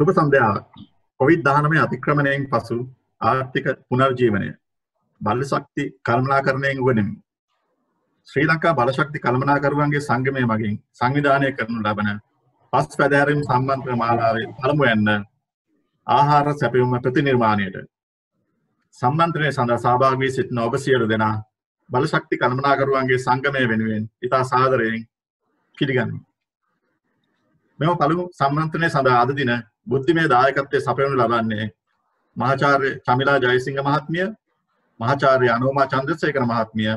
සුභ සන්ධ්‍යාවක් කොවිD-19 අතික්‍රමණයෙන් පසු ආර්ථික පුනර්ජීවනය බල ශක්ති කළමනාකරණයෙන් වුවනෙමි. ශ්‍රී ලංකා බලශක්ති කළමනාකරුවන්ගේ සංගමය මගින් සංවිධානය කරනු ලබන පස් පැදෑරීම් සම්බන්ධ මාලාවේ පළමු යන්න ආහාර සැපයුම ප්‍රතිනිර්මාණයට සම්බන්ධනය සඳහා සහභාගී සිටින ඔබ සියලු දෙනා බලශක්ති කළමනාකරුවන්ගේ සංගමය වෙනුවෙන් ඉතා සාදරයෙන් පිළිගනිමි. මෙම පළමු සම්මන්ත්‍රණය සඳහා අද දින බුද්ධිමය දායකත්වය සපයනු ලබන්නේ මහාචාර්ය චමිලා ජයසිංහ මහත්මිය මහාචාර්ය අනෝමා චන්ද්‍රසේකර මහත්මිය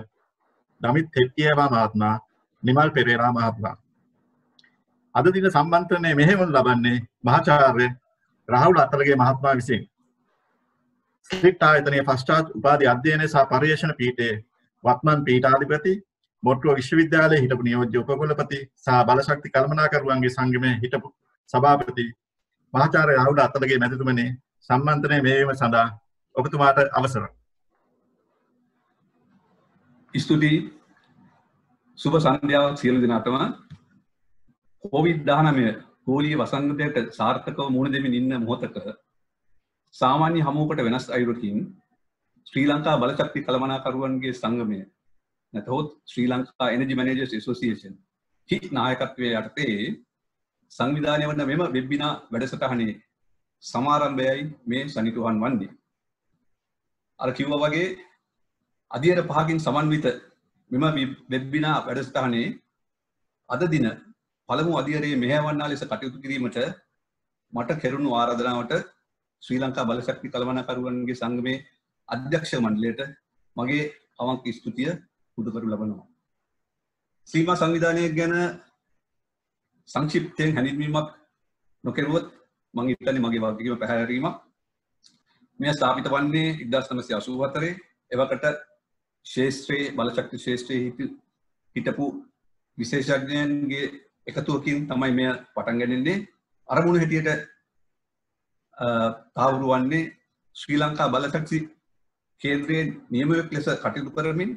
දමිත් හෙට්ටියවා මහත්මා නිමල් පෙරේරා මහත්මා අද දින සම්බන්ධනය මෙහෙමුණු ලබන්නේ මහාචාර්ය රහුල් අත්තලගේ මහත්මා විසින්. ස්ක්‍රිප්ට් ආයතනයේ පශ්චාත් උපාධි අධ්‍යයනය සහ පර්යේෂණ පීඨයේ වත්මන් පීඨාධිපති මොට්ටුව විශ්වවිද්‍යාලයේ හිටපු නියෝජ්‍ය උපකුලපති සහ බලශක්ති කළමනාකරුවන්ගේ සංගමයේ හිටපු සභාපති මහාචාර්ය රාහුල අත්තලගේ මැතිතුමනි සම්මන්ත්‍රණය මේවීම සඳහා ඔබතුමාට අවසරයි. ස්තුතියි සුබ සන්ධ්‍යාවක් සියලු දෙනාටම කොවිඩ් දානමය හෝලී වසංගතයට සාර්ථකව මුණ දෙමින් ඉන්න මොහොතක සාමාන්‍ය හමුවකට වෙනස් අයුරකින් ශ්‍රී ලංකා බලශක්ති කළමනාකරුවන්ගේ සංගමය නැතහොත් ශ්‍රී ලංකා එනජි මනජස් ස්ෝසිේෂන් හි නායකත්වය යටතේ සංවිධානය වන්න මෙම වෙබ්බිනා වැඩසටහනේ සමාරම්භයයි මේ සනිටුහන් වන්දී. අර කිව්ව වගේ අධියර පහකින් සමන්විත මෙම වෙබ්බිනා වැඩස්ථානයේ අද දින පළමු අධියරයේ මෙහැවන්නා ලෙස කටයුතු කිරීමට මට කෙරුණු ආරාධනාවට ශ්‍රී ලංකා බලශක්ති කළමනාකරුවන්ගේ සංගමේ අධ්‍යක්ෂ මණ්ඩලයට මගේ අවංක ස්තුතිය පුද කරු ලබනවා. සීමා සංවිධානය ගැන සංක්ෂිප්තයෙන් හැඳින්වීමක් නොකෙරුවොත් මං හිතන්නේ මගේ වගකීම පැහැරීමක්. මෙය ස්ථාපිත වන්නේ 1984 එවකට ශේෂත්‍රයේ බලශක්ති ශේෂත්‍රයේ හිටපු විශේෂඥයන්ගේ එකතුවකින් තමයි මෙය පටන් ගැනෙන්නේ අරමුණ හැටියට තාවුරු වන්නේ ශ්‍රී ලංකා බලශක්ති කේන්ද්‍රයේ නියමයක් ලෙස කටයුතු කරමින්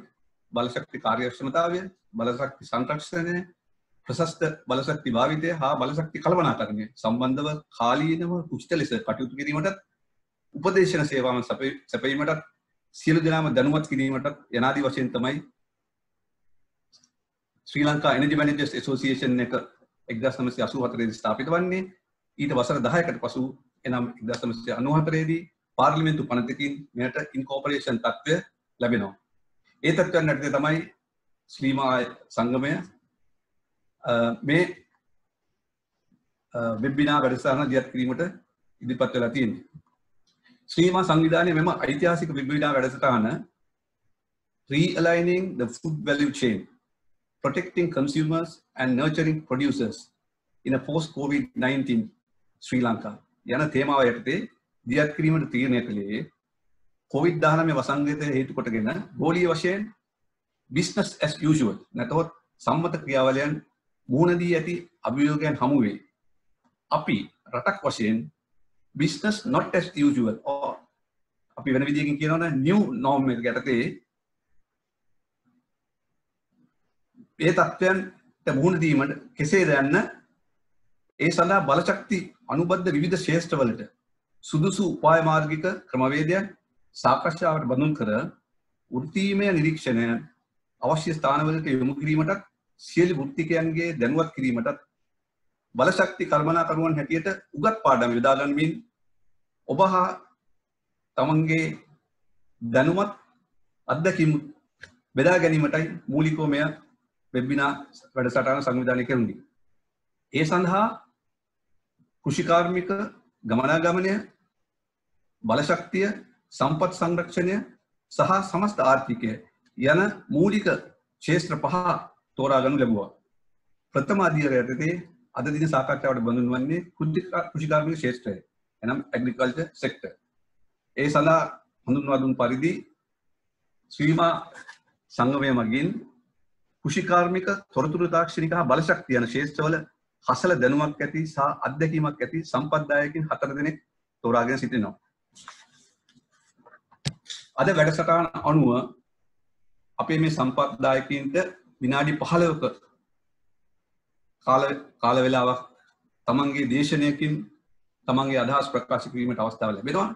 බලශක්ති කාර්යක්ෂමතාවය බලශක්ති සංරක්ෂණය ප්‍රශස්ත බලශක්ති භාවිතය හා බලශක්ති කළමනාකරණය සම්බන්ධව කාලීනව උචිත ලෙස කටයුතු කිරීමටත් උපදේශන සේවාවන් සැපීමටත් සියලු දෙනාම දැනුවත් කිරීමටත් යනාදි වශයෙන් තමයි Sri Lanka energy managers association එක 1984 දී ස්ථාපිත වන්නේ ඊට වසර 10කට පසු එනම් 1994 දී පාර්ලිමේන්තු පනතකින් මෙයට ඉන්කෝපරේෂන් තත්ත්වය ලැබෙනවා. ඒ තත්ත්වයන් යටතේ තමයි ශ්‍රීමා සංගමය මේ වෙබ්බිනා වැඩසටහන දියත් කිරීමට ඉදිරිපත් වෙලා තියෙන්නේ. ශ්‍රීමා සංවිධානය මෙම ඓතිහාසික වෙබ්බිනා වැඩසටහන realigning the food value chain, protecting consumers and nurturing producers in a post-COVID-19 Sri Lanka යන තේමාව යටතේ දියත් කිරීමට තීරණය කළේ COVID-19 වසංගතය හේතු කොටගෙන ගෝලීය වශයෙන් business as usual නැතහොත් සම්මත ක්‍රියාවලයන් මුහුණ දී ඇති අභියෝගයන් හමුවේ අපි රටක් වශයෙන් business not as usual or අපි වෙන විදිහකින් කියනවනේ new norm එක යටතේ ඒ තත්ත්වයන්ට මුහුණ දීමට කෙසේද යන්න ඒ සඳහා බලශක්ති අනුබද්ධ විවිධ ශේෂ්ඨවලට සුදුසු උපාය මාර්ගික ක්‍රමවේදයන් සාකච්ඡාවට බඳුන් කර වෘත්තීමය නිරීක්ෂණය අවශ්‍ය ස්ථානවලට යොමු කිරීමටත් සියලු වෘත්තිකයන්ගේ දැනුවත් කිරීමටත් බලශක්ති කර්මනාකරුවන් හැටියට උගත් පාඩම් යොදාගන්මින් ඔබ හා තමන්ගේ දැනුමත් අත්දැකීම් බෙදා ගැනීමටයි මූලිකව මෙය වෙබ්බිනා වැඩසටහන සංවිධානය කෙරුණි. ඒ සඳහා කෘෂිකාර්මික ගමනාගමනය බලශක්තිය සම්පත් සංරක්ෂණය සහ සමස්ත ආර්ථිකය යන මූලික ශේත්‍ර පහ තෝරාගනු ලැබවා. ප්‍රථම අධියර යටතේ අද දින සාකච්ඡාවට බඳුන් වන්නේ කෘෂිකාර්මික ශේත්‍රය එනම් ඇග්‍රිකල්ච සෙක්ටර්. ඒ සඳහා හඳුන්වා දුන් පරිදි ශ්‍රීමා සංගමය මගින් කෘෂිකාර්මික තොරතුරු තාක්ෂණික හා බලශක්තිය යන ශේත්‍රවල හසල දැනුමක් ඇති සහ අත්දැකීමක් ඇති සම්පත්දායකින් හතර දෙනෙක් තෝරාගෙන සිටිනවා. අද වැඩසටහන අනුව අපේ මේ සම්පත්දායකින්ට විනාඩි පහළවක කාල වෙලාවක් තමන්ගේ දේශනයකින් තමන්ගේ අදහස් ප්‍රකාශ කිරීමට අවස්ථාව ලැබෙනවා.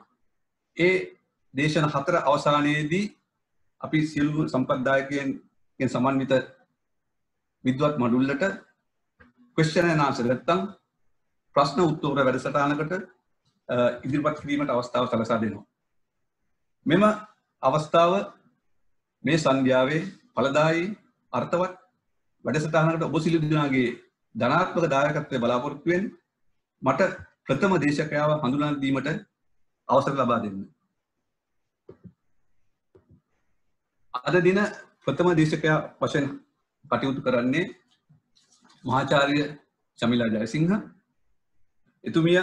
ඒ දේශන හතර අවසානයේදී අපි සියලු සම්පත්දායකයන්ගෙන් සමන්විත විද්වත් මඩුල්ලට ක්වෙස්චන් ඇන් ආන්සර් නැත්තම් ප්‍රශ්න උත්තර වැඩසටහනකට ඉදිරිපත් කිරීමට අවස්ථාව සලසා දෙනවා. මෙම අවස්ථාව මේ සන්ධ්‍යාවේ ඵලදායි අර්ථවත් වැඩසටහනකට ඔබ සියලු දෙනාගේ ධනාත්මක දායකත්වය බලාපොරොත්තු වෙන්නේ මට ප්‍රථම දේශකයාව හඳුනා දීමට අවසර ලබා දෙන්න. අද දින ප්‍රථම දේශකයා වශයෙන් කටයුතු කරන්නේ මහාචාර්ය චමිලා ජයසිංහ. එතුමිය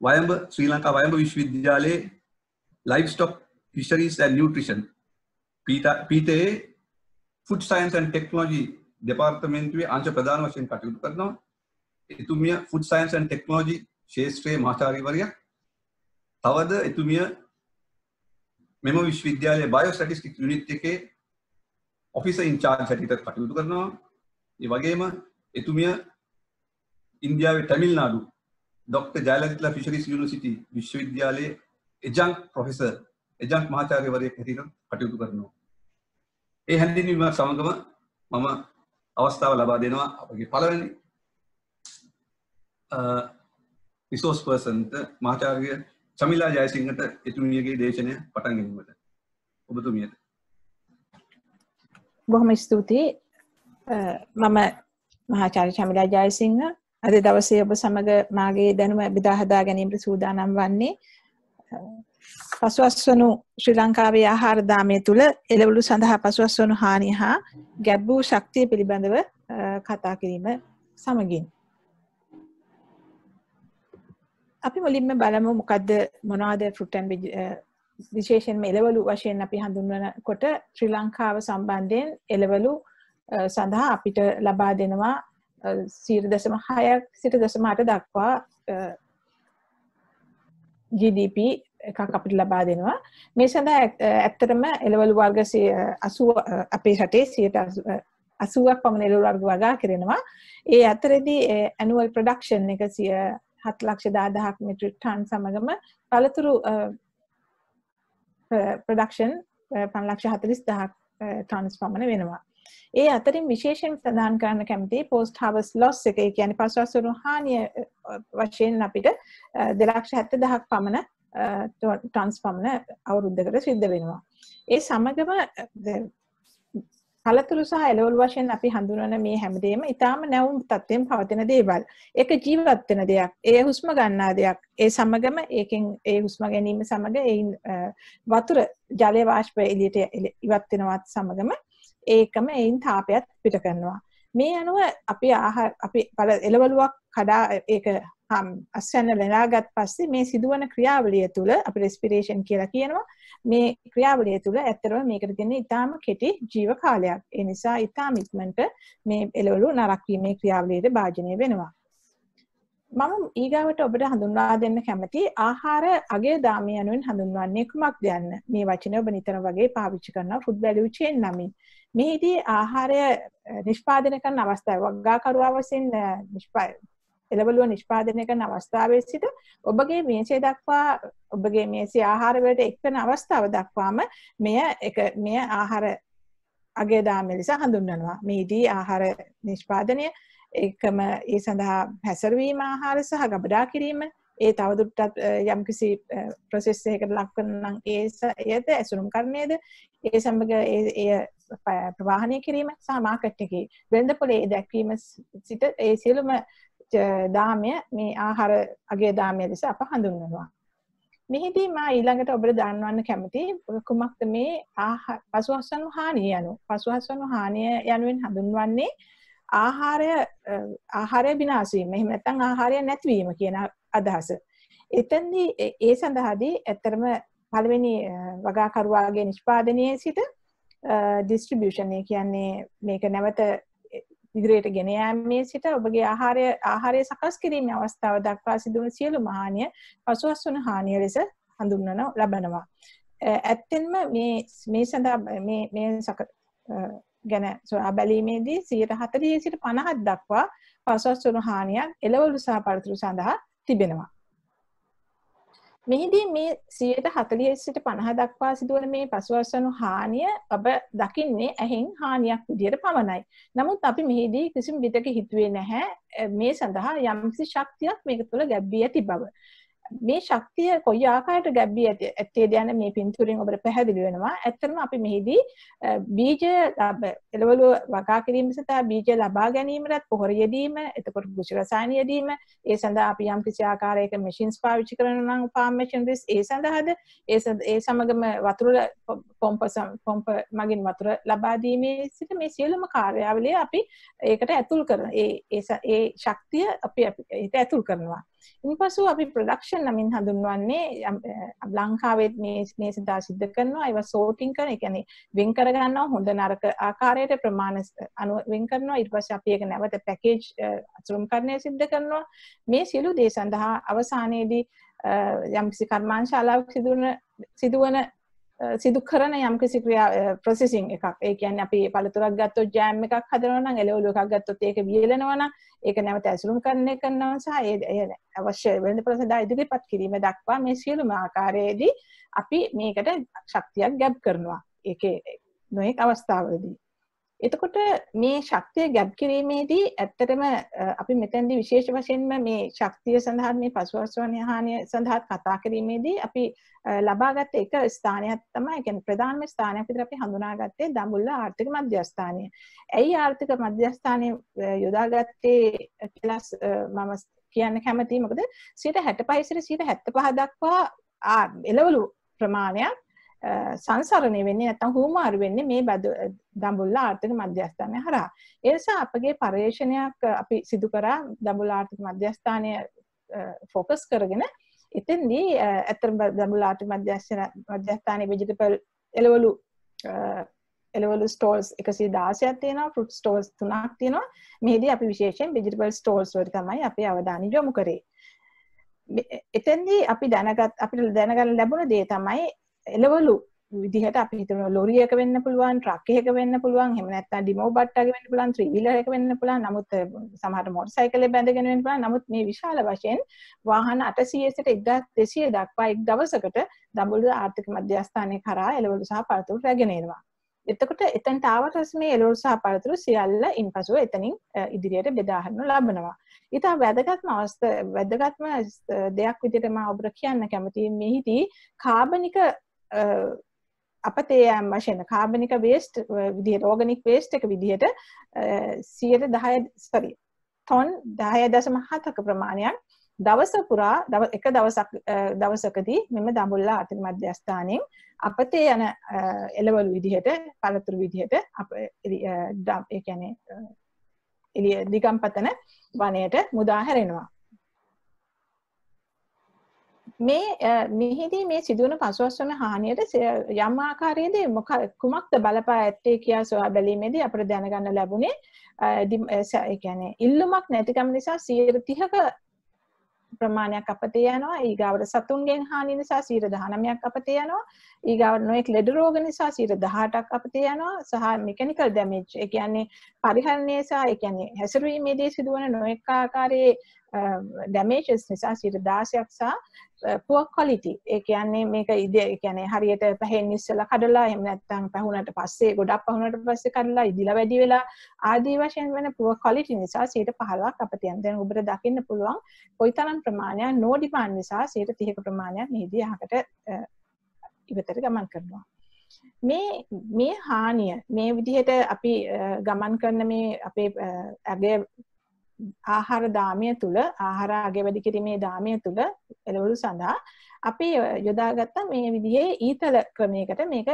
වයඹ ශ්‍රී ලංකා වයඹ විශ්වවිද්‍යාලයේ ලයිෆ්ස්ටොක් ෆිෂරීස් ඇන්ඩ් නියුට්‍රිෂන් පීටයේ ෆුඩ් සයන්ස් ඇන්ඩ් ටෙක්නොලොජි දෙපාර්තමේන්තුවේ අංශ ප්‍රධාන වශයෙන් කටයුතු කරනවා. එතුමිය ෆුඩ් සයන්ස් ඇන්ඩ් ටෙක්නොලොජි ශේෂත්‍රයේ මහාචාර්යවරියක්. තවද එතුමිය මෙම විශ්වවිද්‍යාලයේ බයෝස්ටැටිස්ටික් යුනිට් එකේ ඔෆිසර් ඉන්චාර්ජ් හැටියට කටයුතු කරනවා. ඒ වගේම එතුමිය ඉන්දියාවේ Tamil Nadu doctor Jayalalithaa fisheries university විශ්වවිද්‍යාලයේ එජංක් ප්‍රොෆෙසර් එජංක් මහාචාර්යවරයෙක් හැටියට කටයුතු කරනවා. ඒ හැඳින්වීම සමගම මම අවස්ථාව ලබා දෙනවා අපගේ පළවෙනි රිසෝස් පර්සන්ට මහාචාර්ය චමිලා ජයසිංහට එතුමියගේ දේශනය පටන් ගැනීමට. ඔබතුමියට. බොහොම ස්තුතියි. මම මහාචාර්ය චමිලා ජයසිංහ. අද දවසේ ඔබ සමග මාගේ දැනුම බෙදා හදා ගැනීමට සූදානම් වන්නේ. පසුවස්වනු ශ්‍රී ලංකාවේ ආහාර දාමය තුළ එළවලු සඳහා පසුවස්වනු හානිය හා ගැබ්බූ ශක්තිය පිළිබඳව කතා කිරීම සමගින්. අපි මුලින්ම බලමු මොකක්ද මොනවාද ෆෘටන් විශේෂයෙන්ම එළවලු වශයෙන් අපි හඳුන්වන කොට ශ්‍රී ලංකාව සම්බන්ධයෙන් එළවලු සඳහා අපිට ලබා දෙනවා සීර දසම හයක් සිට දසම අට දක්වා GDP එකක් අපිට ලබා දෙනවා. මේ සඳහා ඇත්තටම එළවලු වර්ග අසුව අපේ රටේ සියට අසුවක් පමණ එළවලු වර්ග වගා කරනවා. ඒ අතරෙදී ඇනුවල් ප්‍රඩක්ෂන් එක සිය හත් ලක්ෂ දාදහක් මෙට්‍රික් ටන් සමගම පළතුරු ප්‍රඩක්ෂන් පන්ලක්ෂ හතලිස් දහක් ටන්ස් පමණ වෙනවා. ඒ අතරින් විශේෂෙන් සඳහන් කරන්න කැමති පෝස්ට හවස් ලොස් එක. කියන පසවසුරු හානිය වශයෙන් අපිට දෙලක්ෂ හැත්ත දහක් පමණ ටන්ස් පමණ අවුරුද්ධකට සිද්ධ වෙනවා. ඒ සමගම පළතුරු සහ එළවලු වශයෙන් අපි හඳුනන මේ හැමදේම ඊටාම නැවුම් තත්ත්වයෙන් පවතින දේවල්. ඒක ජීවත් වෙන දෙයක්. ඒ හුස්ම ගන්නා දෙයක්. ඒ සමගම ඒකෙන් ඒ හුස්ම ගැනීම සමග ඒයින් වතුර ජලය වාෂ්ප එළියට ඉවත් වෙනවත් සමගම ඒකම ඒයින් තාපයත් පිට කරනවා. මේ අනුව අපි ආහාර අපි එළවලුවක් කඩා ඒක අස්වැන්න ලෙනාගත් පස්සේ මේ සිදුවන ක්‍රියාවලිය තුළ අපි රෙස්පිරේෂන් කියලා කියනවා. මේ ක්‍රියාවලිය තුළ ඇත්තරම මේකට තියෙන ඉතාම කෙටි ජීව කාලයක්. ඒ නිසා ඉතාම ඉක්මනට මේ එළවලු නරක් වීමේ ක්‍රියාවලියට භාජනය වෙනවා. මම ඊගාවට ඔබට හඳුන්වා දෙන්න කැමති ආහාර අගේ දාමය යනුවෙන් හඳුන්වන්නේ කුමක්ද යන්න? මේ වචනය ඔබ නිතර වගේ පාවිච්චි කරනවා ෆුඩ් වැලියු චේන් නමින්. මෙහිදී ආහාරය නිෂ්පාදනය කරන අවස්ථාව වගාකරුවා වශයෙන් එළවලුව නිෂ්පාදනය කරන අවස්ථාවේ සිට ඔබගේ මේසේ දක්වා ඔබගේ මේසේ ආහාරවලට එක්වන අවස්ථාව දක්වාම මෙය එක මෙය ආහාර අගේ දාම ලෙස හඳුන්වනවා. මේදී ආහාර නිෂ්පාදනය එකම ඒ සඳහා හැසරවීම ආහාර සහ ගබඩා කිරීම ඒ තවදුරටත් යම්කිසි ප්‍රොසෙස් එකකට ලක් කරනම් ඒ එයද ඇසුරුම් කරන්නේද ඒ සමග එය ප්‍රවාහනය කිරීම සහ මාකට් එකේ වෙළඳපොලේ දැක්වීම සිට ඒ සියලුම දාමය මේ ආහාර අගේ දාමය ලෙස අප හඳුන්වනවා. මෙහිදී මා ඊළඟට ඔබට දන්වන්න කැමති කුමක්ද මේ පසුහස්වනු හානිය යනු. පසුහස්වනු හානිය යනුවෙන් හඳුන්වන්නේ ආහාරය ආහාරය විනාශ වීම. එහෙම නැත්නම් ආහාරය නැතිවීම කියන අදහස. එතෙන්දී ඒ සඳහාදී ඇත්තරම පළවෙනි වගාකරුවාගේ නිෂ්පාදනයේ සිට ඩිස්ට්‍රිබියුෂන් කියන්නේ මේක නැවත ඉදිරියට ගෙන යාමේ සිට ඔබගේ ආහාරය ආහාරය සකස් කිරීමේ අවස්ථාව දක්වා සිදුවන සියලු හානිය පසුවස් වන හානිය ලෙස හඳුන්වන ලබනවා. ඇත්තෙන්ම මේ මේ සඳහා මේ මේ සක ගැන සොයා බැලීමේදී සියයට හතලිය සිට පණහත් දක්වා පසුවස් වන හානියක් එළවලු සහ පළතුරු සඳහා තිබෙනවා. මෙහිදී මේ සියයට හතලිය සිට පණහ දක්වා සිදුවන මේ පසුවස්සනු හානිය ඔබ දකින්නේ ඇහෙන් හානියක් විදියට පමණයි. නමුත් අපි මෙහිදී කිසිම විටක හිතුවේ නැහැ මේ සඳහා යම්කිසි ශක්තියක් මේක තුළ ගැබ්බී ඇති බව. මේ ශක්තිය කොයි ආකාරයට ගැබ්බී ඇති ඇත්තේ යන මේ පින්තූරෙන් ඔබට පැහැදිලි වෙනවා. ඇත්තටම අපි මෙහිදී බීජ එළවලු වගා කිරීම සඳහා බීජ ලබා ගැනීමටත් පොහොර යෙදීම, එතකොට කෘෂි රසායන යෙදීම, ඒ සඳහා අපි යම් කිසි ආකාරයක මැෂින්ස් පාවිච්චි කරනවා නම් ෆාම් මැෂිනරිස් ඒ සඳහාද ඒ ඒ සමගම වතුර පොම්ප පොම්ප මගින් වතුර ලබා දීමේ සිට මේ සියලුම කාර්යාවලිය අපි ඒකට ඇතුල් කරන ඒ ඒ ශක්තිය අපි ඒට ඇතුල් කරනවා. ඉන්පසු අපි ප්‍රඩක්ෂන් නමින් හඳුන්වන්නේ ලංකාවෙත් මේ මේ සඳහා සිද්ධ කරනවා. ඒවා සෝටිං කරන ඒ කියන්නේ වෙන් කරගන්නවා හොඳ නරක ආකාරයට ප්‍රමාණ අනුව වෙන් කරනවා. ඊට පස්සේ අපි ඒක නැවත පැකේජ් අතුරුම්කරණය සිද්ධ කරනවා. මේ සියලු දේ සඳහා අවසානයේදී යම්කිසි කර්මාන්ශාලාවක් සිදුවන සිදුවන සිදු කරන යම්කිසි ක්‍රියා ප්‍රොසෙසිං එකක්. ඒ කියන්නේ අපි පළතුරක් ගත්තොත් ජෑම් එකක් හදනවා නම් එළවලු එකක් ගත්තොත් ඒක වියලනවා නම් ඒක නැවත ඇසුරුම් කරණය කරනවා සහ ඒ අවශ්‍ය වෙළඳපොළ සඳහා ඉදිරිපත් කිරීම දක්වා මේ සියලුම ආකාරයේදී අපි මේකට ශක්තියක් ගැබ් කරනවා. ඒකේ නොයෙක් අවස්ථාවලදී. එතකොට මේ ශක්තිය ගැබ් කිරීමේදී ඇත්තටම අපි මෙතැන්දි විශේෂ වශයෙන්ම මේ ශක්තිය සඳහා මේ පසුවස්වනය හානිය සඳහා කතා කිරීමේදී අපි ලබාගත්ත එක ස්ථානයක් තමයි කියන්නේ ප්‍රධානම ස්ථානයක් විදිහට අපි හඳුනාගත්තේ දඹුල්ල ආර්ථික මධ්‍යස්ථානය. ඇයි ආර්ථික මධ්‍යස්ථානය යොදාගත්තේ කියලා මම කියන්න කැමතියි මොකද 65 සිට 75 දක්වා එළවලු ප්‍රමාණයක් සංසරණය වෙන්නේ නැත්තම් හුවමාරු වෙන්නේ මේ බදු දඹුල්ල ආර්ථික මධ්‍යස්ථානය හරහා. ඒ නිසා අපගේ පර්යේෂණයක් අපි සිදු කරා දඹුල්ල ආර්ථික මධ්‍යස්ථානය ફોකස් කරගෙන එතෙන්දී ඇත්තටම දඹුල්ල ආර්ථික මධ්‍යස්ථානයේ වෙජිටබල් එළවලු එළවලු ස්ටෝල්ස් 116ක් තියෙනවා ෆෘට් ස්ටෝල්ස් තුනක් තියෙනවා මෙහිදී අපි විශේෂයෙන් වෙජිටබල් ස්ටෝල්ස් වලට තමයි අපි අවධානය යොමු කරේ එතෙන්දී අපි දැනගත් අපිට දැනගන්න ලැබුණ දේ තමයි එලවලු විදිහට අපි හිතන ලොරියක වෙන්න පුළුවන් ට්‍රක් එකක වෙන්න පුළුවන් එහෙම නැත්නම් ඩිමෝ බට්ටාක වෙන්න පුළුවන් ත්‍රී වීලර් එක වෙන්න පුළුවන්. නමුත් සමහර මොටර් සයිකලේ බැඳගෙන වෙන්න පුළුවන්. නමුත් මේ විශාල වශයෙන් වාහන 800 සිට 1200 දක්වා එක් දවසකට දඹුල්ල ආර්ථික මධ්‍යස්ථානයේ කරා එළවලු සහ පළතුරු රැගෙන එනවා. එතකොට එතනට ආවට මේ එළවලු සහ පළතුරු සියල්ල ඉන්පසුව එතනින් ඉදිරියට බෙදා හරිනු ලබනවා. ඉතා වැදගත්ම අවස්ථ වැදගත්ම දෙයක් විදිහට මම ඔබට කියන්න කැමතියි. මෙහිදී කාබනික අපතේයම් වශයෙන් කාබනික වේස්ට් විදිහට ඕගනික් වේස්ට් එක විදිහට සියයට දහය සරි ටොන් දහය දශම හතක ප්‍රමාණයක් දවස පුරා එක දවසක් දවසකදී මෙම දඹුල්ලා ආර්ථික මධ්‍යස්ථානයෙන් අපතේ යන එළවලු විදිහට පළතුරු විදිහට අප ඒ කියන්නේ එළිය දිගම්පතන වනයට මුදා හැරෙනවා. මේ මෙහිදී මේ සිදුවන පසුවස්වන හානියට යම් ආකාරයේදී මොක කුමක්ද බලපා ඇත්තේ කියා සොයා බැලීමේදී අපිට දැනගන්න ලැබුණේ? ඒ කියන්නේ ඉල්ලුමක් නැතිකම නිසා 30ක ප්‍රමාණයක් අපතේ යනවා. ඊගාවට සතුන්ගෙන් හානි නිසා 19ක් අපතේ යනවා. ඊගාවට නොයෙක් ලෙඩ රෝග නිසා 18ක් අපතේ යනවා. සහ මෙකැනිකල් ඩැමේජ් ඒ කියන්නේ පරිහරණය සහ ඒ කියන්නේ හැසිරීමේදී සිදුවන නොයෙක් ආකාරයේ Um, ඩැමේජස් නිසා 16ක් සහ uh, පුව කොලිටි ඒ කියන්නේ මේක ඉද කියන්නේ හරියට පැහෙන් ඉස්සලා කඩලා එහෙම නැත්නම් පැහුනට පස්සේ ගොඩක් පැහුනට පස්සේ කඩලා ඉදිලා වැඩි වෙලා ආදී වශයෙන් වෙන පුව කොලිටි නිසා 15ක් අපිට යන දැන් ඔබට දකින්න පුළුවන් කොයිතරම් ප්‍රමාණයක් නෝ ඩිමාන්ඩ් නිසා 30ක ප්‍රමාණයක් මෙහිදී අහකට uh, ඉවතට ගමන් කරනවා. මේ මේ හානිය මේ විදිහට අපි uh, ගමන් කරන මේ අපේ ඇගේ ආහාර දාමය තුළ ආහාර අගේ වැඩි කිරීමේ දාමය තුළ එළවලු සඳහා අපි යොදාගත්ත මේ විදිහේ ඊතල ක්‍රමයකට මේක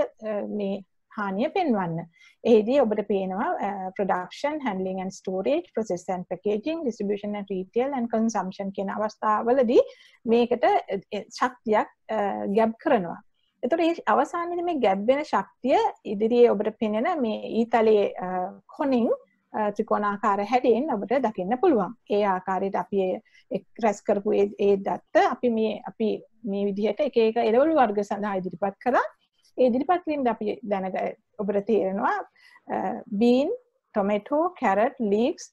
මේ හානිය පෙන්වන්න. එහිදී ඔබට පේනවා production, handling and storage, process and packaging, distribution and retail and consumption කියන අවස්ථාවලදී මේකට ශක්තියක් ගැබ් කරනවා. එතකොට මේ අවසානයේදී මේ ගැබ් වෙන ශක්තිය ඉදිරියේ ඔබට පෙනෙන මේ ඊතලයේ කොනින් ත්‍රිකෝණාකාර හැඩයෙන් අපට දකින්න පුළුවන්. ඒ ආකාරයට අපි රැස් කරපු ඒ දත්ත අපි මේ අපි මේ විදිහට එක එක එළවලු වර්ග සඳහා ඉදිරිපත් කරා. ඒ ඉදිරිපත් කිරීමද අපි දැනග ඔබට තේරෙනවා බීන්, ටොමැටෝ, කැරට්, ලීක්ස්,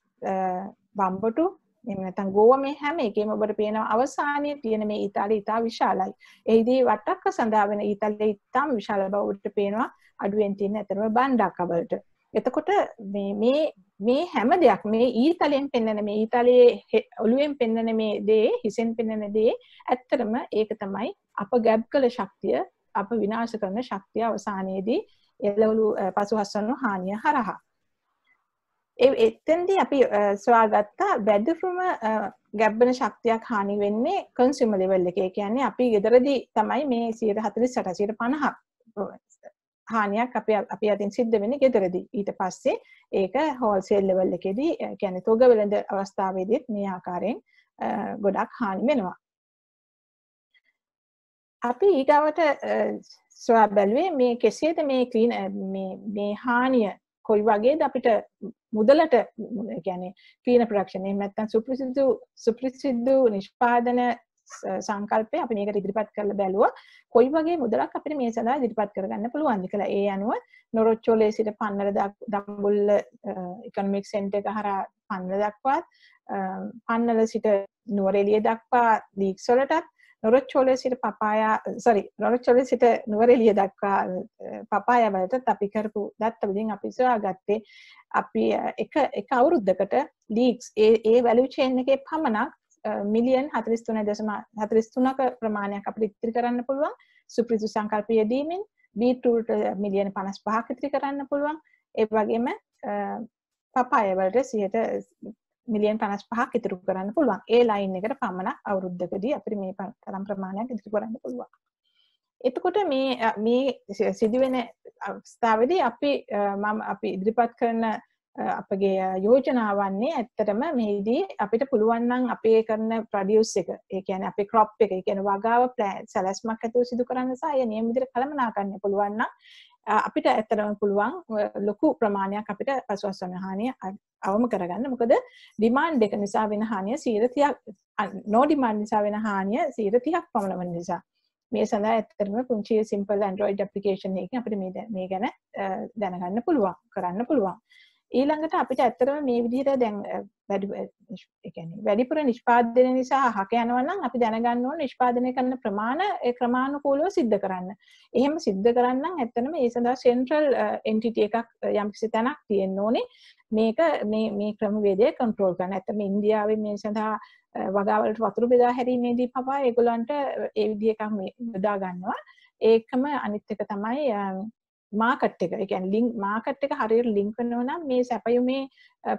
බම්බටු, එහෙම නැත්නම් ගෝවා මේ හැම එකේම ඔබට පේනවා අවසානයේ තියෙන මේ ඊතාලිය ඉතා විශාලයි. එහිදී වටක්ක සඳහා වෙන ඊතාලිය ඉතාම විශාල බවට පේනවා අඩුවෙන් තියෙන ඇතරම බණ්ඩාක වලට. එතකොට මේ මේ මේ හැම දෙයක් මේ ඊතලයෙන් පෙන්වන මේ ඊතලයේ ඔළුවෙන් පෙන්වන මේ දේ හිසෙන් පෙන්වන දේ ඇත්තටම ඒක තමයි අප ගැබ් කළ ශක්තිය අප විනාශ කරන ශක්තිය අවසානයේදී එළවලු පසුහස්වනු හානිය හරහා. එතෙන්දී අපි සොයාගත්තා වැදෆුම ගැබ්බන ශක්තියක් හානි වෙන්නේ කන්සිම ලෙවල් එක. කියන්නේ අපි ගෙදරදි තමයි මේ සියට හතලි සටසියට පණහක්. හානියක් අප අපි අතින් සිද්ධ වෙන ගෙදරදි. ඊට පස්සේ ඒක හෝල්සේල් ලෙවල් එකෙදී ගැන තොග වෙළඳ අවස්ථාවේදීත් මේ ආකාරයෙන් ගොඩක් හානි වෙනවා. අපි ඊගාවට සොයා බැලුවේ මේ කෙසේද මේ ක්‍රීන මේ හානිය කොයි වගේද අපිට මුදලට ගැන පීන ප්‍රක්ෂණය මැත්තන් සුප්‍රසිදු සුප්‍රසිද්ධ නිෂ්පාදන සංකල්පය අපි මේක ඉදිරිපත් කරල බැලුව කොයි වගේ මුදලක් අපිට මේ සඳහා ඉදිරිපත් කරගන්න පුළුවන් කළ ඒ අනුව නොරොච්චෝලේ සිට පන්නර දම්බුල්ල ඉකනමික් සෙන්ට එක හර පන්න දක්වාත් පන්නල සිට නුවරෙලිය දක්වා දීක්සොලටත් නොරොච්චෝලේ සිට පපායා සරි නොරොච්චෝලේ සිට නුවරෙලිය දක්වා පපායවලට අපි කරපු දත්ත වලින් අපි සොයා ගත්තේ අපි එක එක අවුරුද්ධකට ලීක්ස් ඒ ඒ වැලු චේන් එකේ පමණක් මිලියන් හතරිස් තුන දසම හතරිස් තුනක ප්‍රමාණයක් අපිට ඉතිරි කරන්න පුළුවන්. සුප්‍රිසු සංකල්පය යෙදීමෙන් බීටරූට මිලියන පනස් පහක් ඉතිරි කරන්න පුළුවන්. ඒ වගේම පපායවලට සියයට මිලියන් පනස් පහක් ඉතුරු කරන්න පුළුවන්. ඒ ලයින් එකට පමණ අවුරුද්ධකදී අපි මේ තරම් ප්‍රමාණයක් ඉදිරි කරන්න පුළුවන්. එතකොට මේ මේ සිදුවෙන අවස්ථාවදී අපි මම අපි ඉදිරිපත් කරන අපගේ යෝජනාවන්නේ ඇත්තටම මේදී අපිට පුළුවන්නම් අපේ කරන ප්‍රඩියස් එක. ඒකන අපේ ක්‍රොප් එක. කියන වගාව ප්ලෑන් සැලස්මක් ඇතුව සිදු කරන්න සය නියමිදිර කළමනා කරන්න පුළුවන්න අපිට ඇත්තරම පුළුවන් ලොකු ප්‍රමාණයක් අපිට පසුවස්වන හානිය අවම කරගන්න. මොකද ඩිමාන්් එක නිසා වෙන හානිය සීරතියක් නෝඩිමාන්් නිසා වෙන හානිය සීරතියක් පමණවන නිසා. මේ සඳහා ඇත්තරම පුංචි සිම්පල් ඇන්ඩරෝයිඩ් අපපලිකේෂන් එක අපිට මේ ගැන දැනගන්න පුළුවන් කරන්න පුළුවන්. ඊළඟට අපිට ඇත්තරම මේ විදිහට දැන් වැඩිපුර නිෂ්පාදනය නිසා හක යනවනම් අපි දැනගන්න ඕන නිෂ්පාදනය කරන ප්‍රමාණ ක්‍රමාණුකූලව සිද්ධ කරන්න. එහෙම සිද්ධ කරන්න ඇත්තනම ඒ සඳහා සෙන්ට්‍රල් එන්ටිටි එකක් යම්කිසි තැනක් තියෙන්න ඕනේ. මේක මේ මේ ක්‍රමවේදය කන්ට්‍රෝල් කරන්න. ඇත්තම ඉන්දියාවේ මේ සඳහා වගාවලට වතුරු බෙදා හැරීමේදී පවා ඒගොල්ලන්ට ඒ විදිහ එකක් මේ බෙදා ගන්නවා. ඒකම අනිත් එක තමයි මාකට් එක. එකන් ලිින් මාකට් එක හරියට ලිංක් වෙනවා නම් මේ සැපයුමේ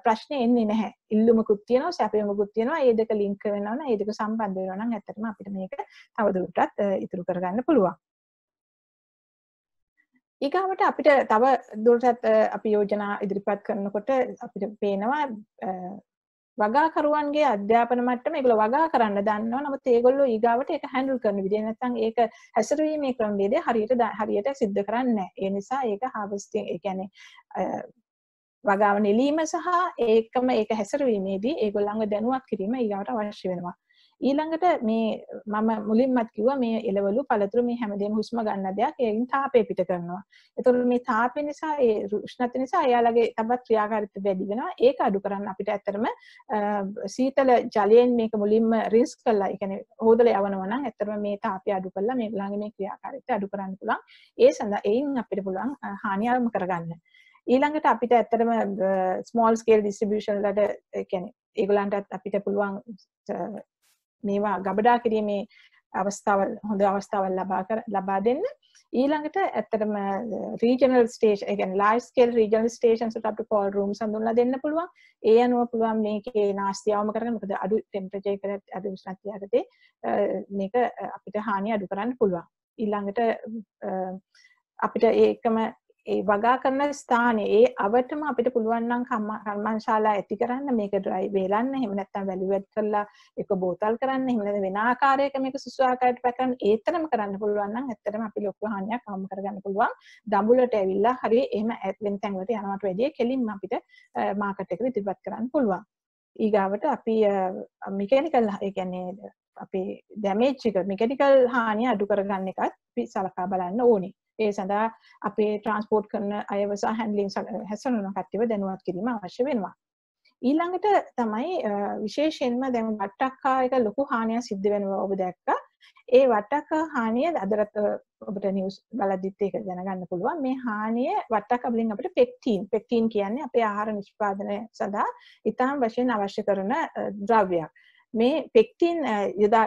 ප්‍රශ්න එන්නේ නැහැ. ඉල්ලුමකුත් තියෙනවා සැපයුමකුත් තියෙනවා ඒ දෙක ලින්ක් වෙනවා නම් ඒ දෙක සම්බන්ධ වෙනවා නම් ඇත්තටම අපිට මේක තවදුරටත් ඉතුරු කරගන්න පුළුවන්. ඊගාවට අපිට තව දුරටත් අපි යෝජනා ඉදිරිපත් කරනකොට අපිට පේනවා වගාකරුවන්ගේ අධ්‍යාපන මට්ටම ඒගොල්ලෝ වගා කරන්න දන්නවා නමුත් ඒගොල්ලෝ ඊගාවට ඒක හැන්ඩල් කරන විදිහ නැත්නම් ඒක හැසිරීමේ ක්‍රමවේදය හරියට හරියට සිද්ධ කරන්නේ නැහැ. ඒ නිසා ඒක harvesting ඒ කියන්නේ වගාව නෙලීම සහ ඒකම ඒක හැසිරීමේදී ඒගොල්ලන්ව දැනුවත් කිරීම ඊගාවට අවශ්‍ය වෙනවා. ඊළඟට මේ මම මුලින්මත් කිව්වා මේ එළවලු පළතුරු මේ හැමදේම හුස්ම ගන්න දෙයක් ඒකින් තාපය පිට කරනවා. එතකොට මේ තාපය නිසා ඒ උෂ්ණත්වය නිසා එයාලගේ තවත් ක්‍රියාකාරීත්වය වැඩි වෙනවා. ඒක අඩු කරන්න අපිට ඇත්තටම සීතල ජලයෙන් මේක මුලින්ම රින්ස් කරලා ඒ කියන්නේ හොදලා යවනවා නම් ඇත්තටම මේ තාපය අඩු කරලා මේගොල්ලන්ගේ මේ ක්‍රියාකාරීත්වය අඩු කරන්න පුළුවන්. ඒ සඳහා එයින් අපිට පුළුවන් හානිය අරම කරගන්න. ඊළඟට අපිට ඇත්තටම ස්මෝල් ස්කේල් ඩිස්ට්‍රිබියුෂන් වලට කියන්නේ ඒගොල්ලන්ටත් අපිට පුළුවන් මේවා ගබඩා කිරීමේ අවස්ථාවල් හොඳ අවස්ථාවල් ලබා කර ලබා දෙන්න. ඊළඟට ඇත්තටම රීජනල් ස්ටේෂන් ඒ කියන්නේ ලාර්ජ් ස්කේල් රීජනල් ස්ටේෂන්ස් වලට අපිට කෝල් රූම්ස් හඳුන්ලා දෙන්න පුළුවන්. ඒ අනුව පුළුවන් මේකේ නාස්තියවම කරගන්න. මොකද අඩු ටෙම්පරේචර් එකට අඩු උෂ්ණත්වයකදී මේක අපිට හානිය අඩු කරන්න පුළුවන්. ඊළඟට අපිට ඒකම ඒ වගා කරන ස්ථානයේ ඒ අවටම අපිට පුළුවන් නම් කර්මන්ශාලා ඇති කරන්න. මේක ඩ්‍රයි වේලන්න. එහෙම නැත්නම් වැලියු ඇඩ් කරලා ඒක බෝතල් කරන්න. එහෙම නැත්නම් වෙන ආකාරයක මේක සුසු ආකාරයට පැක් කරන්න. ඒතරම් කරන්න පුළුවන් නම් ඇත්තටම අපි ලොකු හානියක් අවම කරගන්න පුළුවන්. දඹුලට ඇවිල්ලා හරි එහෙම වෙන තැන් වලට යනවට වැඩිය කෙලින්ම අපිට මාකට් එකට ඉදිරිපත් කරන්න පුළුවන්. ඊගාවට අපි මිකැනිකල් ඒ කියන්නේ අපේ ඩැමේජ් එක මිකැනිකල් හානිය අඩු කරගන්න එකත් අපි සලකා බලන්න ඕනේ. ඒ සඳහා අපේ ට්‍රන්ස්පෝර්ට් කරන අයවසා හැන්ලිින් හැසනුන කට්ටිව දැනුවත් කිරීම අවශ්‍ය වෙනවා ඊළඟට තමයි විශේෂයෙන්ම දැන් වට්ටක්කා එක ලොකු හානියක් සිද්ධ වෙනවා ඔබ දැක්කා. ඒ වට්ටක්කා හානිය අදරත් ඔබට නිවුස් බලද්දිත් ඒක දැනගන්න පුළුවන්. මේ හානිය වට්ටක්කා වලින් අපිට පෙක්ටින් පෙක්ටින් කියන්නේ අපේ ආහාර නිෂ්පාදනය සඳහා ඉතාම වශයෙන් අවශ්‍ය කරන ද්‍රව්‍යයක්. මේ පෙක්ටින් යොදා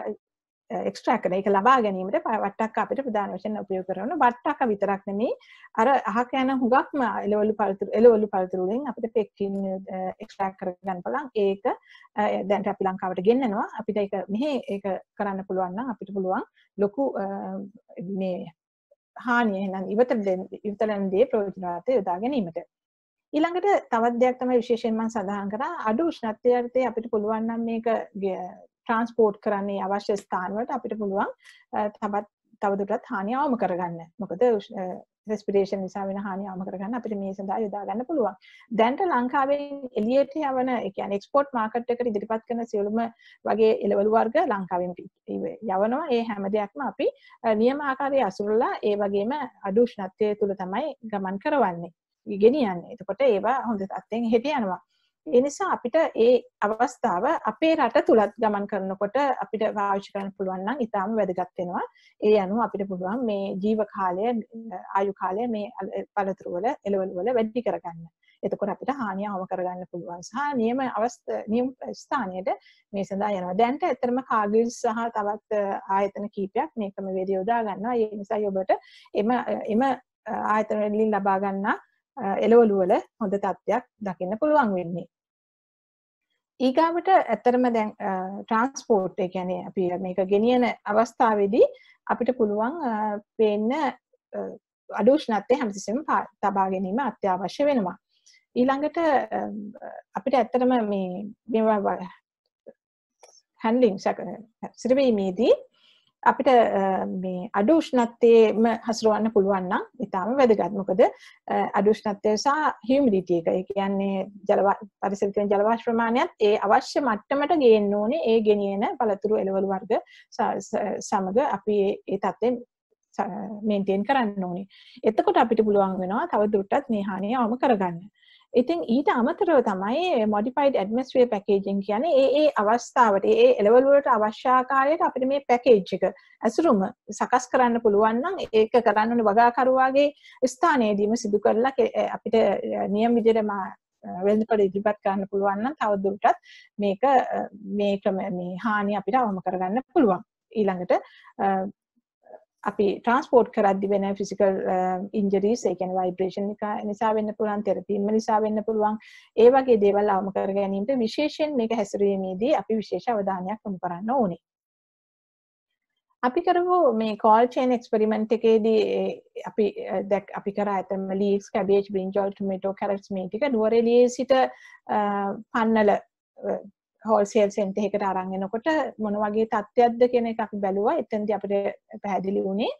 එක්ස්ට්‍රැක් කරන. එක ලබා ගැනීමට වට්ටක්ක අපිට ප්‍රධාන වශයෙන් උපයෝග කරන වට්ටක්ක විතරක් නෙමෙයි. අර අහක යන හුඟක්ම එළවලු පළතුරු එළවලු පළතුරු වලින් අපිට පෙක්ටින් එක්ස්ට්‍රැක්ට් කරගන්න පුළුවන්. ඒක දැන් අපි ලංකාවට ගෙන්නනවා. අපිට ඒක මෙහි ඒක කරන්න පුළුවන් නම් අපිට පුළුවන් ලොකු මේ හානිය එහෙනම් ඉවතට ඉවතලන දේ ප්‍රයෝජනවත් යොදා ගැනීමට. ඊළඟට තවත් දෙයක් තමයි විශේෂයෙන් මම සඳහන් කරා. අඩු උෂ්ණත්වයට අපිට පුළුවන් නම් මේක ට්‍රන්ස්පෝර්ට් කරන්නේ අවශ්‍ය ස්ථානවලට අපිට පුළුවන් තවත් තවදුරටත් හානිය අවම කරගන්න. මොකද රෙස්පිරේෂන් නිසා වෙන හානිය අවම කරගන්න අපිට මේ සඳහා යොදා ගන්න පුළුවන්. දැන්ට ලංකාවෙන් එළියට යවන ඒ කියන්නේ එක්ස්පෝර්ට් මාකට් එකට ඉදිරිපත් කරන සියලුම වගේ එළවලු වර්ග ලංකාවෙන් යවනවා. ඒ හැම දෙයක්ම අපි නියම ආකාරයේ අසුරලා ඒ වගේම අඩු උෂ්ණත්වය තුල තමයි ගමන් කරවන්නේ. ගෙනියන්නේ. එතකොට ඒවා හොඳ තත්ත්වයෙන් හෙට යනවා. එනිසා අපිට ඒ අවස්ථාව අපේ රට තුළත් ගමන් කරනකොට අපිට පාවිච්චි කරන්න පුළුවන් නම් ඉතාම වැදගත් වෙනවා. ඒ අනුව අපිට පුළුවන් මේ ජීව කාලය ආයු කාලය මේ පළතුරු වල එළවලු වල වැඩි කරගන්න. එතකොට අපිට හානිය අවම කරගන්න පුළුවන් සහ නියම අවස්ථ නියම ස්ථානයට මේ සඳහා යනවා. දැන්ට ඇත්තටම කාගිල් සහ තවත් ආයතන කීපයක් මේ ක්‍රමවේදය යොදා ගන්නවා. ඒ නිසා ඔබට එම එම ආයතන වලින් ලබා ගන්නා එළවලු වල හොඳ තත්ත්වයක් දකින්න පුළුවන් වෙන්නේ. ඊගාවට ඇත්තරම දැන් ට්‍රන්ස්පෝර්ට් ඒ කියන්නේ අපි මේක ගෙනියන අවස්ථාවේදී අපිට පුළුවන් පේන්න අඩු උෂ්ණත්වය හැමතිස්සෙම තබා ගැනීම අත්‍යවශ්‍ය වෙනවා. ඊළඟට අපිට ඇත්තටම මේ මේවා හැන්ඩලින් සිරවීමේදී අපිට මේ අඩු උෂ්ණත්වයේම හසුරවන්න පුළුවන් නම් ඉතාම වැදගත්. මොකද අඩු උෂ්ණත්වය සහ හියුමිඩිටි එක ඒ කියන්නේ ජල පරිසරයේ තියෙන ජල වාෂ්ප ප්‍රමාණයත් ඒ අවශ්‍ය මට්ටමට ගේන්න ඕනේ ඒ ගෙනියන පළතුරු එළවලු වර්ග සමග අපි ඒ තත්ත්වෙන් මේන්ටේන් කරන්න ඕනේ. එතකොට අපිට පුළුවන් වෙනවා තව දුරටත් මේ හානිය අවම කරගන්න. ඉතින් ඊට අමතරව තමයි මොඩිෆයිඩ් ඇඩමිනිස්ට්‍රේටිව් පැකේජින් කියන්නේ ඒ ඒ අවස්ථාවට ඒ එළවලු වලට අවශ්‍ය ආකාරයට අපිට මේ පැකේජ් එක ඇසුරුම සකස් කරන්න පුළුවන් නම් ඒක කරන්න ඕනේ වගාකරුවාගේ ස්ථානයේදීම සිදු කරලා අපිට නියම විදිහට වෙළඳපොළ ඉදිරිපත් කරන්න පුළුවන් නම් තවදුරටත් මේක මේ ක්‍රම මේ හානි අපිට අවම කරගන්න පුළුවන්. ඊළඟට අපි ට්‍රන්ස්පෝර්ට් කරද්දි වෙන ෆිසිකල් ඉන්ජරීස් uh, ඒ කියන්නේ වයිබ්‍රේෂන් එක නිසා වෙන්න පුළුවන් තෙරපීම නිසා වෙන්න පුළුවන් ඒ වගේ දේවල් අවම කර ගැනීමට විශේෂයෙන් මේක හැසිරීමේදී අපි විශේෂ අවධානයක් යොමු කරන්න ඕනේ. අපි කරපු මේ කෝල් චේන් එක්ස්පෙරිමන්ට් එකේදී අපි uh, දැක් අපි කරා ඇතම ලීක්ස් කැබේජ් බ්‍රින්ජල් ටොමේටෝ කැරට්ස් මේ ටික නුවරඑළියේ සිට uh, පන්නල හෝල්සේල් සෙන්ටර් එකකට අරන් එනකොට මොන වගේ තත්ත්වයක්ද කියන එක අපි බැලුවා. එතෙන්දී අපිට පැහැදිලි වුණේ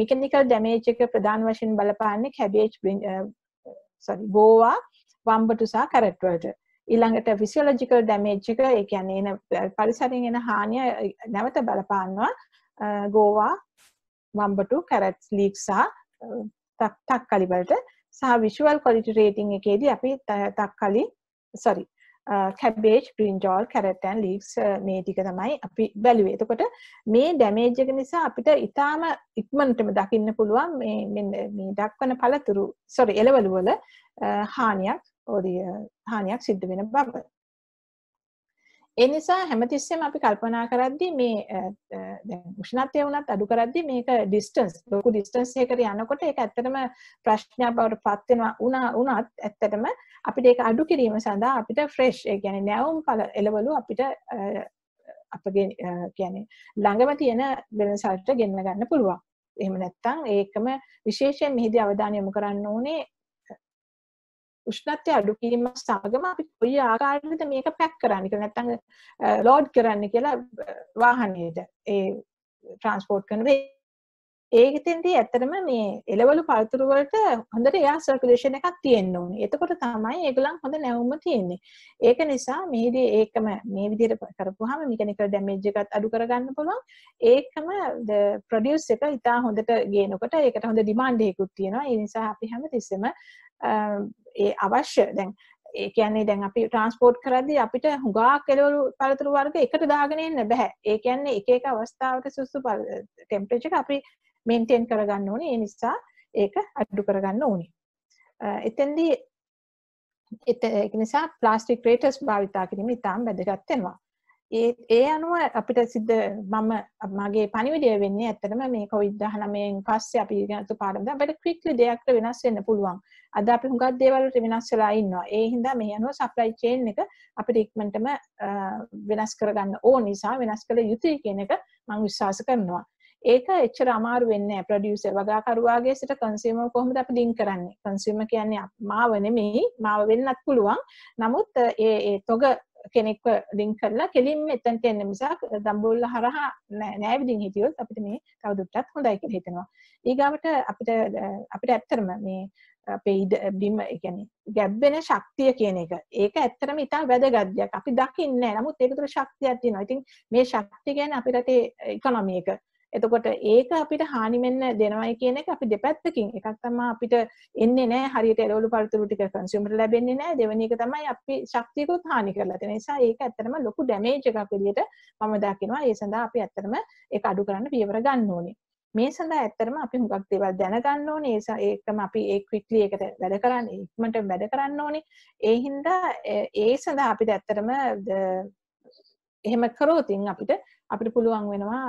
මෙකැනිකල් ඩැමේජ් එක ප්‍රධාන වශයෙන් බලපාන්නේ කැබේජ් සෝරි ගෝවා වම්බටු සහ කැරට් වලට. ඊළඟට ෆිසියොලොජිකල් ඩැමේජ් එක ඒ කියන්නේ එන පරිසරයෙන් එන හානිය නැවත බලපානවා ගෝවා වම්බටු කැරට්ස් ලීක් සහ තක්කලි වලට සහ විෂුවල් ක්වොලිටි රේටින් එකේදී අපි තක්කලි සොරි කැබේජ් බ්‍රින්ජෝල් කැරට්ටන් ලීක්ස් මේ ටික තමයි අපි බැලුවේ. එතකොට මේ ඩැමේජ් එක නිසා අපිට ඊටාම ඉක්මනටම දකින්න පුළුවන් මේ මේ දක්වන පළතුරු සොරි එළවලු වල හානියක් ඕදී හානියක් සිද්ධ වෙන බව. ඒ නිසා හැමතිස්සෙම අපි කල්පනා කරද්දී මේ දැන් උෂ්ණත්වය වුණත් අඩු කරද්දී මේක ඩිස්ටන්ස් ලොකු ඩිස්ටන්ස් එකකට යනකොට ඒක ඇත්තටම ප්‍රශ්නයක් බවට පත් වෙනවා වුණා වුණත් ඇත්තටම අපිට ඒක අඩු කිරීම සඳහා අපිට ෆ්‍රෙෂ් ඒ කියන්නේ නැවුම් පළ එළවලු අපිට අපගේ කියන්නේ ළඟම තියෙන වෙනසල්ට ගෙන්න ගන්න පුළුවන්. එහෙම නැත්නම් ඒකම විශේෂයෙන් මෙහිදී අවධානය යොමු කරන්න ඕනේ උෂ්ණත්වය අඩු කිරීම සමගම අපි කොයි ආකාරයකද මේක පැක් කරන්න කියලා නැත්නම් ලෝඩ් කරන්න කියලා වාහනයේද ඒ ට්‍රාන්ස්පෝර්ට් කරන ඒකෙන්දී ඇත්තටම මේ එළවලු පළතුරු වලට හොඳට එයා සර්කියුලේෂන් එකක් තියෙන්න ඕනේ. එතකොට තමයි ඒගොල්ලන් හොඳ නැවුම තියෙන්නේ. ඒක නිසා මේදී ඒකම මේ විදිහට කරපුවාම මෙකැනිකල් ඩැමේජ් එකත් අඩු කරගන්න පුළුවන්. ඒකම ප්‍රොඩියුස් එක ඉතා හොඳට ගේනකොට ඒකට හොඳ ඩිමාන්ඩ් එකකුත් තියෙනවා. ඒ නිසා අපි හැමතිස්සෙම ඒ අවශ්‍ය දැන් ඒ කියන්නේ දැන් අපි ට්‍රාන්ස්පෝර්ට් කරද්දී අපිට හුඟක් එළවලු පළතුරු වර්ග එකට දාගෙන එන්න බෑ. ඒ කියන්නේ එක එක අවස්ථාවට සුසු ටෙම්පරේචර් එක අපි මේන්ටේන් කරගන්න ඕනේ. ඒ නිසා ඒක අඩු කරගන්න ඕනේ. එතෙන්දී ඒක නිසා ප්ලාස්ටික් රේටර්ස් භාවිතා කිරීම ඉතාම වැදගත් වෙනවා. ඒ ඒ අනුව අපිට සිද්ධ මම මගේ පණිවිඩය වෙන්නේ ඇත්තටම මේ කොවිඩ් 19න් පස්සේ අපි ඉගෙනතු පාඩම දැන් අපිට ක්වික්ලි දෙයක්ට වෙනස් වෙන්න පුළුවන්. අද අපි හුඟක් දේවල් වලට වෙනස් වෙලා ඉන්නවා. ඒ හින්දා මේ අනුව සප්ලයි චේන් එක අපිට ඉක්මනටම වෙනස් කරගන්න ඕන නිසා වෙනස් කළ යුතුයි කියන එක මම විශ්වාස කරනවා. ඒක එච්චර අමාරු වෙන්නේ නැහැ ප්‍රොඩියුසර් වගාකරුවාගේ සිට කන්සියුමර් කොහොමද අපි ලින්ක් කරන්නේ කන්සියුමර් කියන්නේ මාව නෙමෙයි මාව වෙන්නත් පුළුවන් නමුත් ඒ ඒ තොග කෙනෙක්ව ලින්ක් කරලා කෙලින්ම එතනට එන්න මිසක් දම්බෝල්ල හරහා නෑ විදිහින් හිටියොත් අපිට මේ තවදුරටත් හොඳයි කියලා හිතෙනවා. ඊගාවට අපිට අපිට ඇත්තටම මේ අපේ ඉඩ බිම ඒ කියන්නේ ගැබ්බෙන ශක්තිය කියන එක. ඒක ඇත්තටම ඉතා වැදගත් දෙයක්. අපි දකින්නේ නැහැ. නමුත් ඒක තුළ ශක්තියක් තියෙනවා. ඉතින් මේ ශක්තිය කියන්නේ අපේ රටේ ඉකොනොමි එක. එතකොට ඒක අපිට හානි වෙන්න දෙනවයි කියන එක අපි දෙපැත්තකින් එකක් තමයි අපිට එන්නේ නැහැ හරියට එළවලු පළතුරු ටික කන්සියුමර් ලැබෙන්නේ නැහැ දෙවෙනි එක තමයි අපි ශක්තියකුත් හානි කරලා තියෙන නිසා ඒක ඇත්තටම ලොකු ඩැමේජ් එකක් විදියට මම දකිනවා ඒ සඳහා අපි ඇත්තටම ඒක අඩු කරන්න පියවර ගන්න ඕනේ මේ සඳහා ඇත්තටම අපි හුඟක් දේවල් දැනගන්න ඕනේ ඒකම අපි ඒ ක්වික්ලි එකට වැඩ කරන්න ඉක්මනට වැඩ කරන්න ඕනේ ඒ හින්දා ඒ සඳහා අපිට ඇත්තටම එහෙම කරෝතින් අපිට අපිට පුළුවන් වෙනවා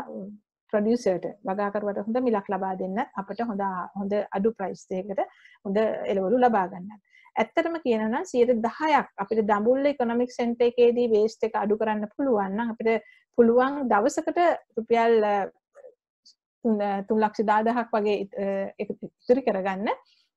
ප්‍රඩියසර්ට වගාකරුවට හොඳ මිලක් ලබා දෙන්න අපට හොඳ හොඳ අඩු ප්‍රයිස්තයකට හොඳ එළවලු ලබා ගන්න. ඇත්තටම කියනවා සියයට දහයක් අපිට දඹුල්ල ඉකොනොමික් සෙන්ටර් එකේදී වේස්ට් එක අඩු කරන්න පුළුවන් නම් අපිට පුළුවන් දවසකට රුපියල් තුන් ලක්ෂ දාදහක් වගේ ඉතිරි කරගන්න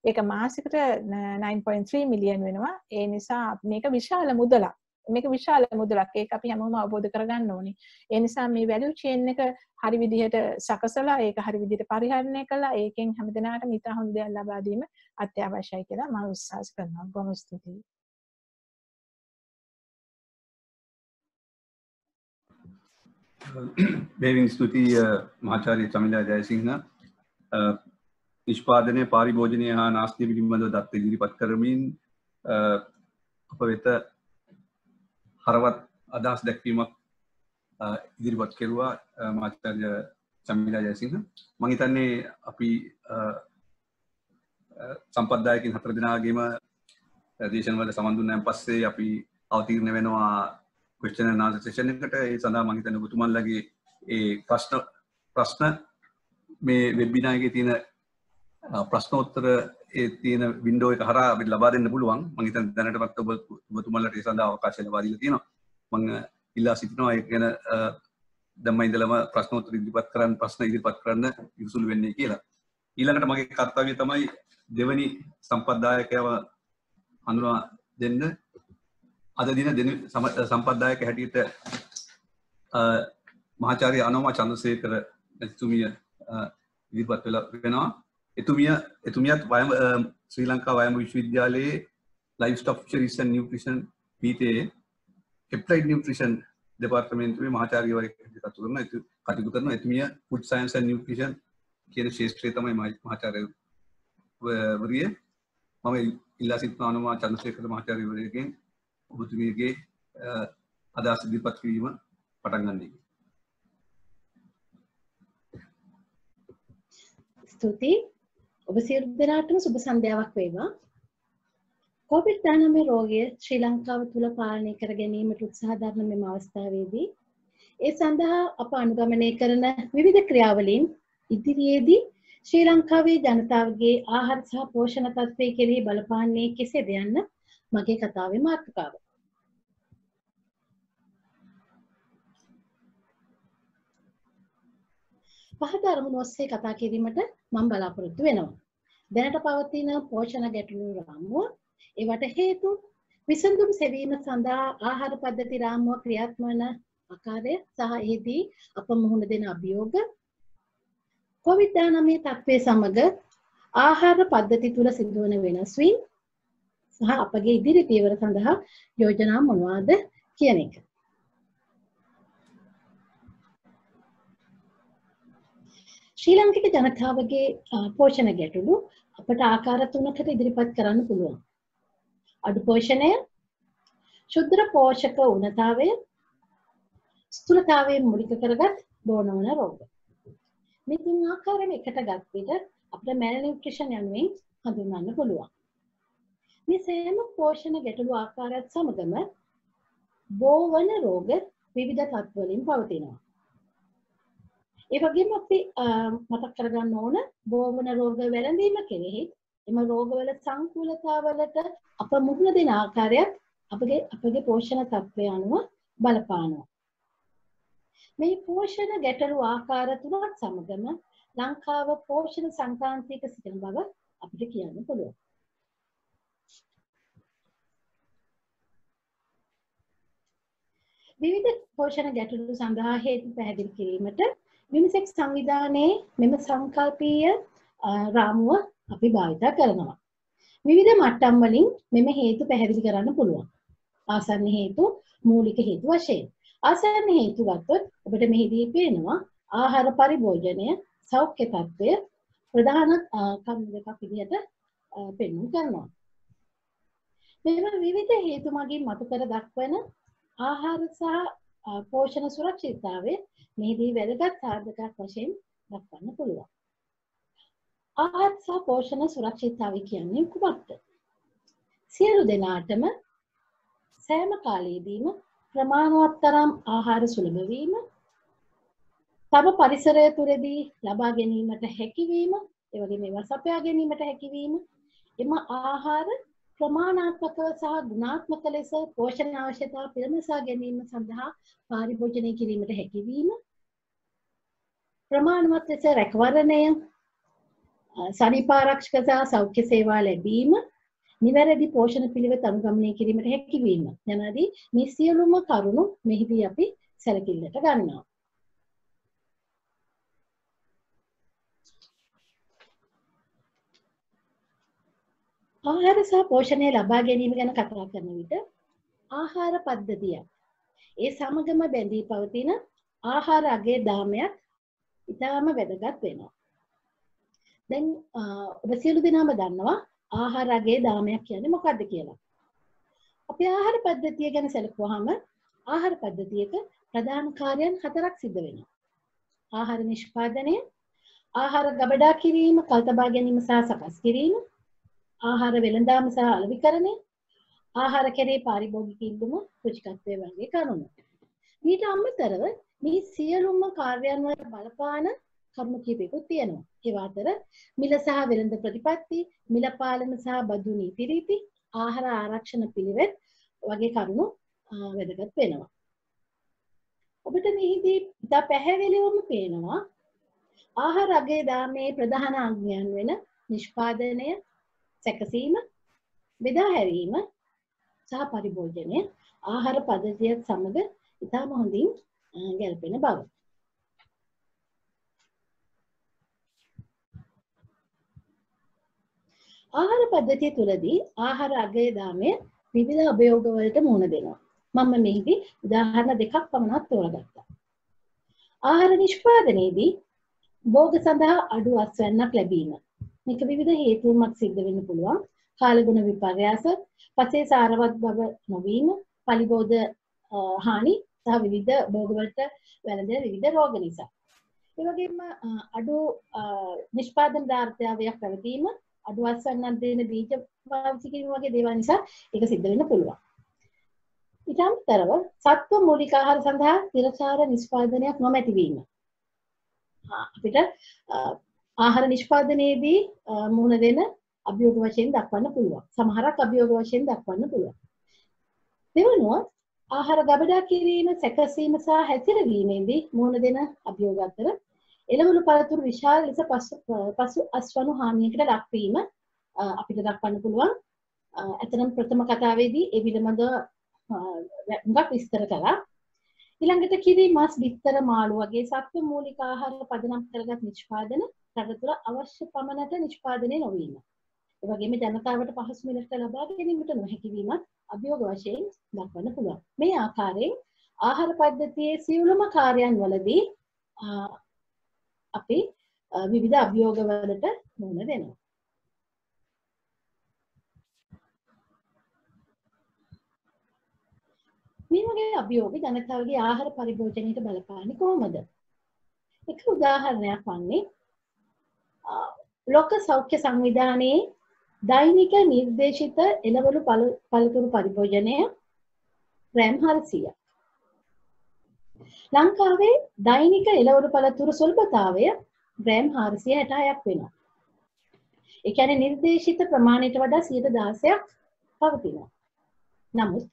ඒක මාසිකට 9.3 මිලියන් වෙනවා ඒ නිසා මේක විශාල මුදලක් මේක විශාල මුදලක් ඒක අපි හැමෝම අවබෝධ කරගන්න ඕනේ. ඒ නිසා මේ වැලියු චේන් එක හරි විදිහට සකසලා ඒක හරි විදිහට පරිහරණය කළා ඒකෙන් හැමදෙනාටම ඉතා හොඳ දෙයක් ලබා දීම අත්‍යවශ්‍යයි කියලා මම විශ්වාස කරනවා. බොහොම ස්තුතියි. බේවින් ස්තුතියි මහාචාර්ය චමිලා ජයසිංහ. නිෂ්පාදනය පාරිභෝජනය හා නාස්තිය පිළිබඳව දත්ත ඉදිරිපත් කරමින් අප වෙත හරවත් අදහස් දැක්වීමක් ඉදිරිපත් කෙරුවා මාචාර්ය චම්මිලා ජයසිංහ. මං හිතන්නේ අපි සම්පත්දායකින් හතර දෙනාගේම දේශනවල සමන් දුන්නාන් පස්සේ අපි අවතීර්ණ වෙනවා ක්වෙස්චන් and answer session එකට ඒ සඳහා මං හිතන්නේ ඔබතුමන්ලගේ ඒ ප්‍රශ්න ප්‍රශ්න මේ වෙබ්බිනාර් එකේ තියෙන ප්‍රශ්නෝත්තර ඒ තියෙන වින්ඩෝ එක හරහා අපිට ලබා දෙන්න පුළුවන්. මං හිතන්නේ දැනටමත් ඔබ ඔබතුමන්ලට ඒ සඳහා අවකාශය ලබා දීලා තියෙනවා. මං ඉල්ලා සිටිනවා ඒක ගැන දැම්ම ඉඳලම ප්‍රශ්නෝත්තර ඉදිරිපත් කරන්න ප්‍රශ්න ඉදිරිපත් කරන්න යුසුළු වෙන්නේ කියලා. ඊළඟට මගේ කර්තව්‍ය තමයි දෙවනි සම්පත්දායකයව හඳුනා දෙන්න. අද දින දෙන සම්පත්දායක හැටියට මහාචාර්ය අනෝමා චන්ද්‍රසේකර එතුමිය ඉදිරිපත් වෙලා වෙනවා. එතුමිය එතුමියත් වයම ශ්‍රී ලංකා වයම විශ්වවිද්‍යාලයේ ලයිෆ් ස්ටොක් රිසන් නිවට්‍රිෂන් පීතයේ හෙප්ලයිඩ් නිවට්‍රිෂන් දෙපාර්තමේන්තුවේ මහාචාර්යවරයෙක් කටයුතු කරන කටයුතු කරන එතුමිය ෆුඩ් සයන්ස් ඇන්ඩ් නිව්ට්‍රිෂන් කියන ශේෂ්ත්‍රයේ තමයි මහාචාර්යවරිය. මම ඉල්ලා සිටින අනුමා චන්ද්‍රසේකර මහාචාර්යවරයෙක්ගෙන්. ඔබතුමියගේ අදහස් ඉදිරිපත් කිරීම පටන් ගන්නේ. ස්තුතියි. ඔබ සියලු දෙනාටම සුබ සන්ධ්‍යාවක් වේවා. COVID-19 රෝගය ශ්‍රී ලංකාව තුළ පාලනය කර ගැනීමට උත්සාහ දරන මෙම අවස්ථාවේදී ඒ සඳහා අප අනුගමනය කරන විවිධ ක්‍රියාවලින් ඉදිරියේදී ශ්‍රී ලංකාවේ ජනතාවගේ ආහාර සහ පෝෂණ තත්ත්වය කෙරෙහි බලපාන්නේ කෙසේද යන්න මගේ කතාවේ මාතෘකාව. පහත අරමුණු ඔස්සේ කතා කිරීමට මම බලාපොරොත්තු වෙනවා. දැනට පවතින පෝෂණ ගැටලු රාමුව ඒවට හේතු විසඳුම් සෙවීම සඳහා ආහාර පද්ධති රාමුව ක්‍රියාත්මක වන ආකාරය සහ එහිදී අප මුහුණ දෙන අභියෝග COVID-19 තත්ත්වය සමග ආහාර පද්ධති තුල සිදුවන වෙනස් වීම සහ අපගේ ඉදිරි පියවර සඳහා යෝජනා මොනවාද කියන එක. ශ්‍රී ලාංකික ජනතාවගේ පෝෂණ ගැටලු අපට ආකාර තුනකට ඉදිරිපත් කරන්න පුළුවන්. අඩු පෝෂණය, ශුද්ධ පෝෂක උණතාවය ස්ථූලතාවයෙන් මූලික කරගත් බෝනවන රෝග. මේ තුන් ආකාරයෙන් එකට ගත් විට අපිට මැල්නියුට්‍රිෂන් යනුවෙන් හඳුන්වන්න පුළුවන්. මේ සෑම පෝෂණ ගැටලු ආකාරයත් සමගම බෝවන රෝග විවිධ තත්වලින් පවතිනවා. ඒ වගේම අපි මතක් කරගන්න ඕන බෝවන රෝග වැළඳීම කෙරෙහි එම රෝගවල සංකූලතාවලට අප මුහුණ දෙන ආකාරයත් අපගේ අපගේ පෝෂණ තත්ත්වය අනුව බලපානවා. මේ පෝෂණ ගැටලු ආකාර තුනක් සමගම ලංකාව පෝෂණ සංක්‍රාන්තියක සිටින බව අපිට කියන්න පුළුවන්. විවිධ පෝෂණ ගැටලු සඳහා හේතු පැහැදිලි කිරීමට යුනිසෙක් සංවිධානයේ මෙම සංකල්පීය රාමුව අපි භාවිතා කරනවා. විවිධ මට්ටම් වලින් මෙම හේතු පැහැදිලි කරන්න පුළුවන්. ආසන්න හේතු මූලික හේතු වශයෙන්. ආසන්න හේතු ගත්තොත් ඔබට මෙහිදී පේනවා ආහාර පරිභෝජනය සෞඛ්‍ය තත්ත්වය ප්‍රධාන කරුණු දෙකක් විදිහට පෙන්වු කරනවා. මෙම විවිධ හේතු මගින් මතු කර දක්වන ආහාර සහ පෝෂණ සුරක්ෂිතතාවය මෙහිදී වැදගත් සාධකයක් වශයෙන් දක්වන්න පුළුවන්. ආහාර සහ පෝෂණ සුරක්ෂිතතාවය කියන්නේ කුමක්ද? සියලු දෙනාටම සෑම කාලයේදීම ප්‍රමාණවත් තරම් ආහාර සුලභ වීම, තම පරිසරය තුළදී ලබා ගැනීමට හැකිවීම, ඒ වගේම ඒවා සපයා ගැනීමට හැකිවීම, එම ආහාර ප්‍රමාණාත්මකව සහ ගුණාත්මක ලෙස පෝෂණ අවශ්‍යතා පිරිමසා ගැනීම සඳහා පාරිභෝජනය කිරීමට හැකිවීම ප්‍රමාණවත් ලෙස රැකවරණය සනිපාරක්ෂක සහ සෞඛ්‍ය සේවා ලැබීම නිවැරදි පෝෂණ පිළිවෙත අනුගමනය කිරීමට හැකිවීම යනාදී මේ සියලුම කරුණු මෙහිදී අපි සැලකිල්ලට ගන්නවා. ආහාර සහ පෝෂණය ලබා ගැනීම ගැන කතා කරන විට ආහාර පද්ධතියක් ඒ සමගම බැඳී පවතින ආහාර අගේ දාමයක් ඉතාම වැදගත් වෙනවා. දැන් ඔබ සියලු දෙනාම දන්නවා ආහාර අගේ දාමයක් කියන්නේ මොකක්ද කියලා. අපි ආහාර පද්ධතිය ගැන සැලකුවාම ආහාර පද්ධතියක ප්‍රධාන කාර්යයන් හතරක් සිද්ධ වෙනවා. ආහාර නිෂ්පාදනය, ආහාර ගබඩා කිරීම, කල්තබා ගැනීම සහ සකස් කිරීම, ආහාර වෙළඳාම සහ අලෙවිකරණය ආහාර කෙරේ පාරිභෝගික ඉල්ලුම රුචිකත්වය වගේ කරුණු. ඊට අමතරව මේ සියලුම කාර්යයන් වලට බලපාන කරුණු කීපයකුත් තියෙනවා. ඒවා අතර මිල සහ වෙළඳ ප්‍රතිපත්ති, මිල පාලන සහ බදු නීති රීති, ආහාර ආරක්ෂණ පිළිවෙත් වගේ කරුණු වැදගත් වෙනවා. ඔබට මෙහිදී ඉතා පැහැදිලිවම පේනවා ආහාර අගේ දාමේ ප්‍රධාන අංගයන් වෙන නිෂ්පාදනය සැකසීම බෙදා හැරීම සහ පරිභෝජනය ආහාර පද්ධතියත් සමග ඉතාම හොඳින් ගැලපෙන බව. ආහාර පද්ධතිය තුළදී ආහාර අගය දාමය විවිධ අභයෝගවලට මුහුණ දෙනවා. මම මෙහිදී උදාහරණ දෙකක් පමණක් තෝරගත්තා. ආහාර නිෂ්පාදනයේදී භෝග සඳහා අඩු අස්වැන්නක් ලැබීම. මේක විවිධ හේතුන්මක් සිද්ධ වෙන්න පුළුවන්. කාලගුණ විපර්යාස, පසේ සාරවත් බව නොවීම, පලිබෝධ හානි සහ විවිධ භෝගවලට වැළඳෙන විවිධ රෝග නිසා. ඒ වගේම අඩු නිෂ්පාදන දාර්ථ්‍යවයක් පැවතීම, අඩු අස්වැන්නක් දෙන බීජ පාවිච්චි කිරීම වගේ දේවල් නිසා ඒක සිද්ධ වෙන්න පුළුවන්. ඊට අමතරව සත්ව මූලික ආහාර සඳහා තිරචාර නිෂ්පාදනයක් නොමැතිවීම. අපිට ආහාර නිෂ්පාදනයේදී මුහුණ දෙන අභියෝග වශයෙන් දක්වන්න පුළුවන්. සමහරක් අභියෝග වශයෙන් දක්වන්න පුළුවන්. දෙවනුව ආහාර ගබඩා කිරීම, සැකසීම සහ හැසිරවීමේදී මුහුණ දෙන අභියෝග අතර එළවලු පළතුරු විශාල ලෙස පසු අස්වනු හානියකට ලක්වීම අපිට දක්වන්න පුළුවන්. ඇතනම් ප්‍රථම කතාවේදී ඒ පිළිබඳ හුඟක් විස්තර කළා. ඊළඟට කිරි මස් බිත්තර මාළු වගේ සත්ව මූලික ආහාර පදනම් කරගත් නිෂ්පාදන රට තුළ අවශ්‍ය පමණට නිෂ්පාදනය නොවීම. ඒ වගේම ජනතාවට පහසු මිලට ලබා ගැනීමට නොහැකි වීමත් අභියෝග වශයෙන් දක්වන්න පුළුවන්. මේ ආකාරයෙන් ආහාර පද්ධතියේ සියලුම කාර්යයන් වලදී අපි විවිධ අභියෝග වලට මුහුණ දෙනවා. මේ වගේ අභියෝග ජනතාවගේ ආහාර පරිභෝජනයට බලපාන්නේ කොහොමද? එක උදාහරණයක් වන්නේ ලෝක සෞඛ්‍ය සංවිධානයේ දෛනික නිර්දේශිත එළවලු පළතුරු පරිභෝජනය ග්‍රෑම් 400ක්. ලංකාවේ දෛනික එළවලු පළතුරු සුලභතාවය ග්‍රෑම් 466ක් වෙනවා. ඒ කියන්නේ නිර්දේශිත ප්‍රමාණයට වඩා 16ක් පවතිනවා. නමුත්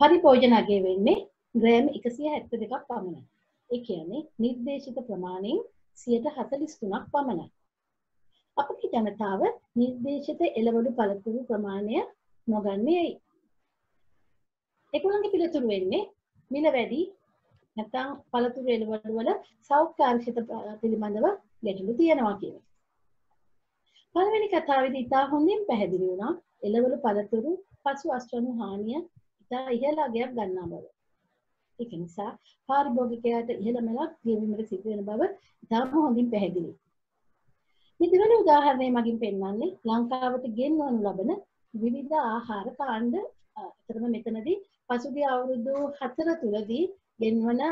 පරිභෝජන අගය වෙන්නේ ග්‍රෑම් 172ක් පමණයි. ඒ කියන්නේ නිර්දේශිත ප්‍රමාණයෙන් 143ක් පමණයි. අපගේ ජනතාව නිර්දේශිත එළවලු පළතුරු ප්‍රමාණය නොගන්නේ ඇයි? ඒගොල්ලන්ගේ පිළිතුරු වෙන්නේ මිල වැඩි නැත්නම් පළතුරු එළවලු වල සෞඛ්‍ය ආරක්ෂිත පිළිබඳව ගැටලු තියෙනවා කියන එක. පළවෙනි කතාවේදී ඉතා හොඳින් පැහැදිලි වුණා එළවලු පළතුරු පසු අස්වනු හානිය ඉතා ඉහළ අගයක් ගන්නා බව. ඒක නිසා පාරිභෝගිකයාට ඉහළ මලක් ගෙවීමට සිදු වෙන බව ඉතාම හොඳින් පැහැදිලි. මේ දෙවන උදාහරණය මගින් පෙන්වන්නේ ලංකාවට ගෙන්වනු ලබන විවිධ ආහාර කාණ්ඩ අතරම මෙතනදී පසුගිය අවුරුදු 4 තුලදී ගෙන්වන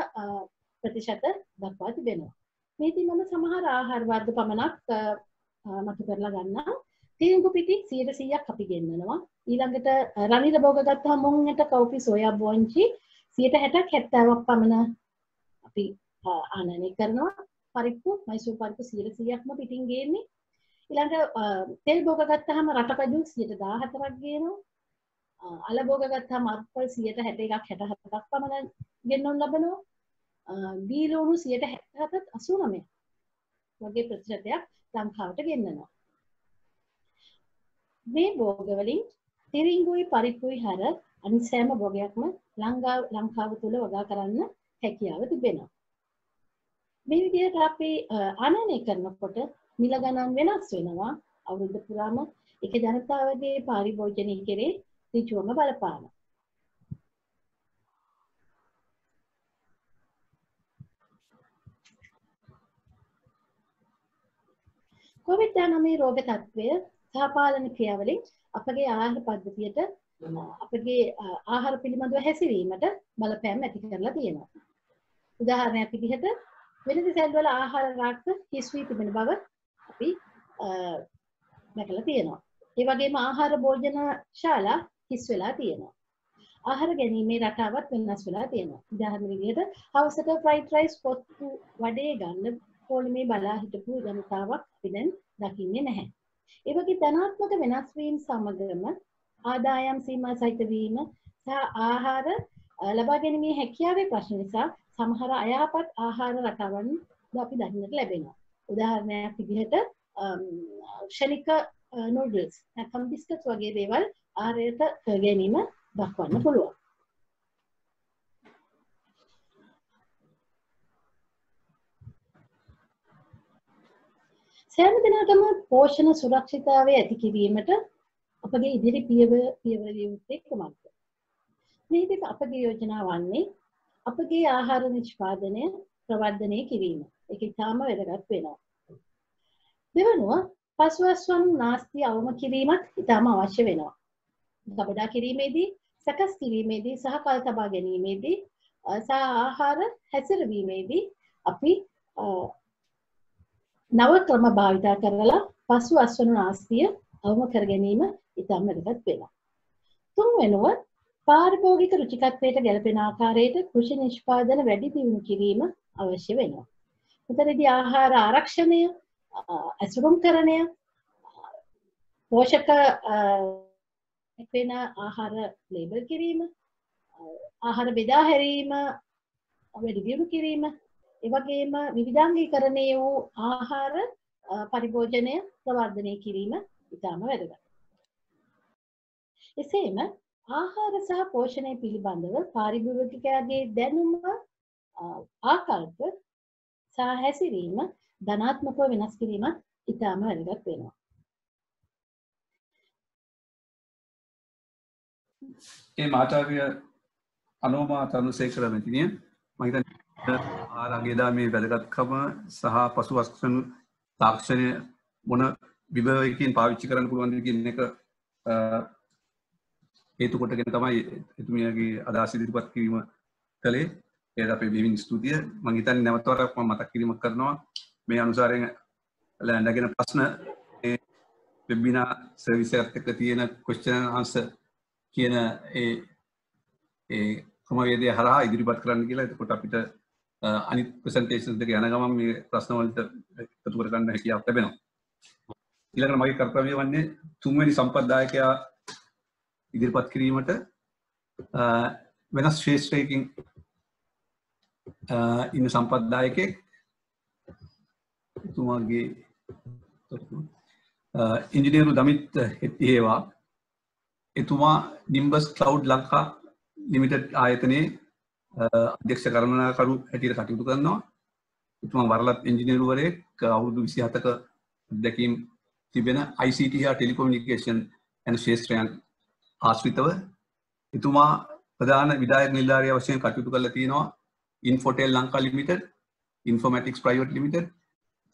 ප්‍රතිශත දක්වා තිබෙනවා. මේදී මම සමහර ආහාර වර්ග පමණක් මතු කරලා ගන්නම්. තේරුම් පිටි 100%ක් අපි ගෙන්වනවා. ඊළඟට රනිල භෝග ගත්තාම මොන්ට කවුපි සෝයා බෝංචි 60ක් 70ක් පමණ අපි ආනයනය කරනවා. පරිප්පු මයිසූර් පරිප්පු 100%ක්ම පිටින් ගේන්නේ. ඊළඟ තෙල් භෝග ගත්තාම රටකජු 114ක් ගේනවා. අල භෝග ගත්තාම අත්පල් 161ක් 67ක් පමණ ගෙන්වනු ලබනවා. බීලෝණු 167ත් 89 වගේ ප්‍රතිශතයක් ලංකාවට ගෙන්නනවා. මේ භෝගවලින් තිරිංගුයි පරිප්පුයි හැර අනිත් සෑම භෝගයක්ම ලංකාව තුළ වගා කරන්න හැකියාව තිබෙනවා. මේ විදිහට අපි ආනයනය කරනකොට මිල ගණන් වෙනස් වෙනවා අවුරුද්ද පුරාම ඒක ජනතාවගේ පාරිභෝජනය කෙරේ ඍජුවම බලපානවා. කොවිD-19 රෝග තත්ත්වය සහපාලන ක්‍රියාවලින් අපගේ ආහාර පද්ධතියට අපගේ ආහාර පිළිබඳව හැසිරීමට බලපෑම් ඇති කරලා තියෙනවා. උදාහරණයක් විදිහට වෙනද සැල්වල ආහාර රාක්ක හිස් වී තිබෙන බව අපි දැකලා තියෙනවා. ඒ වගේම ආහාර භෝජන ශාලා හිස් වෙලා තියෙනවා. ආහාර ගැනීමේ රටාවත් වෙනස් වෙලා තියෙනවා. උදාහරණ විදිහට හවසට ෆ්‍රයිඩ් රයිස් පොත්තු වඩේ ගන්න පොලිමේ බලා හිටපු ජනතාවක් අපි දැන් දකින්නේ නැහැ. ඒ වගේ ධනාත්මක වෙනස් වීම සමගම ආදායම් සීමා සහිත වීම සහ ආහාර ලබා ගැනීමේ හැකියාවේ ප්‍රශ්න නිසා සමහර අයහපත් ආහාර රටාවන් අපි දකින්නට ලැබෙනවා. උදාහරණයක් විදිහට ක්ෂණික නූඩල්ස් නැත්නම් බිස්කට් වගේ දේවල් ආහාරයට ගැනීම දක්වන්න පුළුවන්. සෑම දිනකටම පෝෂණ සුරක්ෂිතතාවය ඇති කිරීමට අපගේ ඉදිරි පියවර පියවර යුත්තේ කුමක්ද? මේක අපගේ යෝජනා වන්නේ අපගේ ආහාර නිෂ්පාදනය ප්‍රවර්ධනය කිරීම. ඒක ඉතාම වැදගත් වෙනවා. දෙවනුව පසුවස්වන් නාස්ති අවම කිරීමත් ඉතාම අවශ්‍ය වෙනවා. ගබඩා කිරීමේදී, සකස් කිරීමේදී සහ කල් තබා ගැනීමේදී සහ ආහාර හැසිරවීමේදී අපි නව ක්‍රම භාවිතා කරලා පසු අස්වනු නාස්තිය අවම කර ගැනීම ඉතාම වැදගත් වෙනවා. තුන්වෙනුව පාරිභෝගික රුචිකත්වයට ගැලපෙන ආකාරයට කෘෂි නිෂ්පාදන වැඩි දියුණු කිරීම අවශ්‍ය වෙනවා. මෙතනදී ආහාර ආරක්ෂණය, ඇසුරුම් කරණය, පෝෂක වෙන ආහාර ලේබල් කිරීම, ආහාර බෙදා හැරීම වැඩි දියුණු කිරීම, ඒ වගේම විවිධාංගීකරණය වූ ආහාර පරිභෝජනය ප්‍රවර්ධනය කිරීම ඉතාම වැදගත්. එසේම ආහාර සහ පෝෂණය පිළිබඳව පාරිභෝගිකයාගේ දැනුම ආකල්ප සහ හැසිරීම ධනාත්මකව වෙනස් කිරීමත් ඉතාම වැදගත් වෙනවා. ඒ මාචාර්ය අනෝමා තරුණසේකර මැතිනිය මම හිතන්නේ ආරාගේදා මේ වැදගත්කම සහ පසුවස්කන තාක්ෂණය මොන විභවයකින් පාවිච්චි කරන්න පුළුවන්ද කියන එක හේතු කොටගෙන තමයි එතුමියගේ අදහස් ඉදිරිපත් කිරීම කළේ. ඒත් අපේ බිමින් ස්තුතිය. මං හිතන්නේ නැවත වරක් මම මතක් කිරීමක් කරනවා. මේ අනුසාරයෙන් නැගෙන ප්‍රශ්න වෙබ්බිනා සර්විස් එකත් එක්ක තියෙන ක්වෙස්චන් ආන්සර් කියන ඒ ඒ ක්‍රමවේදය හරහා ඉදිරිපත් කරන්න කියලා. එතකොට අපිට අනිත් ප්‍රසන්ටේෂන්ස් දෙක යන ගමන් මේ ප්‍රශ්න වලට එකතු කර ගන්න හැකියාවක් ලැබෙනවා. ඊළඟට මගේ කර්තව්‍ය වන්නේ තුන්වෙනි සම්පත්දායකයා ඉදිරිපත් කිරීමට වෙනස් ශ්‍රේෂ්ඨයකින් ඉන්න සම්පත්දායකෙක් එතුමාගේ ඉංජිනේරු දමිත් හෙත්තිඒවා එතුමා නිම්බස් කලව් ලංකා ලිමිටඩ් ආයතනයේ අධ්‍යක්ෂ කරමනාකරු හැටියට කටයුතු කරනවා. එතුමා වරලත් ඉංජිනේරුවරයෙක් අවුරුදු විසි හතක දැකීම් තිබෙන ICT හා ටෙලිකොමිනිකේෂන් ඇන ශේෂත්‍රයන් ආශ්‍රිතව එතුමා ප්‍රධාන විදායක නිල්ධාරය වශයෙන් කටයුතු කළ තියෙනවා. Infotel Lanka limited informatics private limited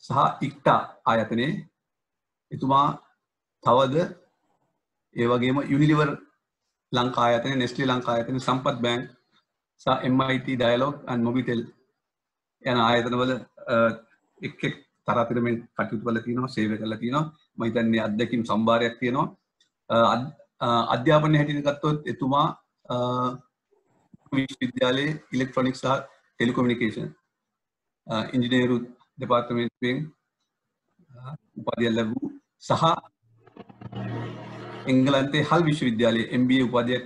සහ ඉක්ටා ආයතනයේ. එතුමා තවද ඒවගේම යුනිලිවර් ලංකා ආයතන නෙස්ලි ලංකා ආයතන සම්පත් බෑන්ක් සහ MIT ඩයලොග් අන් මොබිටෙල් යන ආයතනවල එක් එක් තරතිරමෙන් කටයුතු කළ තියෙනවා සේවය කළා තියෙනවා. මම හිතන්නේ අත්දැකීම් සම්භාරයක් තියෙනවා. අධ්‍යාපනය හැටියට ගත්තොත් එතුමා විශ්වවිද්‍යාලයේ ඉලෙක්ට්‍රොනික්ස් සහ ටෙලිකොමියුනිකේෂන් ඉංජිනේරු දෙපාර්තමේන්තුවෙන් උපාධියක් ලැබූ සහ එංගලන්තේ හල් විශ්වවිද්‍යාලයේ MBA උපාධියක්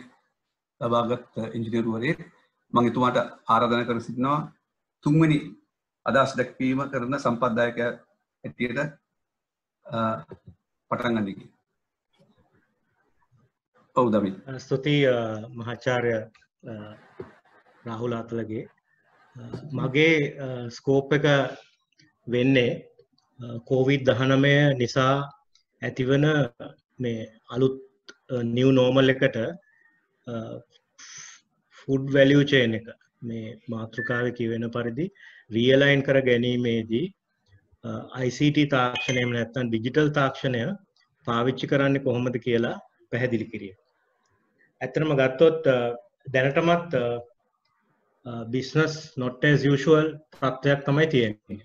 ලබාගත් ඉංජිනේරුවරයෙක් මම එතුමාට ආරාධනා කර සිටිනවා තුන්වෙනි අදහස් දැක්වීම කරන සම්පත්දායකයා හැටියට පටන් ගන්න කියලා. ඔව් දමි. ස්තුතියි මහාචාර්ය රාහුල අතලගේ මගේ ස්කෝප් එක වෙන්නේ කෝවිඩ් දහනමය නිසා ඇතිවන මේ අලුත් නිව් නෝමල් එකට ෆුඩ් වැලියූ චේන් එක මේ මාතෘකාව කිවෙන පරිදි රියලයින් කර ගැනීමේදී ICT තාක්ෂණයම නැත්තන් ඩිජිටල් තාක්ෂණය පාවිච්චි කරන්න කොහොමද කියලා පැහැදිලි කිරිය. ඇතරම ගත්තොත් දැනටමත් බිස්නස් නොට යුෂුවල් ප්‍රත්වයක් තමයි තියෙන්නේ.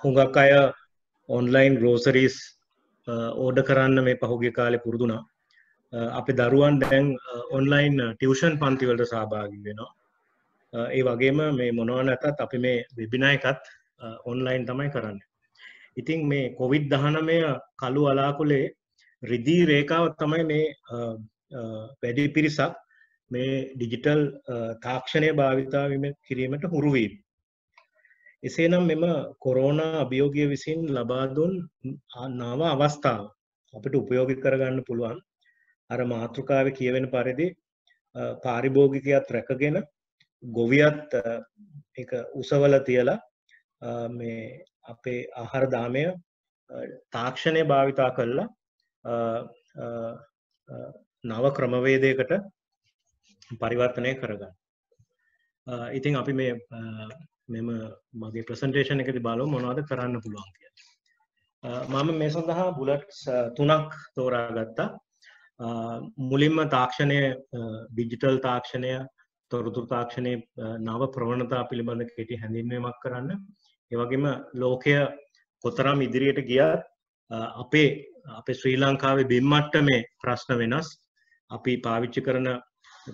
හුඟක් අය ඔන්ලයින් ග්‍රෝසරීස් ඕඩ කරන්න මේ පහුගේ කාලෙ පුරුදුනා අපි දරුවන් දැන් ඔන්ලයින් ටියවෂන් පන්තිවලට සහභාගි වෙනවා. ඒ වගේම මේ මොනව නැතත් අපි මේ වෙබිනායකත් ඔන්ලයින් තමයි කරන්න. ඉතින් මේ කොවිඩ් දහනමය කළු අලාකුලේ රිදී රේකාව තමයි මේ වැඩි පිරිසක් මේ ඩිජිටල් තාක්ෂණය භාවිතාවම කිරීමට හුරුවීම එසේනම් මෙම කොරෝණ අභියෝගය විසින් ලබාදුන් නාව අවස්ථාව අපිට උපයෝගි කරගන්න පුළුවන්. අර මාතෘකාව කියවෙන පරිදි පාරිභෝගිකයත් රැකගෙන ගොවියත් එක උසවල තියලා මේ අපේ ආහාර දාමය තාක්ෂණය භාවිතා කරලා නව ක්‍රමවේදයකට පරිවර්තනය කරගන්න. ඉතින් අපි මේ මෙම මගේ ප්‍රසන්ටේෂන් එකති බලෝ මොනවද කරන්න පුළුවන් කිය. මම මේ සඳහා බුලට් තුනක් තෝරා ගත්තා මුලින්ම තාක්ෂණය ඩිජිටල් තාක්ෂණය තොරතුර තාක්ෂණය නව ප්‍රවණතා පිළිබඳ කෙටි හැඳින්වීමක් කරන්න. ඒවගේම ලෝකය කොතරම් ඉදිරියට ගියත් අපේ අප ශ්‍රී ලංකාවේ බිම්මට්ට මේ ප්‍රශ්න වෙනස්. අපි පාවිච්චි කරන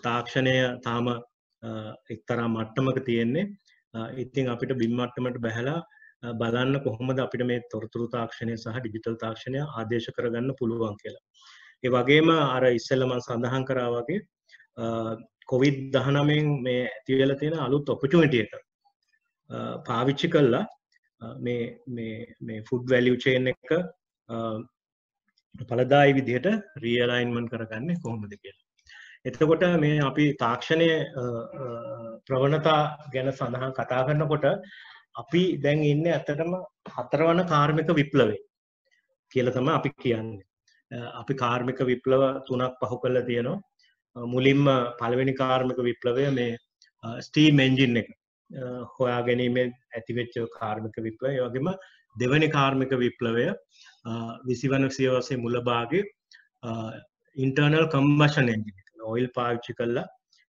තාක්ෂණය තාම එක්තරා මට්ටමක තියෙන්නේ. ඉතින් අපිට බිම්මට්ටමට බැහලා බලන්න කොහොමද අපිට මේ තොරතුරු තාක්ෂණය සහ ඩිජිටල් තාක්ෂණය ආදේශ කරගන්න පුළුවන් කියලා. ඒ වගේම අර ඉස්සෙල්ලම සඳහන් කරා වගේ කොවිඩ් දහනමෙන් මේ ඇතිවෙල තියෙන අලුත් ඔපචුනිටිය එක පාවිච්චි කල්ලා මේ ෆුඩ් වැලිය් චේන් එක පලදායි විදිහට රියලයින්මන් කරගන්න කොහොමද කියලා. එතකොට මේ අපි තාක්ෂණය ප්‍රවණතා ගැන සඳහන් කතා කරනකොට අපි දැන් ඉන්න ඇත්තටම හතරවන කාර්මික විප්ලවේ කියල තම අපි කියන්නේ. අපි කාර්මික විප්ලව තුනක් පහු කල්ල තියෙනවා මුලින්ම පළවෙනි කාර්මික විප්ලවය මේ ස්ටීම් එන්ජින් එක. හොයා ගැනීමෙන් ඇතිවෙච්ච කාර්මික විප්ලව වගේම දෙවැනි කාර්මික විප්ලවය විසිවන සියවසේ මුලභාගේ ඉන්ටර්නල් කම්බෂන් එන්ජින් ඔයිල් පාවිච්චි කල්ලා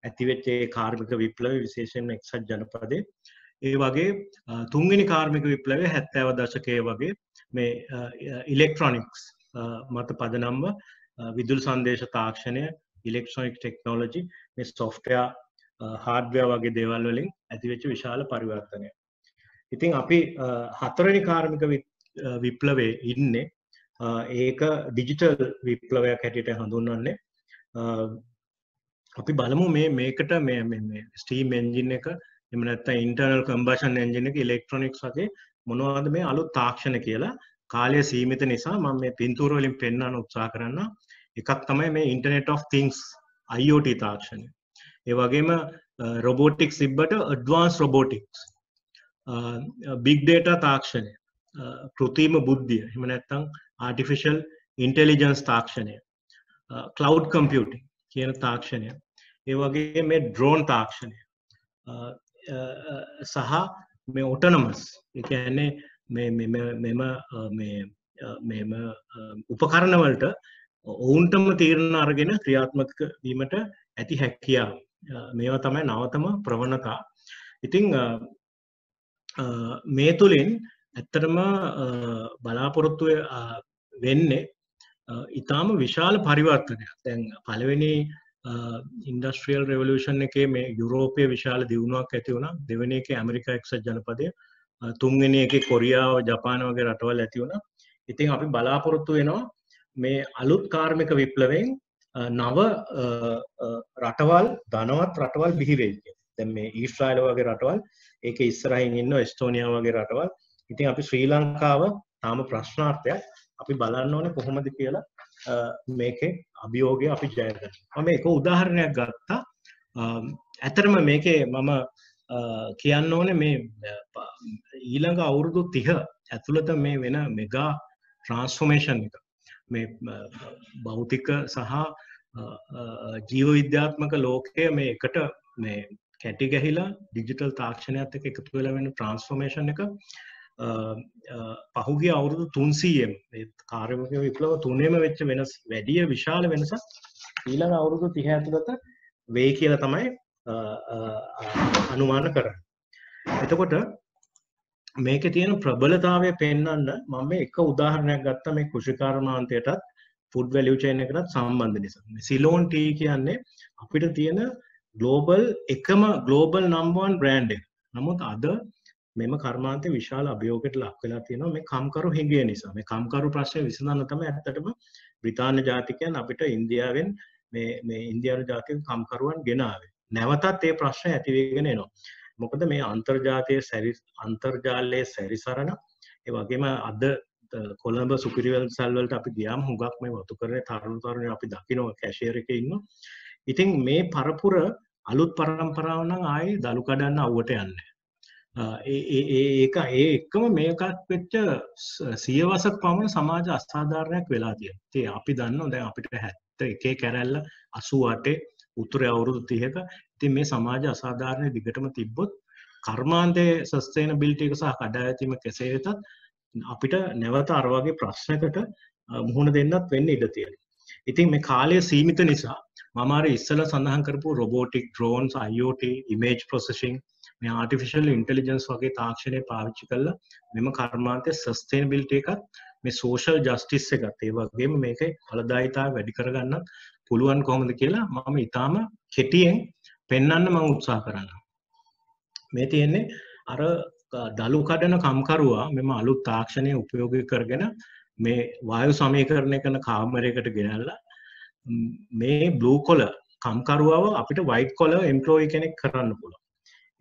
ඇතිවෙච්චේ කාර්මික විප්ලව විශේෂයෙන් එක්සත් ජනපදේ ඒ වගේ තුන්ගනි කාර්මික විප්ලවේ හැත්තෑව දශකය වගේ මේ ඉලෙක්ට්‍රොනික්ස් මත පදනම්ව විදුල් සංදේශ තාක්ෂණය ඉලෙක්ට්‍රොනික් ටෙක්නෝලජි මේ සොෆ්ටයා හාඩ්වය වගේ දේවල් වලින් ඇතිවෙච්ච විශාල පරිවර්තනය ඉතින් අපි හතරනි කාර්මික විප්ලවේ ඉන්නේ ඒක ඩිජිටල් විප්ලවයක් හැටියට හඳුන්වන්නේ අපි බලමු මේ මේකට මේ ස්ටීම් එන්ජින් එක එම නැත්නම් ඉන්ටර්නල් කම්බෂන් එන්ජින් එක ඉලෙක්ට්‍රොනික්ස් වගේ මොනවද මේ අලුත් තාක්ෂණ කියලා කාලය සීමිත නිසා මම මේ පින්තූර වලින් පෙන්වන්න උත්සාහ කරන්න එකක් තමයි මේ ඉන්ටර්නෙට් ඔෆ් තිංස් IoT තාක්ෂණය. ඒ වගේම රොබෝටික්ස් ඉබ්බට ඇඩ්වාන්ස් රොබෝටික්ස් බිග් ඩේටා තාක්ෂණය කෘතිම බුද්ධිය එහෙම නැත්නම් ආටිෆිෂල් ඉන්ටෙලිජන්ස් තාක්ෂණය කලව් කම්පියුටිං කියන තාක්ෂණය. ඒ වගේ මේ ඩ්‍රෝන් තාක්ෂණය සහ මේ ඔටනමස් එකන්නේ මෙම මෙම උපකරණවලට ඔවුන්ටම තීරණ අරගෙන ක්‍රියාත්මක වීමට ඇති හැකියා මේවා තමයි නවතම ප්‍රවණතා. ඉතිං මේ තුළින් ඇත්තටම බලාපොරොත්තු වෙන්නේ ඉතාම විශාල පරිවර්තනයක්. දැන් පළවෙනි ඉන්ඩස්ට්‍රියල් රෙවලූෂන් එකේ මේ යුරෝපය විශාල දියුණුවක් ඇති වුණා. දෙවනි එක ඇමරිකා එක්සත් ජනපදය. තුන්වෙනි එක කොරියාව ජපාන වගේ රටවල් ඇති වුණා. ඉතින් අපි බලාපොරොත්තු වෙනවා මේ අලුත් කාර්මික විප්ලවෙන් නව රටවල් ධනවත් රටවල් බිහිවෙයි දැන් මේ ඊශ්‍රායල වගේ රටවල් ඒක ඉස්සරහින් ඉන්න එස්ටෝනියා වගේ රටවල්. ඉතින් අපි ශ්‍රී ලංකාව තාම ප්‍රශ්නාර්ථයක්. අපි බලන්න ඕනේ කොහොමද කියලා මේකේ අභියෝගය අපි ජයගන්න මම එක උදාහරණයක් ගත්තා. ඇතරම මේකේ මම කියන්න ඕනේ මේ ඊළඟ අවුරුදු තිහ ඇතුළත මේ වෙන මෙගා ට්‍රන්ස්ෆෝමේෂන් එක. මේ භෞතික සහ ජීව විද්‍යාත්මක ලෝකය මේ එකට මේ කැටි ගැහිලා ඩිජිටල් තාක්ෂණයත් එක එකතු වෙලා වෙන ට්‍රන්ස්ෆෝමේෂන් එක. පහුගේ අවුරුදු තුන්සීයම් කාර්යමක විප්ලව තුනේම වෙච්ච වෙනස් වැඩිය විශාල වෙනසක් ඊළඟ අවුරුදු තිහ ඇතුළත වේ කියල තමයි අනුමාන කරන්න. එතකොට මේක තියෙන ප්‍රබලතාවය පෙන්න්න මම එක උදාහරණයක් ගත්ත මේ කෘෂිකාරමාන්තයටත් ෆුඩ් වැලියචයන එකටත් සම්බන්ධ නිසා. සිලෝන් ටී කියන්නේ අපිට තියෙන ගලෝබල් එකම ගලෝබල් නම්බවන් බ්‍රන්ඩ් එක. නමුත් අද මෙම කර්මාන්තය විශාල අභියෝගයට ලක් වෙලා තියෙනවා මේ කම්කරු හිඟිය නිසා. මේ කම්කරු ප්‍රශ්නය විසඳන්න තමයි ඇත්තටම බ්‍රිතාන්‍ය ජාතිකයන් අපිට ඉන්දියාවෙන් මේ මේ ඉන්දියානු ජාතික කම්කරුවන් ගෙනාවේ. නැවතත් ඒ ප්‍රශ්න ඇතිවේගෙන එනවා. මොකද මේ අන්තර්ජාතය සැරි අන්තර්ජාලයේ සැරිසරණ ඒ වගේම අද කොළඹ සුපිරිවල් සල්වලට අපි ගියාම් හුඟක් මේ වතු කරන තරුණු තරුණයෝ අපි දකිනවා කැෂියර් එකේ ඉන්නවා. ඉතින් මේ පරපුර අලුත් පරම්පරාව නම් ආයේ දලු කඩන්න අවුවට යන්නේ. ඒක ඒ එක්කම මේකත් වෙච්ච සියවසක් පමණ සමාජ අස්ථාධාරණයක් වෙලා තිය තිය අපි දන්න දැන් අපිට හැත්ත එකේ කැරැල්ල අසුවාටේ උතුර අවුරුදු තියක ඉතින් මේ සමාජ අසාධාරණය දිගටම තිබ්බොත් කර්මාන්තය සස්තේන බිල්ටික සහ කඩා ඇතිම කෙසේ වෙතත් අපිට නැවත අරවාගේ ප්‍රශ්නකට මුහුණ දෙන්නත් වෙන්න ඉඩ තියෙන ඉතින් මේ කාලය සීමිත නිසා මමාර ඉස්සල සඳහන් කරපු robotic drones IoT image processing මේ ආටිෆිශල් ඉන්ටලිජන්ස් වගේ තාක්ෂණය පාවිච්චි කරලා මෙම කර්මාන්තය සස්තේනබිලිට එකත් මේ සෝෂල් ජස්ටිස් එකත් ඒ වගේම මේක පලදායිතා වැඩි කරගන්න පුළුවන් කොහොමද කියලා මම ඉතාම කෙටියෙන් පෙන්නන්න මං උත්සා කරන්න මේ තියෙන්නේ අර දළු කඩන කම්කරුවා මෙම අලුත් තාක්ෂණය උපයෝගි කරගෙන මේ වායු සමීකරණය කරන කාමරයකට ගෙනල්ලා මේ බ්ලූ කොල කම්කරුවාව අපිට වයිට් කොල එම්පලෝයි කෙනෙක් කරන්න පුළුව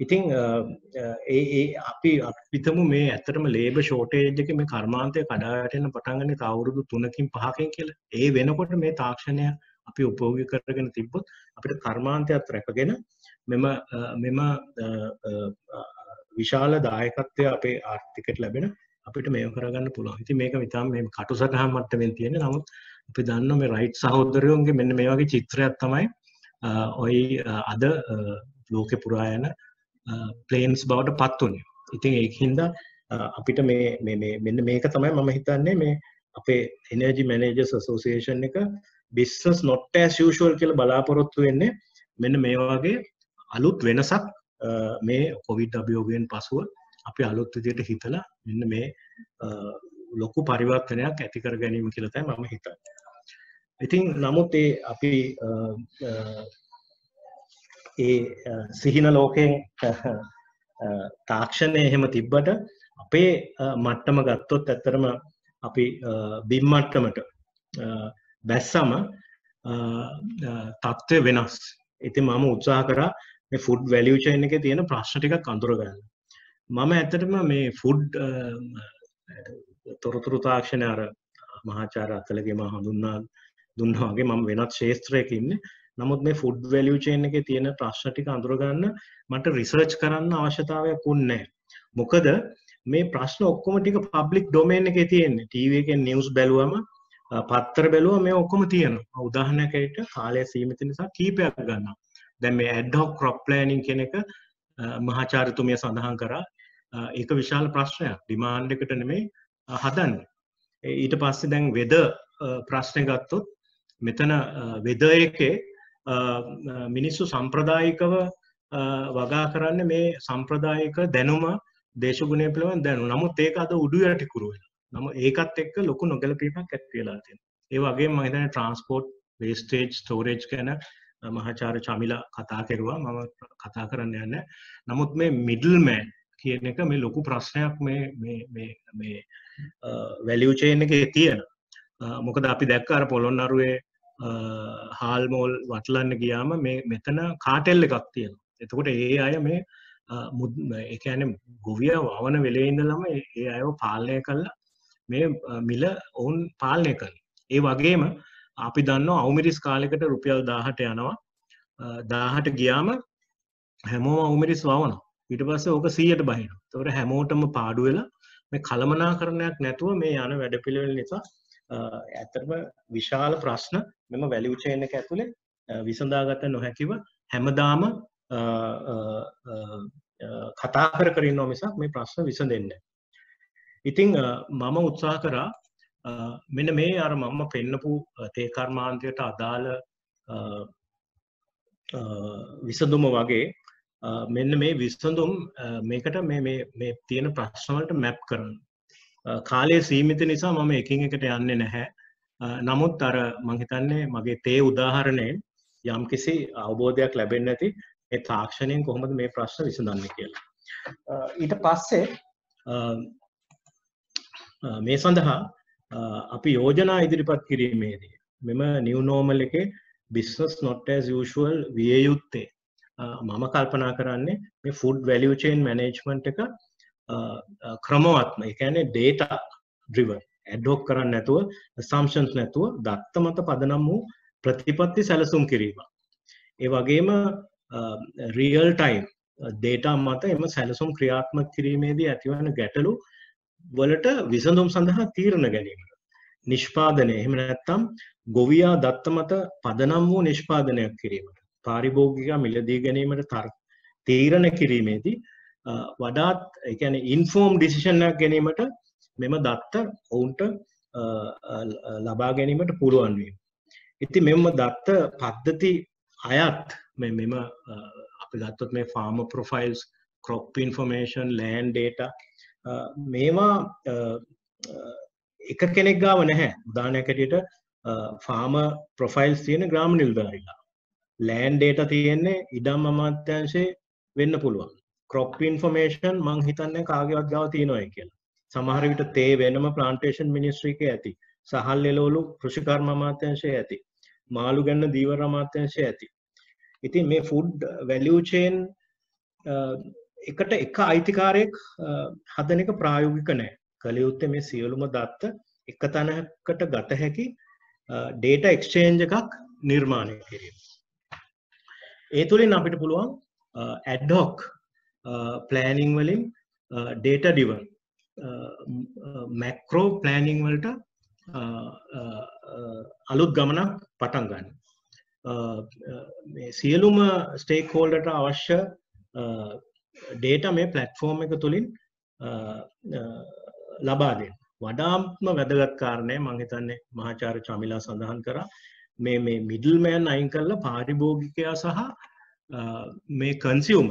ඉතිං ඒ අපි අපිතම මේ ඇත්තටම ලේබ ෂෝටේජ්ක මේ කර්මාන්තය කඩාටන පටන්ගන්න තවුරුදු තුනකින් පහකින් කියල. ඒ වෙනකොට මේ තාක්ෂණය අපි උපෝගි කරගෙන තිබ්බොත් අපිට කර්මාන්තයක් රැකගෙන මෙම මෙම විශාල දායකත්වය අපේ ආර්ථිකට ලැබෙන අපිට මේ කරගන්න පුළුවන්. ඉති මේක විතාම මේ කටු සටහන් මට්ටමෙන් තියෙන නමුත් අපි දන්න මේ රයිට් සහෝදරයෝන්ගේ මෙන්න මේ වගේ චිත්‍රයක් තමයි ඔයි අද ලෝකෙ පුරායන ප්ලේන්ස් බවට පත්වනේ ඉතින් ඒ හින්ද අපිට මේ මෙන්න මේක තමයි මම හිතන්නේ මේ අපේ එනර්ජි මැනේජස් සෝසිේෂන් එක බිස්සස් නොට් ඇස් යුෂුවල් කියලා බලාපොරොත්තු වෙන්නේ මෙන්න මේ වගේ අලුත් වෙනසක් මේ කොවිඩ් අභියෝගයෙන් පසුව අපි අලුත් විදියට හිතලා මෙන්න මේ ලොකු පරිවර්තනයක් ඇති කර ගැනීම කියලා තමයි මම හිතන්නේ. ඉතින් නමුත් ඒ අපි ඒ සිහින ලෝකයෙන් තාක්ෂණය එහෙම තිබ්බට අපේ මට්ටම ගත්තොත් ඇත්තරම අපි බිම් මට්ටමට බැස්සම තත්ත්වය වෙනස්. ඉති මම උත්සාහ කරා මේ ෆුඩ් වැලියචයින් එක තියෙන ප්‍රශ්න ටිකක් අඳුරගන්න මම ඇත්තටම මේ ෆුඩ් තොරතුරු තාක්ෂණ අර මහාචාර අත්තලගේ ම හඳුන්නා දුන්නවාගේ මම වෙනත් ශේත්‍රයක ඉන්න. නමුත් මේ ෆුඩ් වැලියචයින් එක තියෙන ප්‍රශ්න ටික අඳුරගන්න මට රිසර්ච් කරන්න අවශ්‍යතාවයක් උන්නේ මොකද මේ ප්‍රශ්න ඔක්කොම ටික පබ්ලික් ඩොමේන් එක තියෙන්නේ. ටීව එකෙන් නිවස් බැලුවම පත්තර බැලුව මේ ඔක්කොම තියෙන උදාහනකට කාලය සීමිත නිසා කීපයක් ගන්න දැන් මේ ඇඩ්හොක් ක්‍රොප් ප්ලෑනින් කෙන එක මහාචාරතුමිය සඳහන් කරා. ඒක විශාල ප්‍රශ්නයක්. ඩිමාන්්ඩ එකට නෙමේ හදන්න. ඊට පස්සේ දැන් වෙද ප්‍රශ්නය ගත්තොත් මෙතන වෙද එකේ මිනිස්සු සම්ප්‍රදායිකව වගා කරන්න මේ සම්ප්‍රදායික දැනුම දේශගුණය පිළිවන් දැනු නමුත් ඒක අද උඩු යටිකුරුවෙන නම ඒකත් එක්ක ලොකු නොගැලපීමක් ඇත්වෙලා තියෙන ඒ වගේ මහිතන ට්‍රන්ස්පෝර්ට් වේස්ටේජ් ස්ටෝරේජ් කැන මහාචාර චමිලා කතා කෙරවා. මම කතා කරන්න යන්න නමුත් මේ මිඩල්මෑන් කියන එක මේ ලොකු ප්‍රශ්නයක් මේ වැලියචේන එක තියෙන මොකද අපි දැක්කාර පොළොන් අරුවේ හාල්මෝල් වටලන්න ගියාම මේ මෙතන කාටෙල්ල එකක් තියෙන එතකොට ඒ අය මේ එකන ගොවිය වවන වෙලේඉඳලම ඒ අයව පාලනය කල්ලා මේ මිල ඔවුන් පාලනය කළ ඒ වගේම අපි දන්න අවමිරිස් කාලෙකට රුපියල් දාහට යනවා. දාහට ගියාම හැමෝම අවමිරිස් වවන ඊට පස්සේ ඕක සීයට බහින තොර හැමෝටම පාඩුවෙලා මේ කළමනා කරණයක් නැතුව මේ යන වැඩ පිළිවෙල නිසා ඇතරම විශාල ප්‍රශ්න මෙම වැලිවචයන එක ඇතුළේ විසඳාගත නොහැකිව හැමදාම කතා කර කරින් නොමිසක් මේ ප්‍රශ්න විසඳෙන්න. ඉතිං මම උත්සාහ කරා මෙන මේ අර මම පෙන්නපු තේකර්මාන්තයට අදාළ විසඳුම වගේ මෙන්න මේ විසඳුම් මේකට මේ තියෙන ප්‍රශ්නවලට මැප් කරන්න. කාලය සීමිත නිසා මම එකින් එකට යන්නේ නැහැ. නමුත් අර මංහිතන්නේ මගේ තේ උදාහරණයෙන් යම් කිසි අවබෝධයක් ලැබෙන් ඇති ඒ තාක්ෂණයෙන් කොහොමද මේ ප්‍රශ්න විසඳන්න කියලා. ඊට පස්සේ මේ සඳහා අපි යෝජනා ඉදිරිපත් කිරීමේදී මෙම නිවනෝමල් එකේ බිස්නස් නොට ඇස් යුෂුවල් විය යුත්තේ මම කල්පනා කරන්නේ මේ ෆුඩ් වැලියචේන් මැනේජ්මන්ට් එක ක්‍රමවත්ම එකැනේ ඩේට ඩ්‍රිවන් ඇඩ්ඩෝක් කරන්න නැතුව සම්ෂන්ස් නැතුව දත්ත මත පදනම් වූ ප්‍රතිපත්ති සැලසුම් කිරීම. ඒ වගේම රියල් ටයිම් ඩේටා මත එම සැලසුම් ක්‍රියාත්ම කිරීමේදී ඇතිවන ගැටලු වලට විසඳුම් සඳහා තීරණ ගැනීම. නිෂ්පාදනය එහෙම නැත්තම් ගොවියා දත්ත මත පදනම් වූ නිෂ්පාදනයක් කිරීමට පාරිභෝගික මිලදී ගැනීමට තර තීරණ කිරීමේදී වඩාත් එකන ඉන්ෆෝර්ම් ඩිසිෂන්යක් ගැනීමට මෙම දත්ත ඔවුන්ට ලබා ගැනීමට පුළුවන්වීම. ඉති මෙම දත්ත පද්ධති අයත් මෙම අපි ගත්තොත් මේ farm profiles crop information land data මේවා එක කෙනෙක් ගාව නැහැ. උදානයකටට ෆාර්ම ප්‍රොෆයිල්ස් තියෙන ග්‍රාම නිල්ධාරිලා. ලෑන් ඩේට තියෙන්නේ ඉඩම් අමාත්‍යංශය වෙන්න පුළුවන්. කොප් ඉන්ෆර්මේෂන් මං හිතන්න කාගවත් ගාව තියෙනොය කියලා. සමහර විට තේ වෙනම ප්ලාන්ටේෂන් මිනිස්ත්‍රීක ඇති. සහල් එලෝලු කෘෂිකර්ම අමාත්‍යංශය ඇති. මාළු ගන්න දීවර අමාත්‍යංශය ඇති. ඉතින් මේ ෆුඩ් වැලියචේන් එකට එක අයිතිකාරයෙක් හදන එක ප්‍රායෝගික නෑ කළයුත්තේ මේ සියලුම දත්ත එක තැනකට ගත හැකි ඩේට එක්ස්චේන්ජ එකක් නිර්මාණය කිරීම. ඒ තුළින් අපිට පුළුවන් ඇඩ්ඩොක් ප්ලෑනිං වලින් ඩේට ඩිවන් මැක්‍රෝ ප්ලෑනිං වලට අලුත් ගමනක් පටන් ගන්න සියලුම ස්ටේක් හෝල්ඩට අවශ්‍ය ඩේට මේ පලට්ෆෝර්ම් එක තුළින් ලබාදෙන් වඩාත්ම වැදගත් කාරණය මංහිතන්නේ මහාචාර චමිලා සඳහන් කර. මේ මේ මිඩල්මෑන් අයින් කරලා පාරිභෝගිකයා සහ මේ කන්සිවම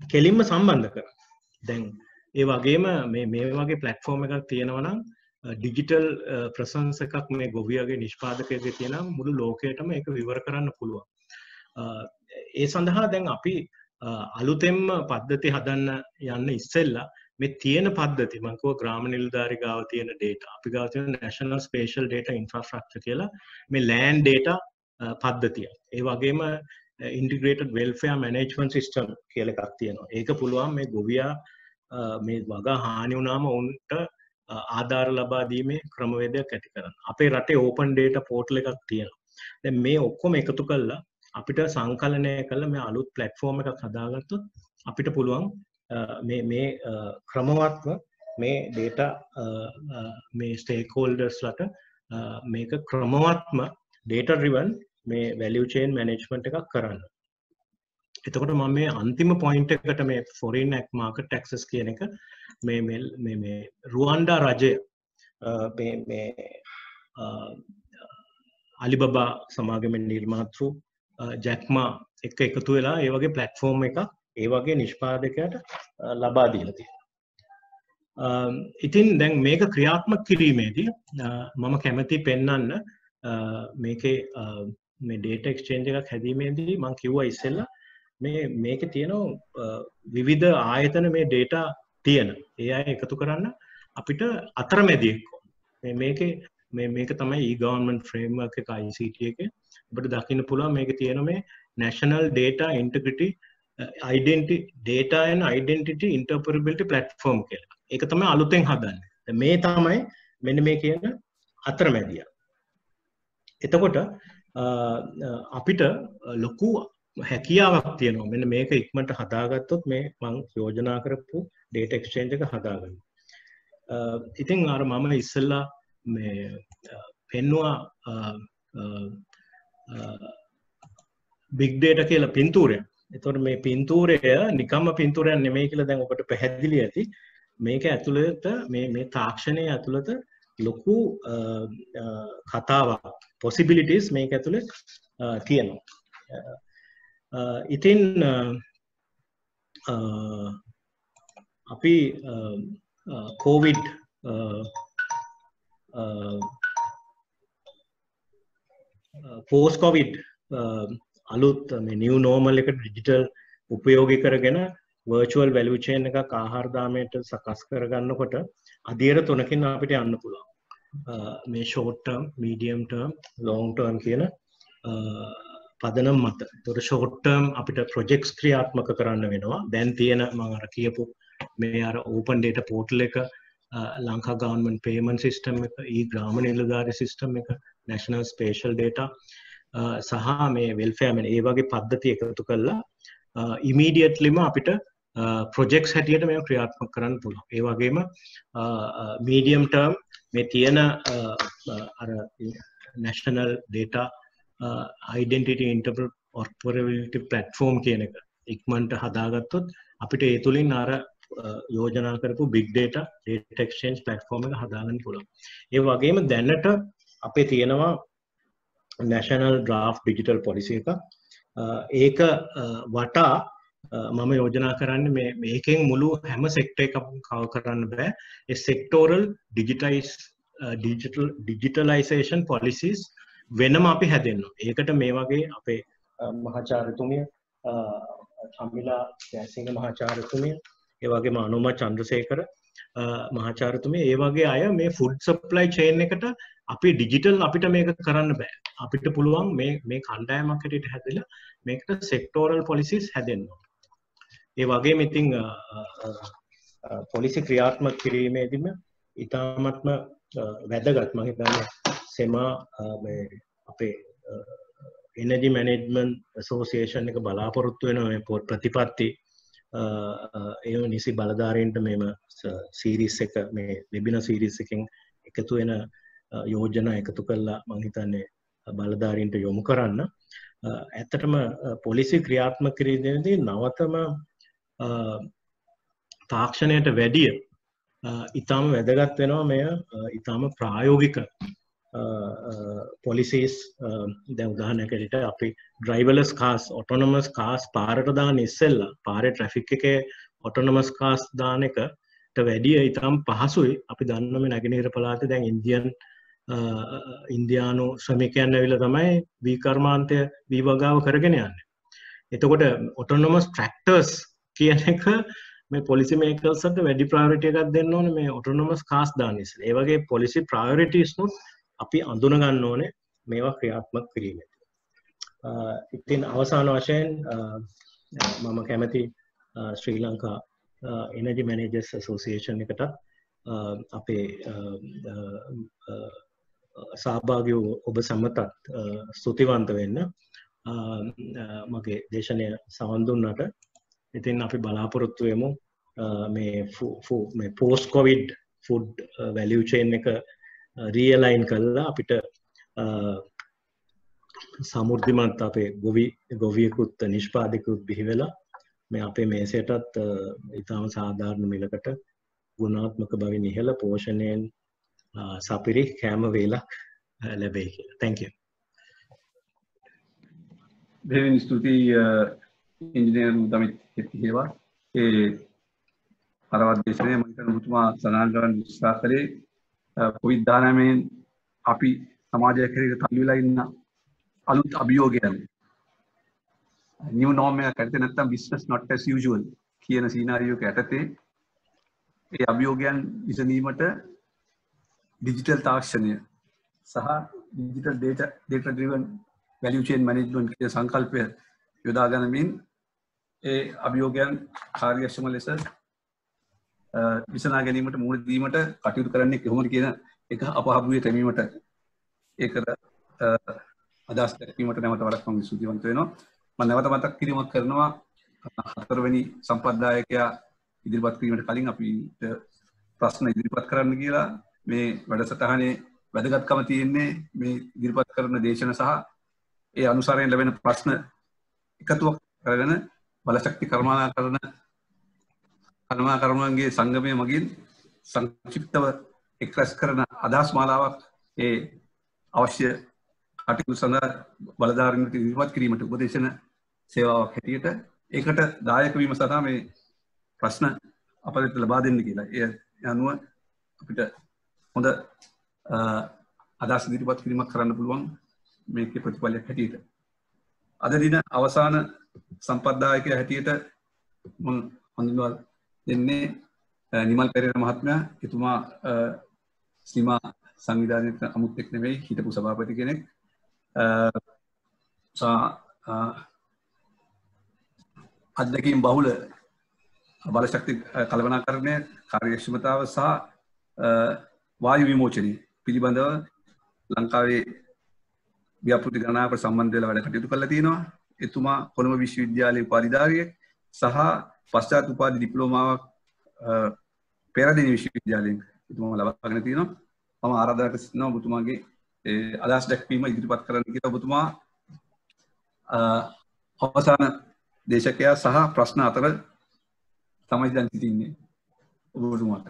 කෙලින්ම සම්බන්ධ කර. දැන් ඒ වගේම මේ මේ වගේ පලට්ෆෝර්ම් එකක් තියෙනවනම් ඩිජිටල් ප්‍රසන්ස එකක් මේ ගොවියගේ නිෂ්පාදකයගේ තියෙන මුළු ලෝකයටම එක විවර කරන්න පුළුවන්. ඒ සඳහා දැන් අපි අලුතෙම්ම පද්ධති හදන්න යන්න ඉස්සෙල්ලා මේ තියෙන පද්ධති මංකුව ග්‍රාම නිල්ධාරි ගාව තියෙන ඩේට අපි ගාව තියෙන නැශනල් ස්පේෂල් ඩේට ඉන්ෆ්‍රස්ට්‍රක්චර් කියලා මේ ලෑන් ඩේට පද්ධතිය ඒ වගේම ඉන්ටිග්‍රේටඩ් වෙල්ෆෙයා මැනේජ්මන්ට් සිස්ටම් කියල එකක් තියෙනවා. ඒක පුළුවන් මේ ගොවියා මේ වගා හානි වුණාම ඔවුන්ට ආධාර ලබා දීමේ ක්‍රමවේදයක් ඇති කරන්න. අපේ රටේ ඕපන් ඩේට පෝට්ල එකක් තියෙනවා. දැන් මේ ඔක්කොම එකතු කල්ලා අපිට සංකලනය කළ මේ අලුත් පලට්ෆෝර්ම එකක් හදාගත්තොත් අපිට පුළුවන් මේ ක්‍රමවත්ව මේ ඩේට මේ ස්ටේකෝල්ඩර්ස්ලට මේක ක්‍රමවත්ම ඩේට රිවන් මේ වැලියචේන් මැනේජ්මන්ට් එකක් කරන්න. එතකොට මම මේ අන්තිම පොයින්ට එකට මේ ෆොරින් ඇක් මාක ටක්සස් කියන එක මේ රුවන්ඩා රජය අලිබබා සමාගමෙන් නිර්මාතෘ ජැක්මා එක එකතු වෙලා ඒ වගේ පලට්ෆෝර්ම් එක ඒ වගේ නිෂ්පාදකයට ලබා දීලති ඉතින් දැන් මේක ක්‍රියාත්මක කිරීමේදී මම කැමති පෙන්නන්න මේකේ මේ ඩේට එක්ස්චේන්ජ එකක් හැදීමේදී මං කිව්වා ඉස්සෙල්ලා මේ මේක තියෙනවා විවිධ ආයතන මේ ඩේට තියෙන. ඒ අය එකතු කරන්න අපිට අතරමැදියෙක්කෝ මේකේ මේක තමයි ඒගවන්මන් ෆ්‍රේම් එක ICT එක ඔබට දකින්න පුළුවන් මේක තියෙන මේ නැශනල් ඩේට ඉන්ටග්‍රිටි අයිඩෙන්ටි ඩේටයන් අයිඩෙන්ටිට ඉන්ටර්පරබිලිටි පලට්ෆෝර්ම් කියලා. එක තමයි අලුතෙන් හදන්න. මේ තමයි මෙන්න මේ කියන අතරමැදිය. එතකොට uh, uh, අපිට ලොකු හැකියාවක් තියෙනවා. මෙන්න මේක ඉක්මට හදාගත්තොත් මේ මං යෝජනා කරපු ඩේට එක්ස්චේන්ජ එක හදාගන්න. Uh, ඉතින් අර මම ඉස්සල්ලා මේ පෙන්නවා බිග්ඩේට කියලා පින්තූරය. එතොට මේ පින්තූරය නිකම්ම පින්තුරයන් නෙමේ කියලා දැන් ඔකට පැහැදිලි ඇති. මේක ඇතුළට මේ තාක්ෂණය ඇතුළත ලොකු කතාවක් පොසිබිලිටස් මේක ඇතුළේ තියෙනවා. ඉතින් අපි කෝවිඩ් පෝස්කොවිඩ් um, අලුත් uh, මේ නිව නෝමල් එක ඩිජිටල් උපයෝගි කරගෙන වර්චුවල් වැලුචේන් එක ආහාරදාමයට සකස් කරගන්නකොට අධීර තුනකින් අපිට යන්න පුළුවන්. Uh, මේ short term medium term long term කියන uh, පදනම් මත. තොර ෂෝට්ටර්ම් අපිට ප්‍රොජෙක්ස් ක්‍රියාත්මක කරන්න වෙනවා. දැන් තියෙන මඟර කියපු මේ අර ඕපන් ඩේට පෝටල් එක ලංකා ගවන්මන් පේමන් සිිස්ටම් එක ඒ ග්‍රාම නිලධාරි සිිස්ටම් එක නැශනල් ස්පේෂල් ඩේට සහ මේ වෙල්ෆෑමෙන් ඒ වගේ පද්ධති එකතු කරලා ඉමීඩියට්ලිම අපිට ප්‍රොජෙක්ස් හැටියට මේ ක්‍රියාත්මක කරන්න පුළුවන්. ඒ වගේම මීඩියම් ටර්ම් මේ තියෙන අර national data identity interoperability platform කියන එක ඉක්මන්ට හදාගත්තොත් අපිට ඒ තුළින් අර යෝජනා කරපු බික් ඩේට ඩේටක්ෂන්ස් පලට්ෆෝර්ම එක හදාගන්න පුළුවන්. ඒ වගේම දැන්නට අපේ තියෙනවා නැශනල් ඩ්‍රාෆ් ඩිජිටල් පොලිසි එක. ඒක වටා මම යෝජනා කරන්න මේකෙන් මුළු හැම සෙක්ට එක කව කරන්න බෑ. Sectoral digitize digital digitalization policies වෙනම අපි හැදෙන්න්න ඒකට මේ වගේ අපේ මහාචාරතුමිය චම්මිලා යැසිංහ මහාචාරතුමිය ඒවගේ අනුම චන්ද්‍රසේකර මහාචාරතුමේ ඒ වගේ අය මේ ෆුඩ් සප්ලයි චේන් එකට අපි ඩිජිටල් අපිට මේක කරන්න බෑ. අපිට පුළුවන් මේ මේ කණ්ඩායමක් හැටියට හැදලා මේකට සෙක්ටෝරල් පොලිසිස් හැදෙන්නවා ඒ වගේ ඉතින් පොලිසි ක්‍රියාත්මක කිරීමේදීම ඉතාමත්ම වැදගත්. මම හිතන්නේ සෙමා අපේ එනජි මැනේජ්මන්ට් ඇසෝසියේෂන් එක බලාපොරොත්තු වෙන පොත් ප්‍රතිපත්ති ඒ නිසි බලධාරයෙන්ට මෙම සීරිස් එක මේ වෙබින සීරිස් එකෙන් එකතු වෙන යෝජන එකතු කල්ලා මංහිතන්නේ බලධාරීන්ට යොමු කරන්න. ඇත්තටම පොලිසි ක්‍රියාත්ම කිරීදදී නවතම තාක්ෂණයට වැඩිය ඉතාම වැදගත් වෙනවා මෙය ඉතාම ප්‍රායෝගික පොලිසිස් දැ උදාහනකට අපි ඩ්‍රයිවලස් කාස් ඔටොනමස් කාස් පාරට දාන ඉස්සෙල්ලා පාර ට්‍රෆික් එක ඔටොනමස් කාස් දාන එකට වැඩිය ඉතාම් පහසුයි. අපි දන්නම නැගෙනහිර පලාත දැන් ඉන්දියන් uh, uh, ඉන්දයානු ශ්‍රමිකයන්න ඇවිල තමයි වීකර්මාන්තය වීවගාව කරගෙන යන්න. එතකොට ඔටොනොමස් ට්‍රක්ටර්ස් කියන එක මේ පොලිසි මේකල්සට වැඩි ප්‍රාරිටිය එකක් දෙන්න ඕන මේ ඔටොනොමස් කාස් දානිස් ඒවගේ පොලිසි ප්‍රාරිටිස් නුත් අපි අඳුනගන්න ඕනේ මේවා ක්‍රියාත්මක් කිරීම ඉතින් අවසාන වශයෙන් මම කැමති ශ්‍රී ලංකා එනජි මැනජස් සෝසිේෂන් එකට අපේ සහභාගය ඔබ සම්මතත් ස්තුතිවන්ත වෙන්න මගේ දේශනය සවන්දුන්නට ඉතින් අපි බලාපොරොත්තුවමු මේ පෝස් කොවිඩ් ෆුඩ් වැලියචේන් එක රියලයින් කල්ලා අපිට සමුෘද්ධිමත් අපේ ගොවි ගොවියකුත් නිෂ්පාධිකුත් බිහිවෙලා මේ අපේ මේසයටත් ඉතාම සාධාරණ මිලකට ගුණාත්මක බවින් ඉහළ පෝෂණයෙන් සපිරි කෑම වේලක් ලැබේ කියලා. තැංක දෙවිනි ස්තුතියි ඉංජිනේරු දමිත් හෙවා ඒ පරවත් දේශනය මහිතන මුතුමා සඳහන් කරන්න උත්සාහ කළේ කොවිඩ් දානමයෙන් අපි සමාජය කරේ තල්ලු වෙලා ඉන්න අලුත් අභියෝගයන්. නිව් නෝර්ම් එක කරතේ නැත්නම් බිස්නස් not as usual කියන සීනාරියෝ එක යටතේ ඒ අභියෝගයන් විසඳීමට ඩිජිටල් තාක්ෂණය සහ digital data data driven value chain management කියන සංකල්පය යොදා ගනිමින් ඒ අභියෝගයන් කාර්යක්ෂම ලෙස විසනා ගැනීමට මුණ දීමට කටයුතු කරන්නේ කොහොමද කියන එක අපහසුවේ තැමීමට ඒකට අදහස් දැක්වීමට නැවත වරක් මම ස්තුතිවන්ත වෙනවා. මම නැවත මතක් කිරීමක් කරනවා. හතරවෙනි සම්ප්‍රදායකයා ඉදිරිපත් කිරීමට කලින් අපිට ප්‍රශ්න ඉදිරිපත් කරන්න කියලා මේ වැඩසටහනේ වැදගත්කම තියෙන්නේ මේ ඉදිරිපත් කරන දේශන සහ ඒ අනුසාරයෙන් ලැබෙන ප්‍රශ්න එකතුවක් කරගෙන බලශක්ති කර්මානා කරන කර්මා කර්මන්ගේ සංගමය මගින් සංක්ෂිප්තව එක්රැස් කරන අදහස් මාලාවක් ඒ අවශ්‍ය කටයුතු සඳහා බලධාරීන්ට ඉදිරිපත් කිරීමට උපදේශන සේවාවක් හැටියට ඒකට දායක වීම සඳහා මේ ප්‍රශ්න අපිට ලබා දෙන්න කියලා. ඒ අනුව අපිට හොඳ අදහස් ඉදිරිපත් කිරීමක් කරන්න පුළුවන් මේකේ ප්‍රතිඵලයක් හැටියට. අද දින අවසාන සම්පත්දායකය හැටියට මං හඳුන්වා දෙන්නේ නිමල් පෙරේර මහත්මයා එතුමා සිමා සංවිධානයට අමුත් එක් නෙවෙයි හිටපු සභාපති කෙනෙක්. අත්දැකීම් බහුල බලශක්ති කළවනාකරණය කාර්යක්ෂමතාව සහ වායු විමෝචනය පිළිබඳව ලංකාවේ ව්‍යාපෘති ගණනාවකට සම්බන්ධ වෙලා වැඩ කටයුතු කරලා තියෙනවා. එතුමා කොළඹ විශ්වවිද්‍යාලයේ උපාධිධාරියෙක් සහ පශ්චාත් උපාධි ඩිප්ලෝමාවක් පෙරදින විශ්වවිද්‍යාලයෙන් එතුමා ලබාගෙන තියෙනවා. මම ආරාධනා කරනවා ඔබතුමාගේ අදහස් දැක්වීම ඉදිරිපත් කරන්න කියලා ඔබතුමා අවසාන දේශකයා සහ ප්‍රශ්න අතර තමයි දැන් සිටින්නේ ඔබතුමාට.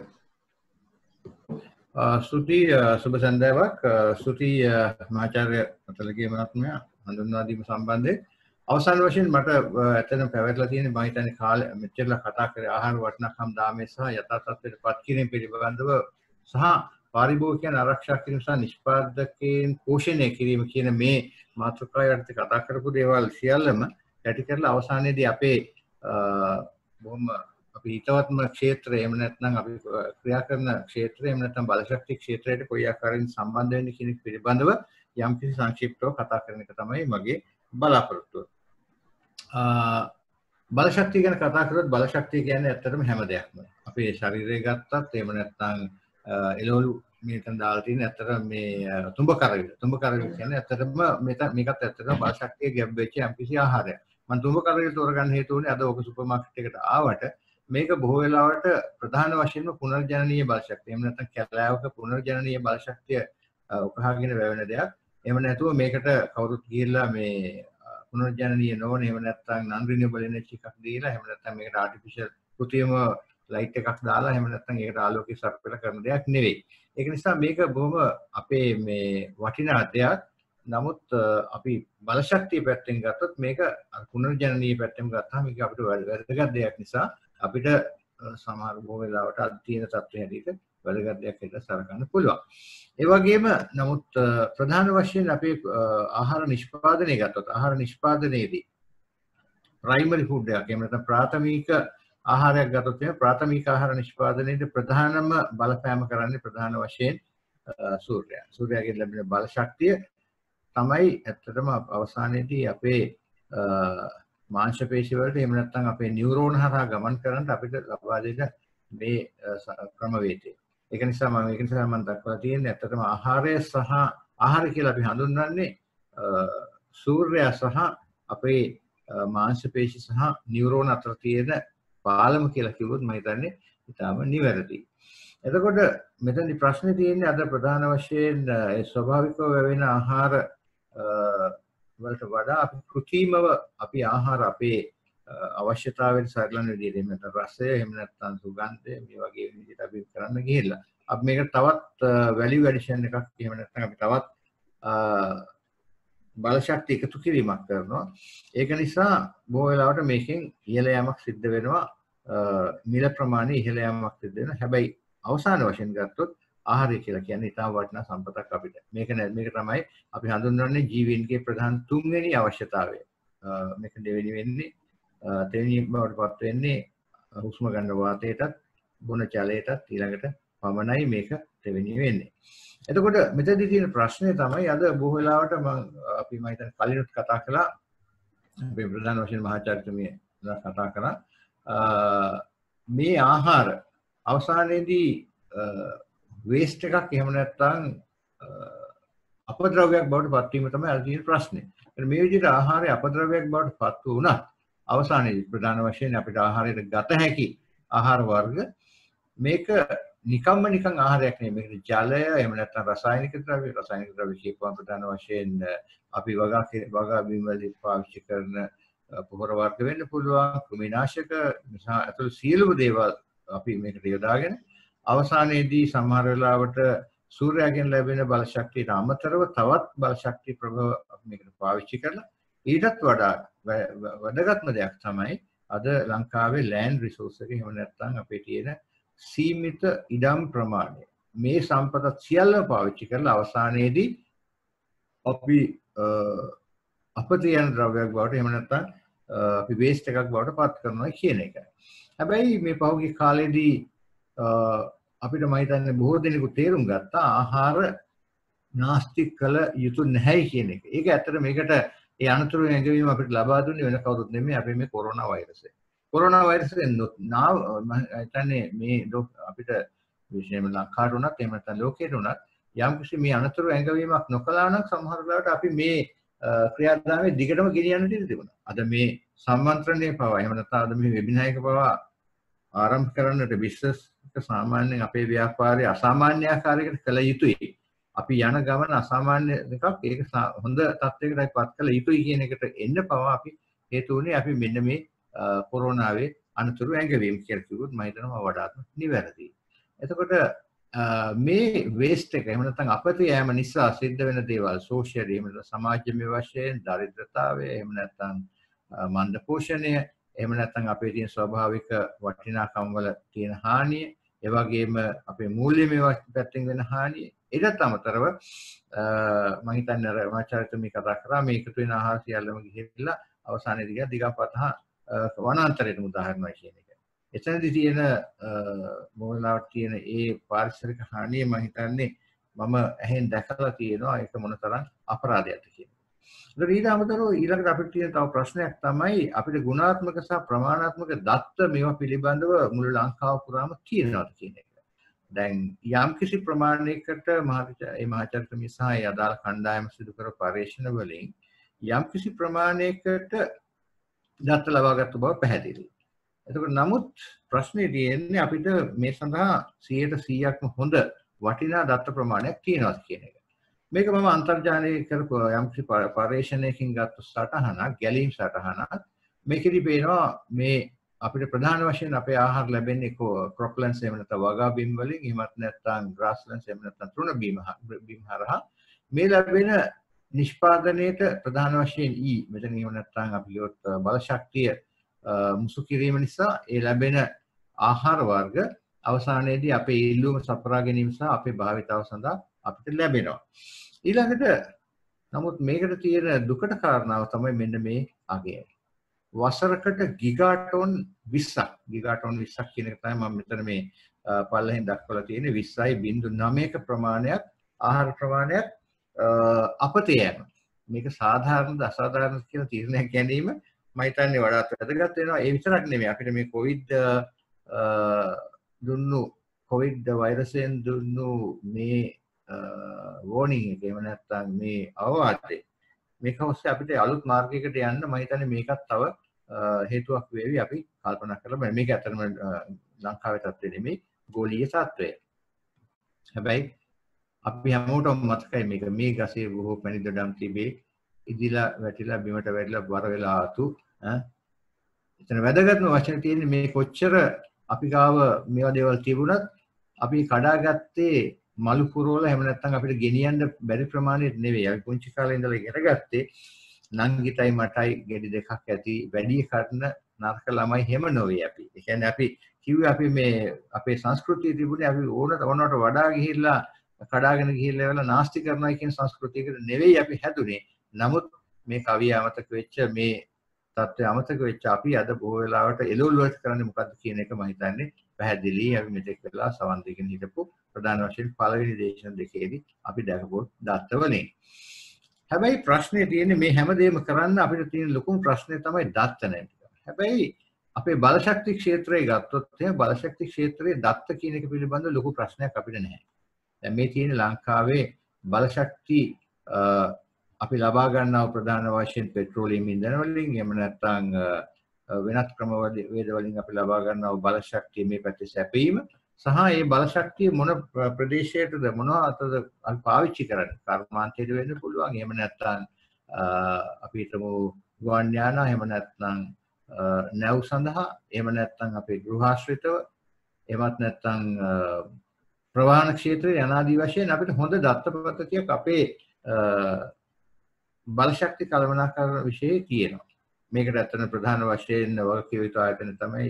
ස්තුති සුබ සන්දෑවක් ස්තුති මාචාර්ය අතලගේ මහත්මයා හඳුන්වාදීම සම්බන්ධය අවසාන වශයෙන් මට ඇතන පැවැටලා තියෙන මම හිතන්නේ කාලෙ මෙච්චරලා කතා කරේ ආහාර වටිනාකම් දාමේ සහ යථා තත්ත්වයට පත් කිරීම පිළිබඳව සහ පාරිභෝගිකයන් ආරක්ෂා කිරීම සහ නිෂ්පාදකයන් පෝෂණය කිරීම කියන මේ මාතෘකාව යටතේ කතා කරපු දේවල් සියල්ලම යටි කරලා අවසානයේදී අපේ බොහොම අපි හිතවත්ම ක්ෂේත්‍රය එහෙම නැත්නම් අපි ක්‍රියා කරන ක්ෂේත්‍රය එහෙම නැත්නම් බලශක්ති ක්ෂේත්‍රයට කොයි ආකාරයෙන් සම්බන්ධ වෙන්නේ කියන පිළිබඳව යම්කිසි සංක්ෂිප්තව කතා කරන එක තමයි මගේ බලාපොරොත්තුව. බලශක්තිය ගැන කතා කරොත් බලශක්තිය කියන්නේ ඇත්තටම හැම දෙයක්ම. අපේ ශරීරය ගත්තත් එහෙම නැත්නම් එළවලු මේකෙන් දාලා තියෙන ඇත්තට මේ තුඹ කරවිල. තුඹ කරවිල කියන්නේ ඇත්තටම මේකත් ඇත්තටම බලශක්තිය ගැබ් වෙච්ච යම්කිසි ආහාරයක්. මම තුඹ කරවිල තෝරගන්න හේතු වුණේ අද ඔක සුපර් මාකට් එකට ආවට මේක බොහෝ වෙලාවට ප්‍රධාන වශයෙන්ම පුනර්ජනනීය බලශක්තිය. එහෙම නැත්නම් කැලෑවක පුනර්ජනනීය බලශක්තිය උකහාගෙන වැවෙන දෙයක්. එහෙම නැතුව මේකට කවුරුත් ගිහිල්ලා මේ පුනර්ජනනීය නොවන එහෙම නැත්නම් non renewable energy එකක් දීලා එහෙම නැත්නම් මේකට artificial කෘත්‍රිම ලයිට් එකක් දාලා එහෙම නැත්නම් ඒකට ආලෝකය සර්පල කරන දෙයක් නෙවෙයි. ඒක නිසා මේක බොහොම අපේ මේ වටිනා දෙයක් නමුත් අපි බලශක්තිය පැත්තෙන් ගත්තොත් මේක පුනර්ජනනීය පැත්තෙන් ගත්තාම මේක අපිට වැදගත් දෙයක් නිසා අපිට සමහර බොහෝ වෙලාවට අද තියෙන තත්ත්වය හැටියට වැදගත් දෙයක් හැටියට සලකන්න පුළුවන්. ඒ වගේම නමුත් ප්‍රධාන වශයෙන් අපේ ආහාර නිෂ්පාදනය ගත්තොත් ආහාර නිෂ්පාදනයේදී ප්‍රයිමරි ෆුඩ් එකක් එහෙම නැත්නම් ප්‍රාථමික ආහාරයක් ගත්තොත් එහෙම ප්‍රාථමික ආහාර නිෂ්පාදනයේදී ප්‍රධානම බලපෑම කරන්නේ ප්‍රධාන වශයෙන් සූර්යයා. සූර්යාගෙන් ලැබෙන බල ශක්තිය තමයි ඇත්තටම අවසානයේදී අපේ මාංශ පේශි වලට එහෙම නැත්නම් අපේ නියුරෝන හරහා ගමන් කරන්න අපිට ලබා දෙන මේ ක්‍රමවේදය. ඒක නිසා මම ඒක නිසා මම දක්වලා තියෙන්නේ ඇත්තටම ආහාරය සහ ආහාර කියලා අපි හඳුන්වන්නේ සූර්යයා සහ අපේ මාංශ පේශි සහ නියුරෝන අතර තියෙන පාලම කියලා කිව්වොත් මම හිතන්නේ ඉතාම නිවැරදි. එතකොට මෙතනදි ප්‍රශ්නේ තියෙන්නේ අද ප්‍රධාන වශයෙන් ඒ ස්වභාවිකව වැවෙන ආහාර වලට වඩා අපි කෘතිමව අපි ආහාර අපේ අවශ්‍යතාවයට සරලන විදිහට එහෙම නැත්නම් රසය එහෙම නැත්නම් සුගන්ධය මේ වගේ විදිහට අපි කරන්න ගිහිල්ලා අපි මේක තවත් වැලියු ඇඩිෂන් එකක් එහෙම නැත්නම් අපි තවත් බලශක්ති එකතු කිරීමක් කරනවා ඒක නිසා බොහෝ වෙලාවට මේකෙන් ඉහළ යෑමක් සිද්ධ වෙනවා මිල ප්‍රමාණය ඉහළ යෑමක් සිද්ධ වෙනවා හැබැයි අවසාන වශයෙන් ගත්තොත් ආහාරය කියලා කියන්නේ ඉතාම වටිනා සම්පතක් අපිට. මේක මේක තමයි අපි හඳුන්වන්නේ ජීවීන්ගේ ප්‍රධාන තුන්වෙනි අවශ්‍යතාවය. මේක දෙවෙනි වෙන්නේ තෙවෙනි බවට පත් වෙන්නේ හුස්ම ගන්න වාතයටත් බොන ජලයටත් ඊළඟට පමණයි මේක දෙවෙනි වෙන්නේ. එතකොට මෙතනදී තියෙන ප්‍රශ්නේ තමයි අද බොහෝ වෙලාවට මම අපි මම හිතන්නේ කලිනුත් කතා කළා අපේ ප්‍රධාන වශයෙන් මහාචාර්යතුමිය කතා කළා මේ ආහාර අවසානයේදී වේස්ට් එකක් එහෙම නැත්නම් අපද්‍රව්‍යයක් බවට පත්වීම තමයි අද තියෙන ප්‍රශ්නේ. මේ විදිහට ආහාරය අපද්‍රව්‍යයක් බවට පත් වුණා අවසානයේදී ප්‍රධාන වශයෙන් අපිට ආහාරයට ගත හැකි ආහාර වර්ග මේක නිකම්ම නිකං ආහාරයක් නෙමෙයි මේකට ජලය එහෙම නැත්නම් රසායනික ද්‍රව්‍ය රසායනික ද්‍රව්‍ය කියපුවම ප්‍රධාන වශයෙන් අපි වගා වගා බීම් වලදී පාවිච්චි කරන පොහොර වර්ග වෙන්න පුළුවන් කෘමිනාශක නිසා ඇතුළු සියලුම දේවල් අපි මේකට යොදාගෙන අවසානයේදී සමහර වෙලාවට සූර්යයාගෙන් ලැබෙන බල ශක්තියට අමතරව තවත් බල ශක්ති ප්‍රභව මේකට පාවිච්චි කරලා ඊටත් වඩා වැදගත්ම දෙයක් තමයි අද ලංකාවේ ලෑන්ඩ් රිසෝර්ස් එක එහෙම නැත්නම් අපේ තියෙන සීමිත ඉඩම් ප්‍රමාණය මේ සම්පත සියල්ල පාවිච්චි කරලා අවසානයේදී අපි අපතියන ද්‍රව්‍යයක් බවට එහෙම නැත්නම් අපි වේස්ට් එකක් බවට පත් කරනවා කියන එක. හැබැයි මේ පහුගිය කාලේදී අපිට මහිතන්න බොහෝ දෙනෙකු තේරුම් ගත්තා ආහාර නාස්ති කළ යුතු නැහැයි කියන එක. ඒක ඇත්තට මේකට ඒ අනතුරු ඇඟවීම අපිට ලබා දුන්නේ වෙන කවුරුත් නෙමෙයි අපේ මේ කොරෝනා වෛරසය. කොරෝනා වෛරසය නාව හිතන්නේ මේ අපිට විශේෂයෙන්ම ලංකාවට උනත් එහෙම නැත්නම් ලෝකයට උනත් යම් කිසි මේ අනතුරු ඇඟවීමක් නොකළා නම් සමහර වෙලාවට අපි මේ ක්‍රියාදාමයේ දිගටම ගෙනියන්නට ඉඩ තිබුණා. අද මේ සම්මන්ත්‍රණය පවා එහෙම නැත්නම් අද මේ වෙබිනාර් එක පවා ආරම්භ කරන්නට බිස්නස් එක සාමාන්‍යයෙන් අපේ ව්‍යාපාරය අසාමාන්‍ය ආකාරයකට කළ යුතුයි. අපි යන ගමන අසාමාන්‍ය එකක් ඒක හොඳ තත්ත්වයකට පත් කළ යුතුයි කියන එකට එන්න පවා අපි හේතු වුණේ අපි මෙන්න මේ කොරෝනාවේ අනතුරු ඇඟවීම කියලා කිව්වොත් මම හිතනවා වඩාත්ම නිවැරදි. එතකොට මේ වේස්ට් එක එහෙම නැත්නම් අපතේ යෑම නිසා සිද්ධ වෙන දේවල් සෝෂියල් එහෙම නැත්නම් සමාජමය වශයෙන් දරිද්‍රතාවය එහෙම නැත්නම් මන්ද පෝෂණය එහෙම නැත්නම් අපේ තියෙන ස්වභාවික වටිනාකම් වල තියෙන හානිය ඒ වගේම අපේ මූල්‍යමය පැත්තෙන් වෙන හානිය ඊටත් අමතරව මම හිතන්නේ අර මාචාරිතුමි කතා කරා මේ එකතු වෙන ආහාර සියල්ලම ගිහිල්ලා අවසානයේදී ගියා දිගපතහ වනාන්තරයට උදාහරණයි කියන එක. එතනදී තියෙන මොනලාවට තියෙන ඒ පාරිසරික හානිය මම හිතන්නේ මම ඇහෙන් දැකලා තියෙනවා ඒක මොනතරම් අපරාධයක්ද කියන එක. ඊට අමතරව ඊළඟට අපිට තියෙන තව ප්‍රශ්නයක් තමයි අපිට ගුණාත්මක සහ ප්‍රමාණාත්මක දත්ත මේවා පිළිබඳව මුළු ලංකාව පුරාම තියෙනවද කියන එක. දැන් යම් කිසි ප්‍රමාණයකට මහාචාර්ය මහාචාර්යතුමිය සහ ඒ අදාළ කණ්ඩායම සිදු කර පරීක්ෂණ වලින් යම් කිසි ප්‍රමාණයකට දත්ත ලබාගත්තු බව පැහැදිලි. එතකොට නමුත් ප්‍රශ්නේ තියෙන්නේ අපිට මේ සඳහා 100%ක්ම හොඳ වටිනා දත්ත ප්‍රමාණයක් තියෙනවා කියන එක. මේක මම අන්තර්ජාලයේ කරපු යම්කිසි පරීක්ෂණයකින් ගත්ත සටහනක්, ගැලීම් සටහනක්. මේකෙදි පේනවා මේ අපිට ප්‍රධාන වශයෙන් අපේ ආහාර ලැබෙන්නේ ක්‍රොප්ලන්ස් එහෙම නැත්නම් වගා බිම් වලින් එහෙමත් නැත්නම් ග්‍රාස්ලන්ස් එහෙම නැත්නම් තෘණ බිම් බිම් හරහා මේ ලැබෙන නිෂ්පාදනයේට ප්‍රධාන වශයෙන් ඊ මෙතන එහෙම නැත්නම් අපි ලියොත් බල ශක්තිය මුසු කිරීම නිසා ඒ ලැබෙන ආහාර වර්ග අවසානයේදී අපේ ඉල්ලුම සපුරා ගැනීම සහ අපේ භාවිතාව සඳහා අපිට ලැබෙනවා. ඊළඟට නමුත් මේකට තියෙන දුකට කාරණාව තමයි මෙන්න මේ අගය. වසරකට ගිගාටොන් 20ක් ගිගාටොන් 20ක් කියන එක තමයි මම මෙතන මේ පල්ලෙන් දක්වලා තියෙන්නේ 20.9ක ප්‍රමාණයක් ආහාර ප්‍රමාණයක් අපතේ යනවා. මේක සාධාරණද අසාධාරණද කියලා තීරණයක් ගැනීම මම හිතන්නේ වඩාත් වැදගත් වෙනවා. ඒ විතරක් නෙමෙයි අපිට මේ කොවිඩ් දුන්නු කොවිඩ් වෛරසයෙන් දුන්නු මේ වෝනිං එක එහෙම නැත්නම් මේ අවවාදය මේක ඔස්සේ අපිට අලුත් මාර්ගයකට යන්න මම හිතන්නේ මේකත් තව හේතුවක් වේවි අපි කල්පනා කරලා මේක ඇත්තටම ලංකාවේ තත්ත්වෙ නෙමෙයි ගෝලීය තත්ත්වය. හැබැයි අපි හැමෝටම මතකයි මේක. මේ ගසේ බොහෝ පැණි දඩම් තිබේ ඉදිලා වැටිලා බිමට වැටිලා බර වෙලා ආතු එතන වැදගත්ම වචන තියෙන්නේ මේ කොච්චර අපි ගාව මේවා දේවල් තිබුණත් අපි කඩාගත්තේ මලු පුරවල එහෙම නැත්නම් අපිට ගෙනියන්න බැරි ප්‍රමාණයට නෙවෙයි. අපි පුංචි කාලේ ඉඳලා ඉගෙන ගත්තේ නංගිටයි මටයි ගෙඩි දෙකක් ඇති වැඩි කරන නරක ළමයි හැම නොවේ අපි. ඒ කියන්නේ අපි කිව්වේ අපි මේ අපේ සංස්කෘතිය තිබුණේ අපි ඕනට ඕනට වඩා ගිහිල්ලා කඩාගෙන ගිහිල්ලා වෙලා නාස්ති කරනවා කියන සංස්කෘතියකට නෙවෙයි අපි හැදුනේ. නමුත් මේ කවිය අමතක වෙච්ච මේ තත්ත්වය අමතක වෙච්ච අපි අද බොහෝ වෙලාවට එළවලු වලට කරන්නේ මොකද්ද කියන එක මම හිතන්නේ පැහැදිලි අපි මෙතෙක් වෙලා සවන් දෙකෙන් හිටපු ප්‍රධාන වශයෙන් පළවෙනි දේශන දෙකේදී අපි දැකපු දත්ත වලින්. හැබැයි ප්‍රශ්නේ තියෙන්නේ මේ හැමදේම කරන්න අපිට තියෙන ලොකුම ප්‍රශ්නේ තමයි දත්ත නැති. හැබැයි අපේ බලශක්ති ක්ෂේත්‍රය ගත්තොත් එහෙනම් බලශක්ති ක්ෂේත්‍රයේ දත්ත කියන එක පිළිබඳ ලොකු ප්‍රශ්නයක් අපිට නැහැ. දැන් මේ තියෙන ලංකාවේ බලශක්ති අපි ලබා ගන්නා ප්‍රධාන වශයෙන් පෙට්‍රෝලියම් ඉන්ධන වලින් එහෙම නැත්නම් වෙනත් ක්‍රම වේද වලින් අපි ලබා ගන්නා බලශක්තිය මේ පැත්තේ සැපීම සහ ඒ බලශක්තිය මොන ප්‍රදේශයටද මොනවා අතද අපි පාවිච්චි කරන්නේ කර්මාන්තයට වෙන්න පුළුවන් එහෙම නැත්නම් අපි හිතමු ගුවන් යාන එහෙම නැත්නම් නැව් සඳහා එහෙම නැත්නම් අපේ ගෘහාශ්‍රිතව එහෙමත් නැත්නම් ප්‍රවාහන ක්ෂේත්‍රයේ අනාදී වශයෙන් අපිට හොඳ දත්ත පද්ධතියක් අපේ බලශක්ති කළමනාකරණ විෂයේ තියෙනවා. මේකට ඇත්තන ප්‍රධාන වශයෙන් වගකිව යුතු ආයතන තමයි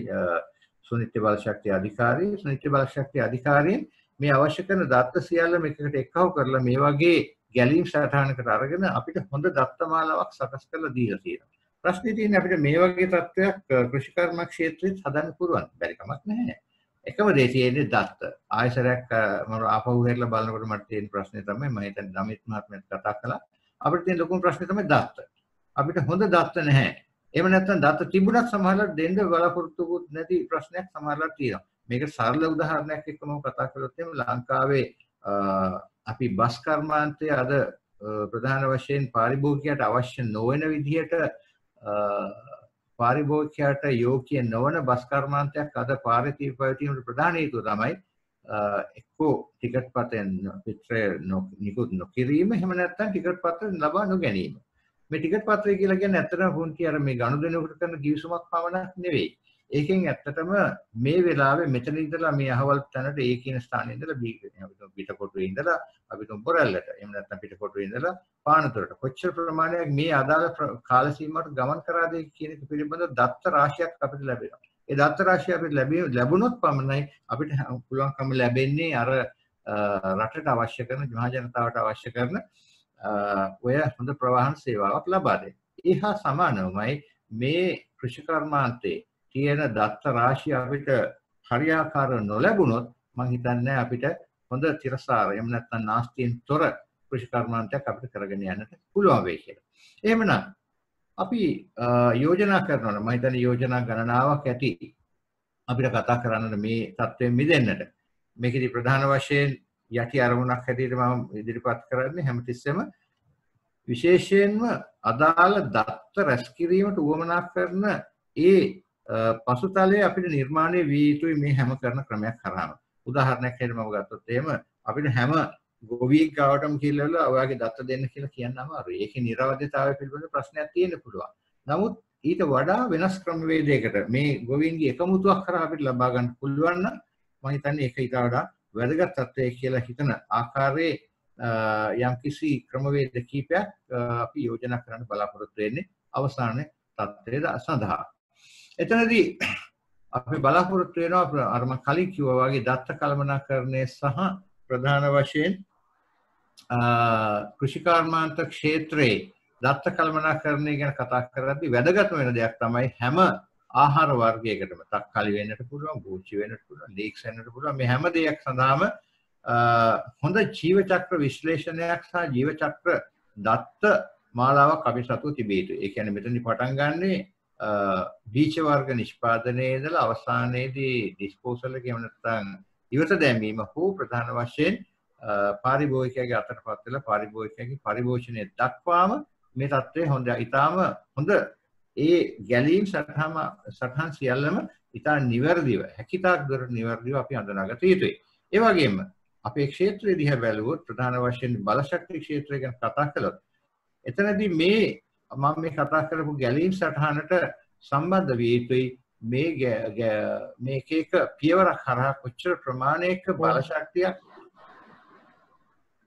සුනිත්‍ය බලශක්ති අධිකාරී. සුනිත්‍ය බලශක්ති අධිකාරියෙන් මේ අවශ්‍ය කරන දත්ත සියල්ලම එකකට එක්කව කරලා මේ වගේ ගැලීම් සටහනකට අරගෙන අපිට හොඳ දත්තමාලාවක් සකස් කරලා දීලා තියෙනවා. ප්‍රශ්නේ තියෙන්නේ අපිට මේ වගේ තත්ත්වයක් කෘෂිකර්ම ක්ෂේත්‍රෙත් හදන්න පුළුවන්. බැරි කමක් නැහැ. එකම දේ තියෙන්නේ දත්ත. ආයසරයක් මම ආපහු හෙරලා බලනකොට මට තියෙන ප්‍රශ්නේ තමයි මම හිතන්නේ දමිත් මහත්මයාත් කතා කළා. අපිට තියෙන ලොකුම ප්‍රශ්නේ තමයි දත්ත. අපිට හොඳ දත්ත නැහැ. එහෙම නැත්නම් දත්ත තිබුණත් සමහරවිට දෙන්න බලාපොරොත්තුකුත් නැති ප්‍රශ්නයක් සමහරවිට තියෙනවා. මේක සරල උදාහරණයක් එක්ක මම කතා කළොත් එහෙම ලංකාවේ අපි බස් කර්මාන්තය අද ප්‍රධාන වශයෙන් පාරිභෝගිකයට අවශ්‍ය නොවන විදිහට පාරිභෝගිකයට යෝග්‍ය නොවන බස් කර්මාන්තයක් අද පාරේ පවතිනට ප්‍රධාන හේතුව තමයි එක්කෝ ටිකට් පතෙන් පිට්‍රය නිකුත් නොකිරීම එහෙම නැත්නම් ටිකට් පත්‍ර ලබා නොගැනීම. මේ ටිකට් පත්‍රය කියලා කියන්නේ ඇත්තටම පුංචි අර මේ ගනුදෙනුවකට කරන ගිවිසුමක් පමණක් නෙවෙයි. ඒකෙන් ඇත්තටම මේ වෙලාවේ මෙතන ඉඳලා මේ අහවල් තැනට ඒ කියන ස්ථානයේ ඉඳලා අපි පිටකොටුවේ ඉඳලා අපි තුන් බොරැල්ලට එහෙම නැත්නම් පිටකොටුවේ ඉඳලා පානතුරට කොච්චර ප්‍රමාණයක් මේ අදාළ කාල සීමාවට ගමන් කරාද කියන එක පිළිබඳව දත්ත රාශියක් අපිට ලැබෙනවා. ඒ දත්ත රාශිය අපිට ලැබුණොත් පමණයි අපිට පුළුවන්කම ලැබෙන්නේ අර රටට අවශ්‍ය කරන මහා ජනතාවට අවශ්‍ය කරන ඔය හොඳ ප්‍රවාහන සේවාවක් ලබා දෙන්න. ඒ හා සමානවමයි මේ කෘෂිකර්මාන්තයේ තියෙන දත්ත රාශිය අපිට හරියාකාරව නොලැබුණොත් මම හිතන්නේ අපිට හොඳ තිරසාර එහෙම නැත්නම් නාස්තියෙන් තොර කෘෂිකර්මාන්තයක් අපිට කරගෙන යන්නට පුළුවන් වෙයි කියලා. එහෙමනම් අපි යෝජනා කරනවන මහිතන යෝජනා ගණනාවක් ඇති අපිට කතා කරන්න මේ තත්ත්වයෙන් මිදෙන්න්නට මේකෙදි ප්‍රධාන වශයෙන් යටි අරමුණක් හැටියට මම ඉදිරිපත් කරන්නේ හැමතිස්සෙම විශේෂයෙන්ම අදාළ දත්ත රැස්කිරීමට උවමනා කරන ඒ පසුතලය අපිට නිර්මාණය වී යුතුයි මේ හැම කරන ක්‍රමයක් කරාම උදාහරණයක් හැටියට මම ගත්තොත් එහෙම අපිට හැම ගොවියෙක් ගාවටම කියලා ඔයාගේ දත්ත දෙන්න කියලා කියන්න අමාරුයි. ඒකේ නිර්වද්‍යතාවය පිළිබඳ ප්‍රශ්නයක් තියෙන්න පුළුවන්. නමුත් ඊට වඩා වෙනස් ක්‍රමවේදයකට මේ ගොවීන්ගේ එකමුතුවක් කරා අපිට ලබා ගන්න පුළුවන් නම් මම හිතන්නේ ඒක ඊට වඩා වැදගත් තත්ත්වයක් කියලා හිතන ආකාරයේ යම්කිසි ක්‍රමවේද කීපයක් අපි යෝජනා කරන්න බලාපොරොත්තු වෙන්නේ අවසාන තත්ත්වය සඳහා. එතනදී අපි බලාපොරොත්තු වෙනවා අර මම කලින් කිව්වා වගේ දත්ත කළමනාකරණය සහ ප්‍රධාන වශයෙන් කෘෂිකර්මාන්ත ක්ෂේත්‍රයේ දත්ත කළමනාකරණය ගැන කතා කරද්දී වැදගත්ම වෙන දෙයක් තමයි හැම ආහාර වර්ගයකටම තක්කාලි වෙන්නට පුළුවන්, බූචි වෙන්නට පුළුවන්, ලීක්ස් වෙන්නට පුළුවන් මේ හැම දෙයක් සඳහාම හොඳ ජීවචක්‍ර විශ්ලේෂණයක් සහ ජීවචක්‍ර දත්ත මාලාවක් අපි සතුව තිබිය යුතුයි. ඒ කියන්නේ මෙතනදි පටන් ගන්නේ බීජ වර්ග නිෂ්පාදනයේ ඉඳලා අවසානයේදී ඩිස්පෝසල් එකේ නැත්නම් ඉවත දැමීම හෝ ප්‍රධාන වශයෙන් පාරිභෝගිකයාගේ අතටපත් වෙලා පාරිභෝගිකයාගේ පරිභෝෂණය දක්වාම මේ තත්ත්වය හොඳ ඉතාම හොඳ ඒ ගැලීම් සටහම සටහන් සියල්ලම ඉතා නිවැරදිව හැකිතාක් දුරට නිවැරදිව අපි අඳුනාගත යුතුයි. ඒ වගේම අපේ ක්ෂේත්‍රය දිහා බැලුවොත් ප්‍රධාන වශයෙන් බලශක්ති ක්ෂේත්‍රය ගැන කතා කළොත් එතනදී මේ මම මේ කතා කරපු ගැලීම් සටහනට සම්බන්ධ විය යුතුයි මේ මේක එක පියවරක් හරහා කොච්චර ප්‍රමාණයක බලශක්තියක්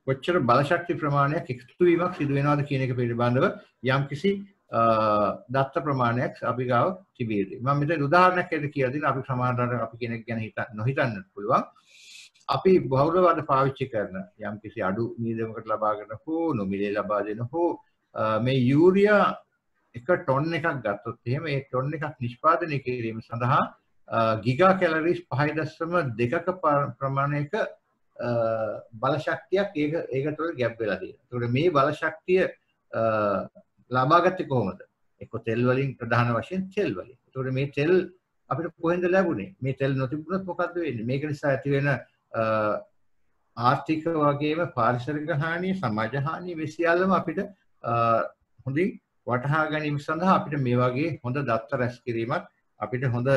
කොච්චර බලශක්ති ප්‍රමාණයක් එකතු වීමක් සිදු වෙනවද කියන එක පිළිබඳව යම්කිසි දත්ත ප්‍රමාණයක් අපි ගාව තිබිය යුතුයි. මම මෙතන උදාහරණයක් ඇරලා කියලා දෙන්න අපි සමහරවිට අපි කෙනෙක් ගැන හිත නොහිතන්නත් පුළුවන්. අපි බහුලවද පාවිච්චි කරන යම්කිසි අඩු මීදමකට ලබාගෙන හෝ නොමිලේ ලබා දෙන හෝ මේ යූරියා එක ටොන් එකක් ගත්තොත් එහෙම ඒ ටොන් එකක් නිෂ්පාදනය කිරීම සඳහා ගිගා කැලරිස් 5.2ක ප්‍රමාණයක බලශක්තියක් ඒක ඒක තුළ ගැබ් වෙලා තියෙනවා. ඒකට මේ බලශක්තිය ලබාගත්තේ කොහොමද? එක්ක තෙල් වලින් ප්‍රධාන වශයෙන් තෙල් වලින්. ඒකට මේ තෙල් අපිට කොහෙන්ද ලැබුණේ? මේ තෙල් නොතිබුණොත් මොකද්ද වෙන්නේ? මේක නිසා ඇති වෙන ආර්ථික වගේම පාරිසරික හානිය, සමාජ හානිය මේ සියල්ලම අපිට හොඳින් වටහා ගැනීම සඳහා අපිට මේ වගේ හොඳ දත්ත රැස් කිරීමක් අපිට හොඳ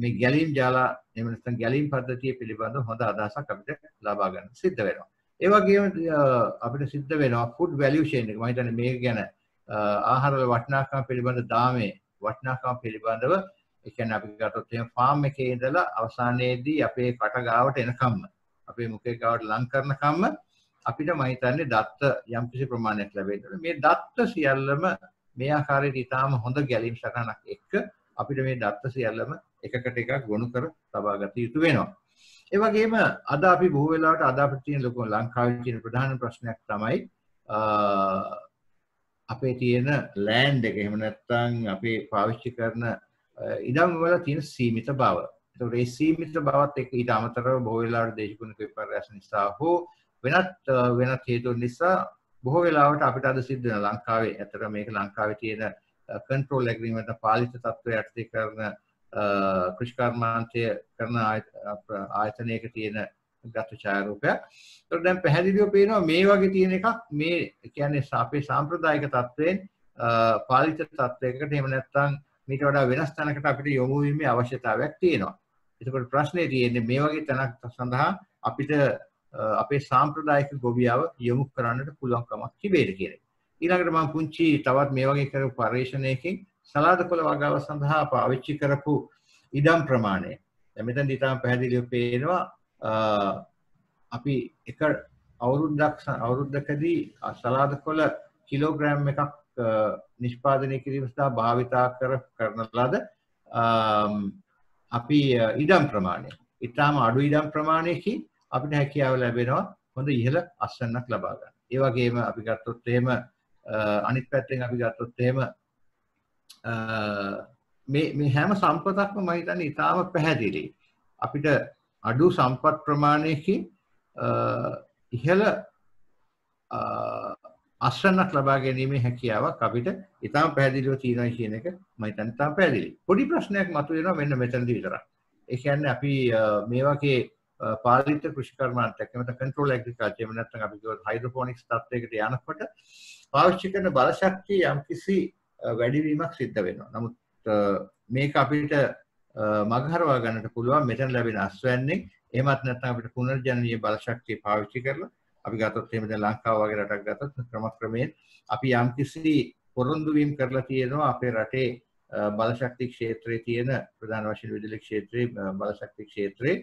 මේ ගැලීම් ජාලා එහෙම නැත්නම් ගැලීම් පද්ධතිය පිළිබඳව හොඳ අදහසක් අපිට ලබා ගන්න සිද්ධ වෙනවා. ඒ වගේම අපිට සිද්ධ වෙනවා ෆුඩ් වැලියු චේන් එක. මම හිතන්නේ මේක ගැන ආහාරවල වටිනාකම පිළිබඳ දාමේ වටිනාකම පිළිබඳව ඒ කියන්නේ අපි ගත්තොත් එහෙනම් ෆාම් එකේ ඉඳලා අවසානයේදී අපේ කට ගාවට එනකම්ම අපේ මුඛේ ගාවට ලං කරනකම්ම අපිට මම හිතන්නේ දත්ත යම්කිසි ප්‍රමාණයක් ලැබෙනවා. මේ දත්ත සියල්ලම මේ ආකාරයට ඊටාම හොඳ ගැලීම් සටහනක් එක්ක අපිට මේ දත්ත සියල්ලම එකකට එකක් ගොනු කර තබා ගත යුතු වෙනවා. ඒ වගේම අද අපි බොහෝ වෙලාවට අද අපිට තියෙන ලොකු ලංකාවේ තියෙන ප්‍රධාන ප්‍රශ්නයක් තමයි අපේ තියෙන ලෑන්ඩ් එක එහෙම නැත්නම් අපේ පාවිච්චි කරන ඉඩම් වල තියෙන සීමිත බව. ඒතකොට ඒ සීමිත බවත් එක්ක ඊට අමතරව බොහෝ වෙලාවට දේශගුණික විපර්යාස නිසා හෝ වෙනත් වෙනත් හේතුන් නිසා බොහෝ වෙලාවට අපිට අද සිද්ධ වෙන ලංකාවේ ඇත්තට මේක ලංකාවේ තියෙන කන්ට්‍රෝල් ඇග්‍රීමට පාලිත තත්ත්වය යටතේ කරන කෘෂිකර්මාන්තය කරන ආයතනයක තියෙන ගත්තු ඡායාරූපයක්. ඒතකොට දැන් පැහැදිලිව පේනවා මේ වගේ තියෙන එකක් මේ කියන්නේ අපේ සාම්ප්‍රදායික තත්ත්වයෙන් පාලිත තත්ත්වයකට එහෙම නැත්නම් මීට වඩා වෙනස් තැනකට අපිට යොමු වීමේ අවශ්‍යතාවයක් තියෙනවා. එතකොට ප්‍රශ්නේ තියෙන්නේ මේ වගේ තැනක් සඳහා අපිට අපේ සාම්ප්‍රදායික ගොවියාව යොමු කරන්නට පුළුවන්කමක් තිබේද කියන එක. ඊළඟට මම පුංචි තවත් මේ වගේ කරපු පර්යේෂණයකින් සලාද කොළ වගාව සඳහා පාවිච්චි කරපු ඉඩම් ප්‍රමාණය. දැන් මෙතන ඊටම පැහැදිලිව පේනවා අපි එක අවුරුද්දක් අවුරුද්දකදී සලාද කොළ කිලෝග්‍රෑම් එකක් නිෂ්පාදනය කිරීම සඳහා භාවිතා කර කරන ලද අපි ඉඩම් ප්‍රමාණය. ඊටාම අඩු ඉඩම් ප්‍රමාණයකින් අපිට හැකියාව ලැබෙනවා හොඳ ඉහළ අස්වැන්නක් ලබා ගන්න. ඒ වගේම අපි ගත්තොත් එහෙම අනිත් පැත්තෙන් අපි ගත්තොත් එහෙම මේ මේ හැම සම්පතක්ම මම හිතන්නේ ඊටාම පැහැදිලි. අපිට අඩු සම්පත් ප්‍රමාණයකින් ඉහළ අස්වැන්නක් ලබා ගැනීමේ හැකියාවක් අපිට ඊටාම පැහැදිලිව තියෙනවා කියන එක මම හිතන්නේ ඊටාම පැහැදිලි. පොඩි ප්‍රශ්නයක් මතුවෙනවා මෙන්න මෙතනදී විතරක්. ඒ කියන්නේ අපි මේ වගේ පාලිත කෘෂිකර්මාන්තයක් එමෙත කන්ට්‍රෝල් ඇග්‍රිකල්චර් එහෙම නැත්නම් අපි කියවොත් හයිඩ්‍රොපොනික්ස් තත්ත්වයකට යනකොට පාවිච්චි කරන බලශක්තිය යම්කිසි වැඩිවීමක් සිද්ධ වෙනවා. නමුත් මේක අපිට මගහරවා ගන්නට පුළුවන් මෙතන ලැබෙන අස්වැන්නෙන් එහෙමත් නැත්නම් අපිට පුනර්ජනනීය බලශක්තිය පාවිච්චි කරලා අපි ගත්තොත් එහෙම දැන් ලංකාව වගේ රටක් ගත්තොත් ක්‍රමක්‍රමයෙන් අපි යම්කිසි පොරොන්දුවීම් කරලා තියෙනවා අපේ රටේ බලශක්ති ක්ෂේත්‍රයේ තියෙන ප්‍රධාන වශයෙන් විදුලි ක්ෂේත්‍රයේ බලශක්ති ක්ෂේත්‍රයේ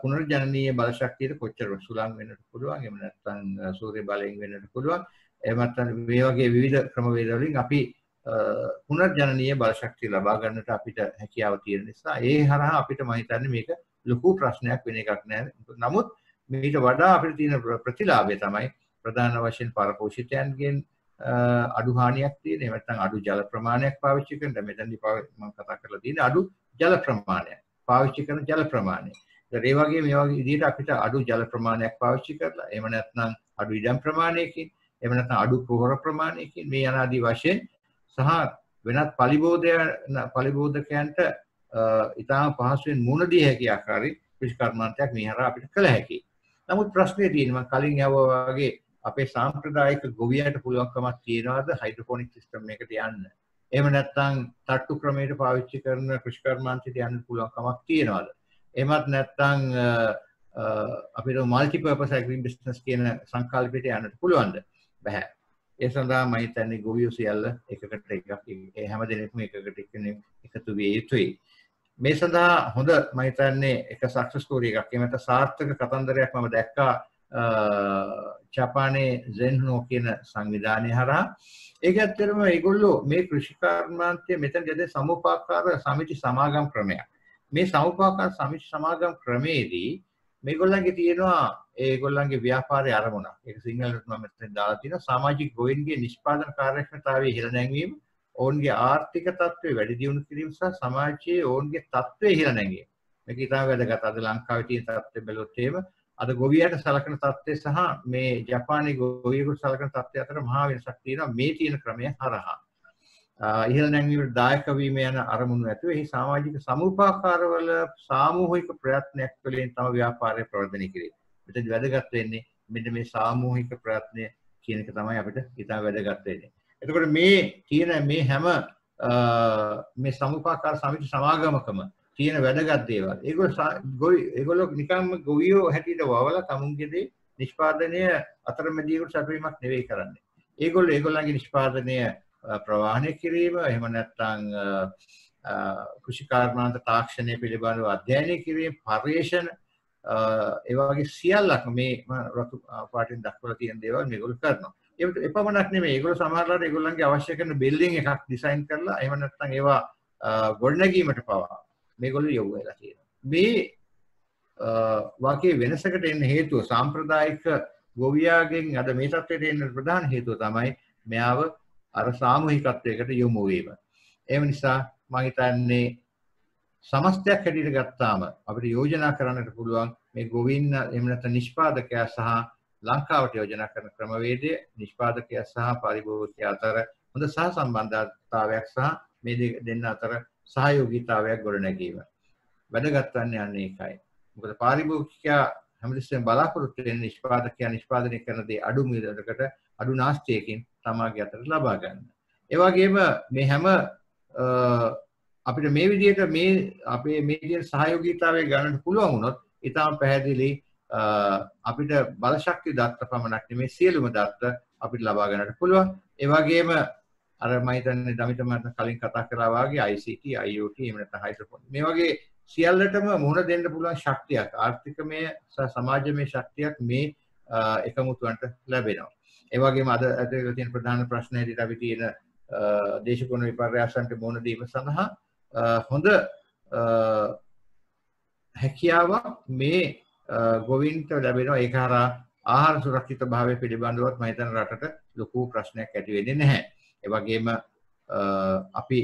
පුනර්ජනනීය බලශක්තියට කොච්චර සුළං වෙන්නට පුළුවන් එහෙම නැත්නම් සූර්ය බලයෙන් වෙන්නට පුළුවන් එහෙම නැත්නම් මේ වගේ විවිධ ක්‍රමවේද වලින් අපි පුනර්ජනනීය බලශක්තිය ලබා ගන්නට අපිට හැකියාව තියෙන නිසා ඒ හරහා අපිට මම හිතන්නේ මේක ලොකු ප්‍රශ්නයක් වෙන එකක් නෑ. නමුත් මීට වඩා අපිට තියෙන ප්‍රතිලාභය තමයි ප්‍රධාන වශයෙන් පරපෝෂිතයන්ගෙන් අඩු හානියක් තියෙන එහෙම නැත්නම් අඩු ජල ප්‍රමාණයක් පාවිච්චි කරන දැන් මෙතනදී මම කතා කරලා තියෙන්නේ අඩු ජල ප්‍රමාණයක් පාවිච්චි කරන ජල ප්‍රමාණය. ඒ වගේ මේ වගේ විදිහට අපිට අඩු ජල ප්‍රමාණයක් පාවිච්චි කරලා එහෙම නැත්නම් අඩු ඉඩම් ප්‍රමාණයකින් එහෙම නැත්නම් අඩු ප්‍රහොර ප්‍රමාණයකින් මේ අනාදී වශයෙන් සහ වෙනත් පලිබෝධය පලිබෝධකයන්ට ඉතාම පහසුවෙන් මුණ දිය හැකි ආකාරي කෘෂිකර්මාන්තයක් මේ හරහා අපිට කළ හැකියි. නමුත් ප්‍රශ්නේ තියෙනවා කලින් යවුවා වගේ අපේ සාම්ප්‍රදායික ගොවියට පුළුවන්කමක් තියනවාද හයිඩ්‍රොපොනික් සිස්ටම් එකට යන්න. එහෙම නැත්නම් තට්ටු ක්‍රමයට පාවිච්චි කරන කෘෂිකර්මාන්තයට යන්න පුළුවන්කමක් තියනවාද? එහෙමත් නැත්නම් අපිට මල්ටිපර්පස් ඇග්‍රි බිස්නස් කියන සංකල්පයට යන්නට පුළුවන්ද? බැහැ. ඒ සඳහා මම හිතන්නේ ගොවියෝ සියල්ල එකකට එකක් ඒ හැම දෙනෙක්ම එකකට එකතු විය යුතුයි. මේ සඳහා හොඳ මම හිතන්නේ එක සක්සස් ස්ටෝරි එකක්. එහෙම නැත්නම් සාර්ථක කතන්දරයක් මම දැක්කා ජපානයේ සෙන්හනෝ කියන සංවිධානය හරහා ඒක ඇත්තටම ඒගොල්ලෝ මේ කෘෂිකර්මාන්තය මෙතන දෙද සමුපාකාර සමිති සමාගම් ක්‍රමයක්. මේ සමුපාකාර සමිති සමාගම් ක්‍රමේදී මේගොල්ලන්ගේ තියෙනවා ඒගොල්ලන්ගේ ව්‍යාපාරය අරමුණ. ඒක සිංහලට මම මෙතන දාලා තියෙනවා සමාජික ගොවීන්ගේ නිෂ්පාදන කාර්යක්ෂමතාවයේ ඉහළ නැංවීම, ඔවුන්ගේ ආර්ථික තත්ත්වය වැඩි දියුණු කිරීම සහ සමාජයේ ඔවුන්ගේ තත්ත්වය ඉහළ නැංවීම. මේක ඉතාම වැදගත්. අද ලංකාවේ තියෙන තත්ත්වය බැලුවොත් එහෙම අද ගොවියට සලකන තත්ත්වය සහ මේ ජපානයේ ගොවියෙකුට සලකන තත්ත්වය අතර මහා වෙනසක් තියෙනවා මේ තියෙන ක්‍රමය හරහා. ඉහළ නැංවීමට දායක වීම යන අරමුණු ඇතුව එහි සමාජික සමුපාකාරවල සාමූහික ප්‍රයත්නයක් තුළින් තම ව්‍යාපාරය ප්‍රවර්ධනය කිරීම. මෙතන වැදගත් වෙන්නේ මෙන්න මේ සාමූහික ප්‍රයත්නය කියන එක තමයි අපිට ඉතා වැදගත් වෙන්නේ. එතකොට මේ තියෙන මේ හැම මේ සමුපාකාර සමිති සමාගමකම තියෙන වැදගත් දේවල්. ඒගොල්ලෝ ඒගොල්ලෝ නිකම්ම ගොවියෝ හැටියට වවලා තමුන්ගේදී නිෂ්පාදනය අතරමැදියෙකුට සැපීමක් නෙවෙයි කරන්නේ. ඒගොල්ලෝ ඒගොල්ලන්ගේ නිෂ්පාදනය ප්‍රවාහනය කිරීම එහෙම නැත්නම් කෘෂිකාර්මාන්ත තාක්ෂණය පිළිබඳව අධ්‍යයනය කිරීම පර්යේෂණ ඒ වගේ සියල්ලක්ම මේ රතු පාටින් දක්වලා තියෙන දේවල් මේගොල්ලෝ කරනවා. ඒකට එපමණක් නෙමෙයි ඒගොල්ලෝ සමහරවිට ඒගොල්ලන්ගේ අවශ්‍ය කරන බිල්ඩින් එකක් ඩිසයින් කරලා එහෙම නැත්නම් ඒවා ගොඩනැගීමට පවා මේගොල්ලෝ යොමු වෙලා තියෙනවා. මේ වාක්‍යයේ වෙනසකට එන්න හේතුව සාම්ප්‍රදායික ගොවියාගෙන් අද මේ තත්ත්වයට එන්න ප්‍රධාන හේතුව තමයි මෙයාව අර සාමූහිකත්වයකට යොමු වීම. ඒ නිසා මම හිතන්නේ සමස්තයක් හැටියට ගත්තාම අපිට යෝජනා කරන්නට පුළුවන් මේ ගොවින්න එහෙම නැත්නම් නිෂ්පාදකයා සහ ලංකාවට යෝජනා කරන ක්‍රමවේදය නිෂ්පාදකයා සහ පරිභෝගිකයා අතර හොඳ සහසම්බන්ධතාවයක් සහ මේ දෙන්න අතර සහයෝගීතාවයක් ගොඩනැගීම. වැදගත් වන්නේ අන්න ඒකයි. මොකද පාරිභෝගිකයා හැමතිස්සෙම බලාපොරොත්තු වෙන නිෂ්පාදකයා නිෂ්පාදනය කරන දේ අඩු මිලකට අඩු නාස්තියකින් තමාගේ අතට ලබා ගන්න. ඒ වගේම මේ හැම අපිට මේ විදිහට මේ අපේ මේ විදිහට සහයෝගීතාවය ගන්නට පුළුවන් වුණොත් ඊටාම පැහැදිලි අපිට බලශක්ති දත්ත පමණක් නෙමේ සියලුම දත්ත අපිට ලබා ගන්නට පුළුවන්. ඒ වගේම අර මම හිතන්නේ දමිත මට කලින් කතා කරා වගේ ICT IoT එහෙම නැත්නම් හයිඩ්‍රොපොනික් මේ වගේ සියල්ලටම මුහුණ දෙන්න පුළුවන් ශක්තියක් ආර්ථිකමය සහ සමාජමය ශක්තියක් මේ එකමුතුන්ට ලැබෙනවා. ඒ වගේම අද ඇතුළේ තියෙන ප්‍රධාන ප්‍රශ්න හැටියට අපි තියෙන දේශගුණ විපර්යාසන්ට මුහුණ දීම සඳහා හොඳ හැකියාවක් මේ ගොවින්ට ලැබෙනවා ඒක හරහා ආහාර සුරක්ෂිත භාවය පිළිබඳවත් මම හිතන රටට ලොකු ප්‍රශ්නයක් ඇති වෙන්නේ නැහැ. ඒ වගේම අපි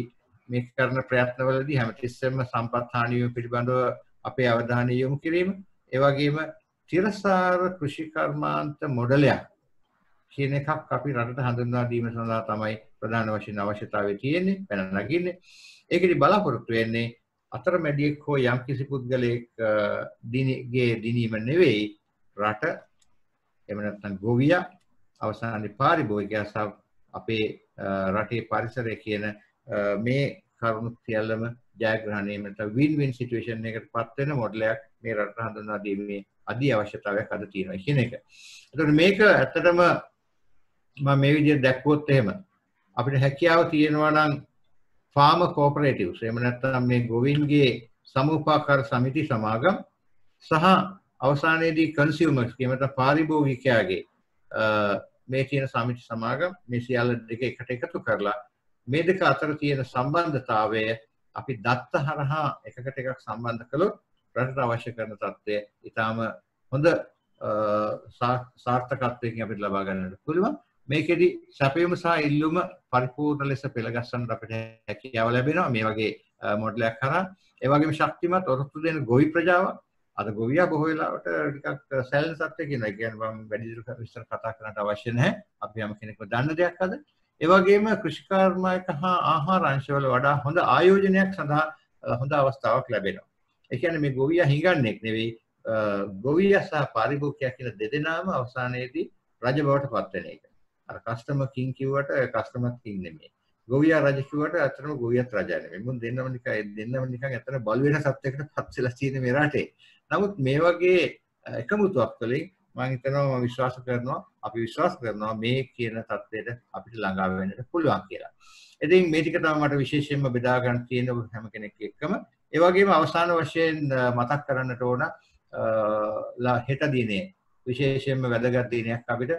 මේ කරන ප්‍රයත්නවලදී හැමතිස්සෙම සම්පත් හානිය පිළිබඳව අපේ අවධානය යොමු කිරීම ඒ වගේම තිරසාර කෘෂි කර්මාන්ත මොඩලයක් කියන එකක් අපි රටට හඳුන්වා දීම සඳහා තමයි ප්‍රධාන වශයෙන් අවශ්‍යතාවය තියෙන්නේ පැන නගින්නේ ඒකෙදි බලාපොරොත්තු වෙන්නේ අතරමැදියෙක් හෝ යම් කිසි පුද්ගලයෙක් දිනගේ දිනීම නෙවෙයි රට එහෙම නැත්නම් ගොවියා අවසානයේ පාරිභෝගිකයා සහ අපේ රටේ පරිසරය කියන මේ කරුණු සියල්ලම ජයග්‍රහණයමට වින් වින් සිටුවේෂන් එකට පත් වෙන මොඩලයක් මේ රට හඳුන්වා දීමේ අධි අවශ්‍යතාවයක් අද තියෙනවා කියන එක. එතකොට මේක ඇත්තටම මම මේ විදිහට දැක්වුවොත් එහෙම. අපිට හැකියාව තියෙනවා නම් ෆාම කෝපරේටිව්ස් එහෙම නැත්නම් මේ ගොවින්ගේ සමූපාකාර සමිති සමාගම් සහ අවසානයේදී කන්සියුමර්ස් කියමට පාරිභෝගිකයාගේ මේ තියෙන සමිති සමාගම් මේ සියල්ල දෙක එකට එකතු කරලා මේ දෙක අතර තියෙන සම්බන්ධතාවය අපි දත්ත හරහා එකකට එකක් සම්බන්ධ කළොත් රටට අවශ්‍ය කරන තත්ත්වය ඉතාම හොඳ සාර්ථකත්වයකින් අපිට ලබා ගන්නට පුළුවන්. මේකෙදි සැපයුම සහ ඉල්ලුම පරිපූර්ණ ලෙස පෙළගස්සන්නට අපිට හැකියාව ලැබෙනවා. මේ වගේ මොඩලයක් කරා. ඒ වගේම ශක්තිමත් ඔරොත්තු දෙන ගොවි ප්‍රජාවක්. අද ගොවියා බොහෝ වෙලාවට ටිකක් සැලෙන සත්‍ය කියන එක. කියන්නේ මම වැඩිදුර විස්තර කතා කරන්නට අවශ්‍ය නැහැ. අපි යම් කෙනෙක්ව දන්න දෙයක් අද. ඒ වගේම කෘෂිකාර්මික හා ආහාර අංශවල වඩා හොඳ ආයෝජනයක් සඳහා හොඳ අවස්ථාවක් ලැබෙනවා. ඒ කියන්නේ මේ ගොවියා හිඟන්නේක් නෙවෙයි ගොවියා සහ පාරිභෝගිකයා කියන දෙදෙනාම අවසානයේදී රජ බවට පත් වෙන එක. අර කස්ටමර් කිං කිව්වට කස්ටමර් කිං නෙමෙයි ගොවියා රජ කිව්වට අතරම ගොවියත් රජා නෙමෙයි මුන් දෙන්නම නිකන් දෙන්නම නිකන් ඇත්තට බලු වෙන සත්‍යයකට පත් වෙලා තියෙන මේ රටේ නමුත් මේ වගේ එකමුතුවක් තුළින් මම හිතනවා මම විශ්වාස කරනවා අපි විශ්වාස කරනවා මේ කියන தත්ත්වයට අපිට ළඟා වෙන්නට පුළුවන් කියලා. ඉතින් මේ ටික තමයි මට විශේෂයෙන්ම බෙදා ගන්න තියෙන හැම කෙනෙක් එක්කම. ඒ වගේම අවසාන වශයෙන් මතක් කරන්නට ඕන හෙට දිනේ විශේෂයෙන්ම වැදගත් දිනයක් අපිට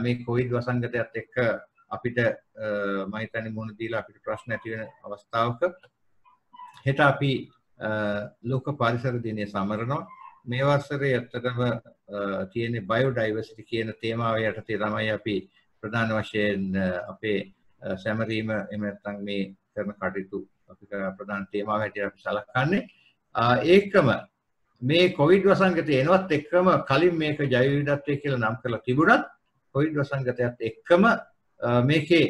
මේ කොවිඩ් වසංගතයත් එක්ක අපිට මම හිතන්නේ මුහුණ දීලා අපිට ප්‍රශ්න ඇති වෙන අවස්ථාවක හෙට අපි ලෝක පරිසර දිනය සමරනවා. මේ වසරේ ඇත්තටම තියෙන බයෝඩයිවර්සිටි කියන තේමාව යටතේ තමයි අපි ප්‍රධාන වශයෙන් අපේ සැමරීම එහෙම නැත්නම් මේ කරන කටයුතු අපි ප්‍රධාන තේමාව හැටියට අපි සලකන්නේ. ඒකම මේ කොවිඩ් වසංගතය එනවත් එක්කම කලින් මේක ජෛව විවිධත්වය කියලා නම් කරලා තිබුණත් කොවිඩ් වසංගතයත් එක්කම මේකේ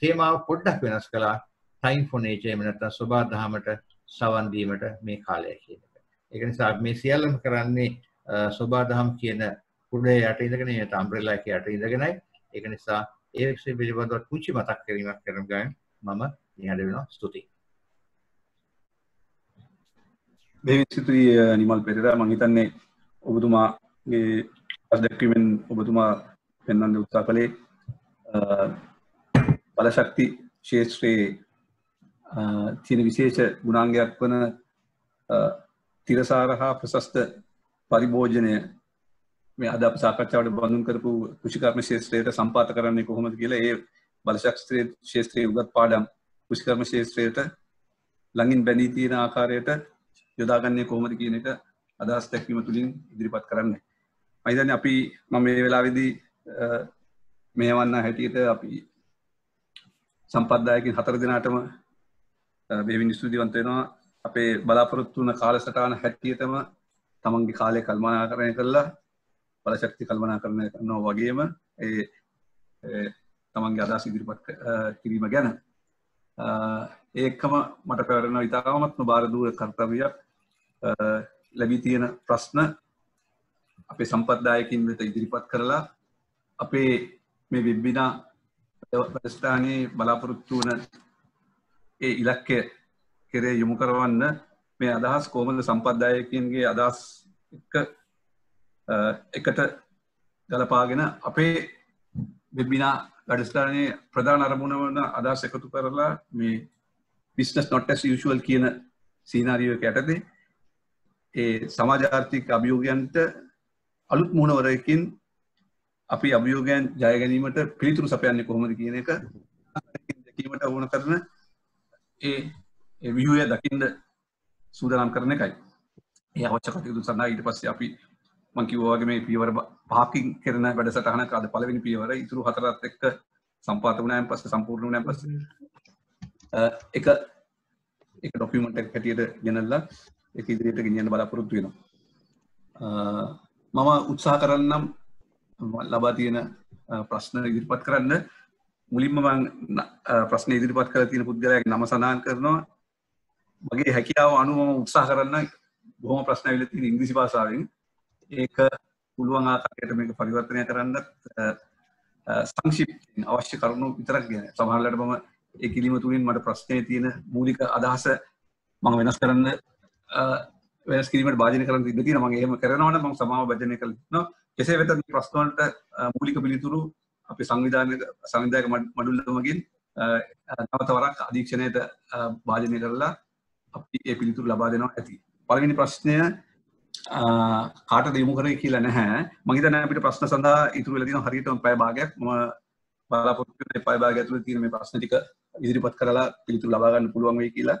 තේමාව පොඩ්ඩක් වෙනස් කළා ටයිම් ෆොර් නේචර් එහෙම නැත්නම් සබා දහමට සවන් දීමට මේ කාලය කියන එක. ඒක නිසා මේ සියල්ලම කරන්නේ සබා දහම් කියන කුඩේ යට ඉඳගෙන ඒ අම්බ්‍රෙලා එක යට ඉඳගෙනයි. ඒක නිසා ඒ විශ්ව පිළිබඳව පුංචි මතක් කිරීමක් කරන ගමන් මම ඉහළ වෙනවා. ස්තුතියි. බෙහෙවින් ස්තුතියි නිමල් පෙරේරා මම හිතන්නේ ඔබතුමාගේ අත්දැකීමෙන් ඔබතුමා පෙන්වන්න උත්සාහ කළේ බලශක්ති ක්ෂේත්‍රයේ තියෙන විශේෂ ගුණාංගයක් වන තිරසාර හා ප්‍රශස්ත පරිභෝජනය මේ අද අප සාකච්ඡාවට බඳුන් කරපු කෘෂිකර්ම ශේත්‍රයට සම්පාත කරන්නේ කොහොමද කියලා ඒ බලශක්ති ශේත්‍රයේ උගත් පාඩම් කෘෂිකර්ම ශේත්‍රයට ළඟින් බැඳී තියෙන ආකාරයට යොදාගන්නේ කොහොමද කියන එක අදහස් දැක්වීම තුළින් ඉදිරිපත් කරන්නේ. මම හිතන්නේ අපි මම මේ වෙලාවේදී මෙහෙවන්න හැටියට අපි සම්පත්දායකින් හතර දෙනාටම බෙවිනි ස්තුතිවන්ත වෙනවා. අපේ බලාපොරොත්තු වන කාලසටහන හැටියටම තමන්ගේ කාලය කල්පනාකරණය කරලා බලශක්ති කල්පනාකරණය කරනවා වගේම ඒ තමන්ගේ අදහස් ඉදිරිපත් කිරීම ගැන. ඒකම මට පැවරෙන ඉතාමත්ම භාරදූර කර්තව්‍යයක්. ලැබී තියෙන ප්‍රශ්න අපේ සම්පත්දායකින් වෙත ඉදිරිපත් කරලා අපේ මේ වෙබ්බිනා වැඩස්ථානයේ බලාපොරොත්තු වන ඒ ඉලක්කය කෙරේ යොමු කරවන්න මේ අදහස් කෝමද සම්පත්දායකින්ගේ අදහස් එක එකට ගලපාගෙන අපේ වෙබ්බිනා වැඩස්ථානයේ ප්‍රධාන අරමුණ වන අදහස් එකතු කරලා මේ බිස්නස් නොට් ඇස් යුෂුවල් කියන සීනාරියෝ යටතේ ඒ සමාජාර්ථික අභියෝගයන්ට අලුත් මුහුණවරයකින් අපි අභියෝගයන් ජය ගැනීමට පිළිතුරු සපයන්නේ කොහොමද කියන එක දැකීමට ඕන කරන ඒ විහය දකිින්ද සූදනම් කරන එකයි. ඒ අවච්ච කටයුතු සඳහා ඊට පස්සේ අපි මංකිවවාගේ මේ පියවර පහකින් කරන වැඩසටහන අද පලවෙනි පියවර ඉතුරු හතරත් එක්ක සම්පාත වනයන් පස්ස සම්පූර්ණ වනයන් පස්ස එක එක ඩොක්කමට හැටියට ගෙනල්ලා එක ඉදිරියට ගෙනියන්න බලාපොරොත්තු වෙනවා. මම උත්සාහ කරන්නම් ලබා තියෙන ප්‍රශ්න ඉදිරිපත් කරන්න. මුලින්ම මං ප්‍රශ්න ඉදිරිපත් කර තියෙන පුද්ගලයක් නම සඳහන් කරනවා. මගේ හැකියාව අනුව උත්සාහ කරන්න බොහොම ප්‍රශ්න ඇවිල්ලා තියෙන ඉංග්‍රීසි භාෂාවෙන්. ඒක පුළුවන් ආකාරයට මේක පරිවර්තනය කරන්න සංක්ෂිප්තයෙන් අවශ්‍ය කරුණු විතරක් ගැන. සමහරවිට මම ඒ කිලිම තුලින් මට ප්‍රශ්නේ තියෙන මූලික අදහස මම වෙනස් කරන්න වෙනස් කිරීමට භාජනය කරන්න තිබ්බ තියෙනවා මම එහෙම කරනවා නම් මම සමාව භාජනය කරලා ඉන්නවා කෙසේ වෙතත් ප්‍රශ්න වලට මූලික පිළිතුරු අපි සංවිධාන සංවිධායක මඩුල්ලමගින් නවත වරක් අධීක්ෂණයට භාජනය කරලා අපි ඒ පිළිතුරු ලබා දෙනවා ඇති. පළවෙනි ප්‍රශ්නය කාටද යොමු කරේ කියලා නැහැ. මම හිතන්නේ අපිට ප්‍රශ්න සඳහා ඉතුරු වෙලා තියෙන හරියටම පැය භාගයක්. මම බලාපොරොත්තු වෙන පැය භාගය ඇතුළත තියෙන මේ ප්‍රශ්න ටික ඉදිරිපත් කරලා පිළිතුරු ලබා ගන්න පුළුවන් වෙයි කියලා.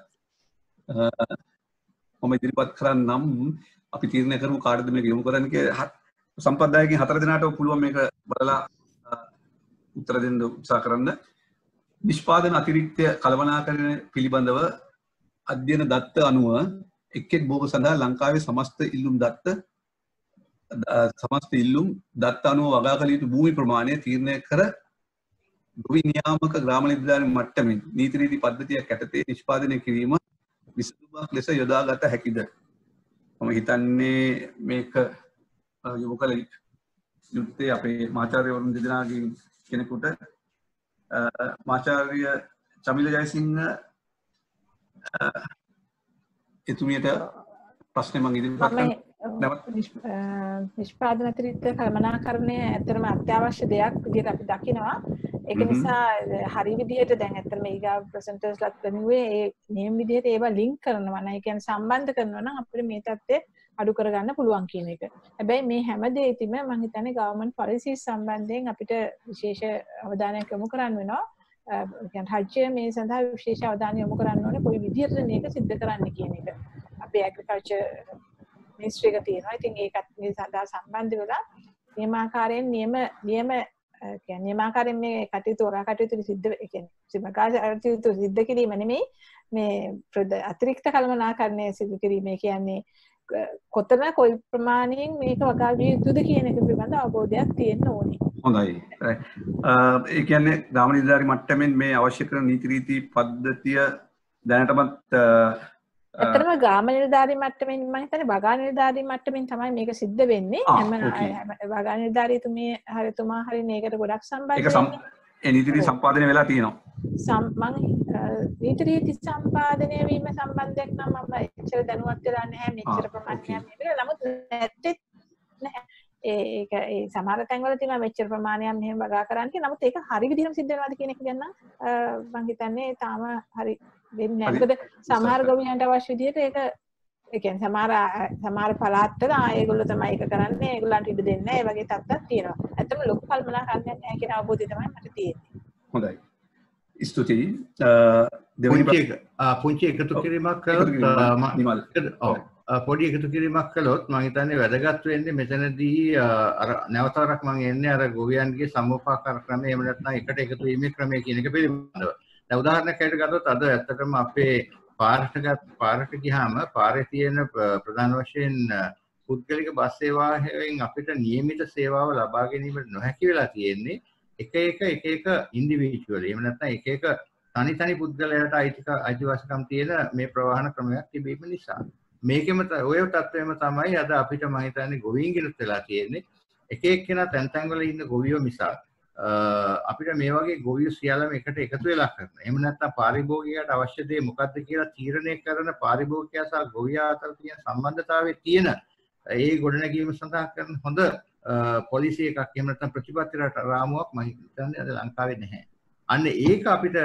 මම ඉදිරිපත් කරන්නම් අපි තීරණය කරමු කාටද මේක යොමු කරන්න කියලා. සම්පත්දායකින් හතර දෙනාට පුළුවන් මේක බලලා උත්තර දෙන්න උත්සාහ කරන්න. නිෂ්පාදන අතිරික්තය කළමනාකරණය පිළිබඳව අධ්‍යයන දත්ත අනුව එක්කෙක් බෝග සඳහා ලංකාවේ සමස්ත ඉල්ලුම් දත්ත සමස්ත ඉල්ලුම් දත්ත අනුව වගා කළ යුතු භූමි ප්‍රමාණය තීරණය කර ගොවි නියාමක ග්‍රාම නිලධාරීන් මට්ටමින් නීති රීති පද්ධතියක් යටතේ නිෂ්පාදනය කිරීම විසඳුමක් ලෙස යොදාගත හැකිද? මම හිතන්නේ මේක යොමු කළ යුත්තේ අපේ මාචාර්යවරුන් දෙදෙනාගෙන් කෙනෙකුට. මාචාර්ය චමිල ජයසිංහ එතුමියට ප්‍රශ්නය මං ඉදිරිපත් නිෂ්පාදන අතිරික්ත කළමනාකරණය ඇත්තටම අත්‍යවශ්‍ය දෙයක් විදිහට අපි දකිනවා ඒක නිසා හරි විදිහට දැන් ඇත්තටම ඊගා ප්‍රසන්ටර්ස්ලත් කරනුවේ ඒ නියම විදිහට ඒවා ලින්ක් කරනවා නම් ඒ කියන්නේ සම්බන්ධ කරනවා නම් අපිට මේ තත්ත්වය අඩු කරගන්න පුළුවන් කියන එක. හැබැයි මේ හැම දෙයකම මම හිතන්නේ ගවර්න්මන්ට් පොලිසිස් සම්බන්ධයෙන් අපිට විශේෂ අවධානයක් යොමු කරන්න වෙනවා. රජ්‍ය මේ සඳහා විශේෂ අවධානය යොමු කරන්න ඕනේ කොයි විදිහට මේක සිද්ධ කරන්න කියන එක. අපේ ඇග්‍රිකල්චර් මිනිස්ට්‍රි එක තියෙනවා. ඉතින් ඒකත් මේ සඳහා සම්බන්ධ වෙලා නියමාකාරයෙන් නියම නියම කියන්නේ නියමාකාරයෙන් මේ කටයුතු ඔරා කටයුතු සිද්ධ ඒ කියන්නේ සිමකාශ කටයුතු සිද්ධ කිරීම නෙමෙයි මේ අතිරික්ත කළමනාකරණය සිදු කිරීම කියන්නේ කොතන කොයි ප්‍රමාණයෙන් මේක වගා විය යුතුද කියන එක පිළිබඳ අවබෝධයක් තියෙන්න ඕනේ. හොඳයි. ඒ කියන්නේ ග්‍රාම නිලධාරි මට්ටමින් මේ අවශ්‍ය කරන නීති රීති පද්ධතිය දැනටමත් ඇත්තටම ග්‍රාම නිලධාරි මට්ටමින් මම හිතන්නේ වගා නිලධාරි මට්ටමින් තමයි මේක සිද්ධ වෙන්නේ. හැම වගා නිලධාරීතුමිය හරිතුමා හරි මේකට ගොඩක් සම්බන්ධ. ඒ නීති සම්පාදනය වෙලා තියෙනවා. මං නීති රීති සම්පාදනය වීම සම්බන්ධයක් නම් මම එච්චර දැනුවත් වෙලා නැහැ මෙච්චර ප්‍රමාණයක් මේක. නමුත් නැත්තේ නැහැ. ඒක ඒ සමහර තැන්වල තියෙනවා මෙච්චර ප්‍රමාණයක් මෙහෙම වගා කරන්න කියලා. නමුත් ඒක හරි විදිහටම සිද්ධ වෙනවද කියන එක ගැන මම හිතන්නේ තාම හරි වෙන්නේ නැහැ. මොකද සමහර ගොවියන්ට අවශ්‍ය විදිහට ඒක ඒ කියන්නේ සමහර සමහර පළාත්වල ඒගොල්ලෝ තමයි ඒක කරන්නේ. ඒගොල්ලන්ට ඉඩ දෙන්නේ නැහැ. ඒ වගේ තත්ත්වයක් තියෙනවා. ඇත්තම ලොකු කල්පනාකරණයක් නැහැ කියන අවබෝධය තමයි මට තියෙන්නේ. හොඳයි. ස්තුතියි. දෙවනි පුංචි එකතු කිරීමක් කළොත් පොඩි එකතු කිරීමක් කළොත් මම හිතන්නේ වැදගත් වෙන්නේ මෙතනදී අර නැවතවරක් මම එන්නේ අර ගොවියන්ගේ සම්මෝපාකාර ක්‍රමය එහෙම නැත්නම් එකට එකතු වීමේ ක්‍රමය කියන එක පිළිබඳව. දැන් උදාහරණයක් හැටියට ගත්තොත් අද ඇත්තටම අපේ පාරට පාරට ගියාම පාරේ තියෙන ප්‍රධාන වශයෙන් පුද්ගලික බස් සේවාවෙන් අපිට නියමිත සේවාව ලබා ගැනීමට නොහැකි වෙලා තියෙන්නේ එක එක එක එක ඉන්ඩිවිජුවල් එහෙම නැත්නම් එක එක තනි තනි පුද්ගලයාට අයිතික අයිතිවාසිකම් තියෙන මේ ප්‍රවාහන ක්‍රමයක් තිබීම නිසා මේකෙම ඔය තත්ත්වයම තමයි අද අපිට මම හිතන්නේ ගොවීන්ගෙනුත් වෙලා තියෙන්නේ එක එක්කෙනා තැන් තැන් වල ඉන්න ගොවියෝ මිසක් අපිට මේ වගේ ගොවියෝ සියල්ලම එකට එකතු වෙලා කරන. එහෙම නැත්නම් පාරිභෝගිකයට අවශ්‍ය දේ මොකක්ද කියලා තීරණය කරන පාරිභෝගිකයා සහ ගොවියා අතර තියෙන සම්බන්ධතාවයේ තියෙන ඒ ගොඩනැගීම සඳහා කරන හොඳ පොලිසි එකක් එහෙම නැත්නම් ප්‍රතිපත්ති රාමුවක් මම හිතන්නේ අද ලංකාවේ නැහැ. අන්න ඒක අපිට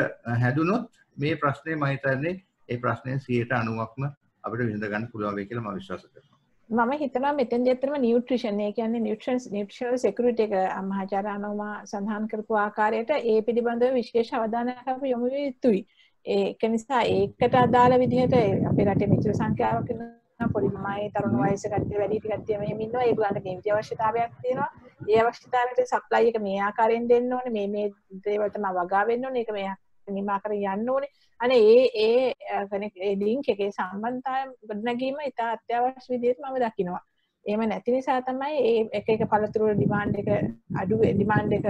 හැදුනොත් මේ ප්‍රශ්නේ මම හිතන්නේ ඒ ප්‍රශ්නයෙන් 90%ක්ම අපිට විසඳ ගන්න පුළුවන් වෙයි කියලා මම විශ්වාස කරනවා. මම හිතනවා මෙතෙන්දි ඇත්තටම නියුට්‍රිෂන් ඒ කියන්නේ නියුට්‍රිෂන්ස් නියුට්‍රිෂනල් සිකියුරිටි එක මහාචාර්ය අනුමා සඳහන් කරපු ආකාරයට ඒ පිළිබඳව විශේෂ අවධානයක් අපි යොමු විය යුතුයි. ඒක නිසා ඒකට අදාළ විදිහට අපේ රටේ මෙච්චර සංඛ්‍යාවක් පොඩි ළමයි තරුණ වයස කට්ටිය වැඩි කට්ටිය මෙහෙම ඉන්නවා ඒගොල්ලන්ට මේ විදිහ අවශ්‍යතාවයක් තියෙනවා ඒ අවශ්‍යතාවයට සප්ලයි එක මේ ආකාරයෙන් දෙන්න ඕනේ මේ මේ දේවල් තමයි වගා වෙන්න ඕනේ ඒක මේ නිමා කර යන්න ඕනේ. අනේ ඒ ඒ කෙනෙක් ඒ ලින්ක් එකේ සම්බන්ධතාවය ගොඩනැගීම ඉතා අත්‍යවශ්‍ය විදිහට මම දකිනවා. එහෙම නැති නිසා තමයි ඒ එක එක පළතුරු ඩිමාන්ඩ් එක අඩු ඩිමාන්ඩ් එක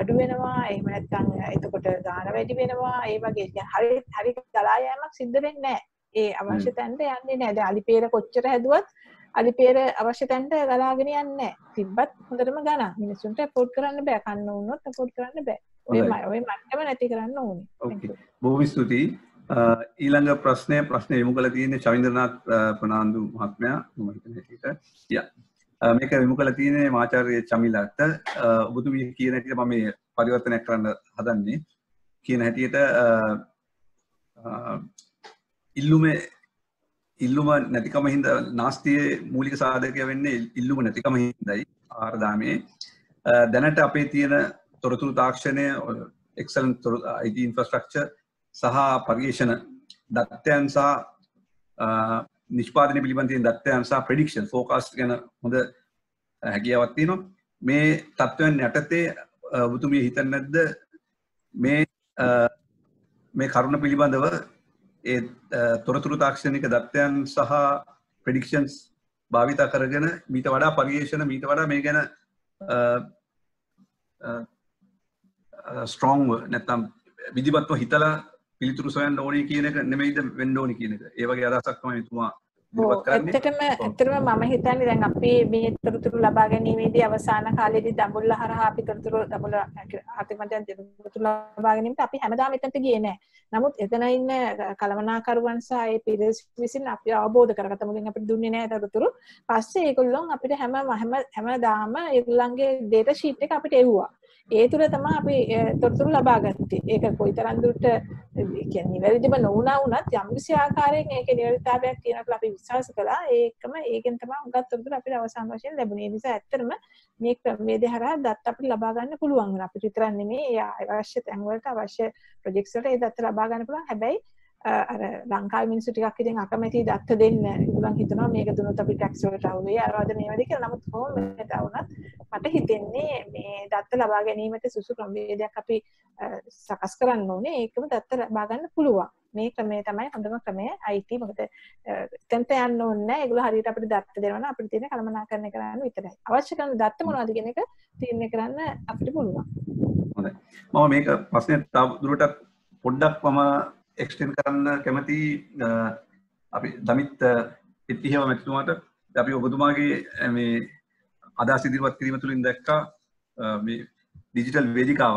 අඩු වෙනවා. එහෙම නැත්නම් එතකොට ගාණ වැඩි වෙනවා. ඒ වගේ හරි හරි ගලා යෑමක් සිද්ධ වෙන්නේ නැහැ. ඒ අවශ්‍ය තැන්ට යන්නේ නෑ දැන් අලිපේර කොච්චර හැදුවත් අලිපේර අවශ්‍ය තැන්ට ගලාගෙන යන්නේ නෑ තිබ්බත් හොඳටම ගණන්. මිනිස්සුන්ට අපෝඩ් කරන්න බෑ. කන්න වුණොත් අපෝඩ් කරන්න බෑ මට්ටම නැති කරන්න ඕනේ. බොහොම ස්තුතියි. ඊළඟ ප්‍රශ්නය ප්‍රශ්නය යොමු කළ තියෙන්නේ චවින්ද්‍රනාත් ප්‍රනාන්දු මහත්මයා. මම හිතන හැටියට යා. මේක යොමු කළ තියෙන්නේ මාචාර්ය චමිලට ඔබතුමිය කියන හැටියට මම මේ පරිවර්තනයක් කරන්න හදන්නේ. කියන හැටියට ඉල්ලුම ඉල්ලුම නැතිකම හිද නාස්තියේ මූලික සාධකය වෙන්නේ ඉල්ලුම නැතිකම හිදයි ආර්දාමයේ දැනට අපේ තියෙන තොරතුරු තාක්ෂණය එක්සල් IT ඉන්ෆ්‍රස්ට්‍රක්චර් සහ පර්යේෂණ දත්තයන් සහ නිෂ්පාදන පිළිබඳතියෙන් දත්තයන් සහ ප්‍රඩික්ෂන් ෆෝකාස්ට ගැන හොඳ හැකියාවත් තියෙනවා. මේ තත්ත්වයන් යටතේ ඔබතුමිය හිතන්න නැද්ද මේ මේ කරුණ පිළිබඳව ඒ තොරතුරු තාක්ෂණික දත්තයන් සහ ප්‍රඩික්ෂන්ස් භාවිතා කරගෙන මීට වඩා පර්යේෂණ මීට වඩා මේ ගැන ස්ට්‍රෝං නැත්තම් විදිබත්ව හිතලා පිළිතුරු සොයන්න ඕනේ කියන එක නෙමෙයිද වෙන්න ඕනේ කියන එක. ඒ වගේ අදහසක් තමයි එතුමා ඇත්තටම ඇත්තටම මම හිතන්නේ දැන් අපි මේ තොරතුරු ලබා ගැනීමේදී අවසාන කාලේදී දඹුල්ල හරහා අපි තොරතුරු දඹුල්ල අතිමතයන් තොරතුරු ලබා ගැනීමට අපි හැමදාම එතනට ගියේ නැහැ. නමුත් එතන ඉන්න කළමනාකරුවන් සහ ඒ පිරිස විසින් අපි අවබෝධ කරගත්ත මුලින් අපිට දුන්නේ නැහැ තොරතුරු. පස්සේ ඒගොල්ලොන් අපිට හැම හැම හැමදාම ඒගොල්ලන්ගේ data sheet එක අපිට එව්වා. ඒ තුළ තමයි අපි තොරතුරු ලබා ගත්තේ. ඒක කොයිතරම් දුරට කියන්නේ නිවැරදිව නොවුණා වුණත් යම්කිසි ආකාරයෙන් ඒකේ නිවැරදිතාවයක් තියෙනවා කියලා අපි විශ්වාස කළා. ඒකම ඒකෙන් තමයි උගත් තොරතුරු අපිට අවසාන වශයෙන් ලැබුණේ. ඒ නිසා ඇත්තටම මේ ක්‍රමවේදය හරහා දත් අපිට ලබා ගන්න පුළුවන් වෙනවා. අපිට විතරක් නෙමෙයි ඒ අවශ්‍ය තැන් වලට අවශ්‍ය ප්‍රොජෙක්ට්ස් වලට ඒ දත් ලබා ගන්න පුළුවන්. හැබැයි අර ලංකාවේ මිනිස්සු ටිකක් ඉතින් අකමැති දත්ත දෙන්න. ඒගොල්ලන් හිතනවා මේක දුන්නොත් අපි ටැක්ස් වලට අවුල් වෙයි. අරවද මේවද කියලා. නමුත් කොහොම වෙනට වුණත් මට හිතෙන්නේ මේ දත්ත ලබා ගැනීමට සුසු ක්‍රමවේදයක් අපි සකස් කරන්න ඕනේ. ඒකම දත්ත ලබා ගන්න පුළුවන්. මේ ක්‍රමය තමයි හොඳම ක්‍රමය. IT මොකද එතනට යන්න ඕනේ නැහැ. ඒගොල්ලෝ හරියට අපිට දත්ත දෙනවා අපිට තියෙන කළමනාකරණය කරන්න විතරයි. අවශ්‍ය කරන දත්ත මොනවද කියන එක තීරණය කරන්න අපිට පුළුවන්. හොඳයි. මම මේක ප්‍රශ්නේ තව දුරටත් පොඩ්ඩක් මම එක්ස්ටෙන් කරන්න කැමති අපි දමිත් එත්තිහව මැතිතුමාට අපි ඔබතුමාගේ මේ අදා සිදිරිවත් කිරීම තුළින් දැක්කා මේ ඩිජිටල් වේදිකාව.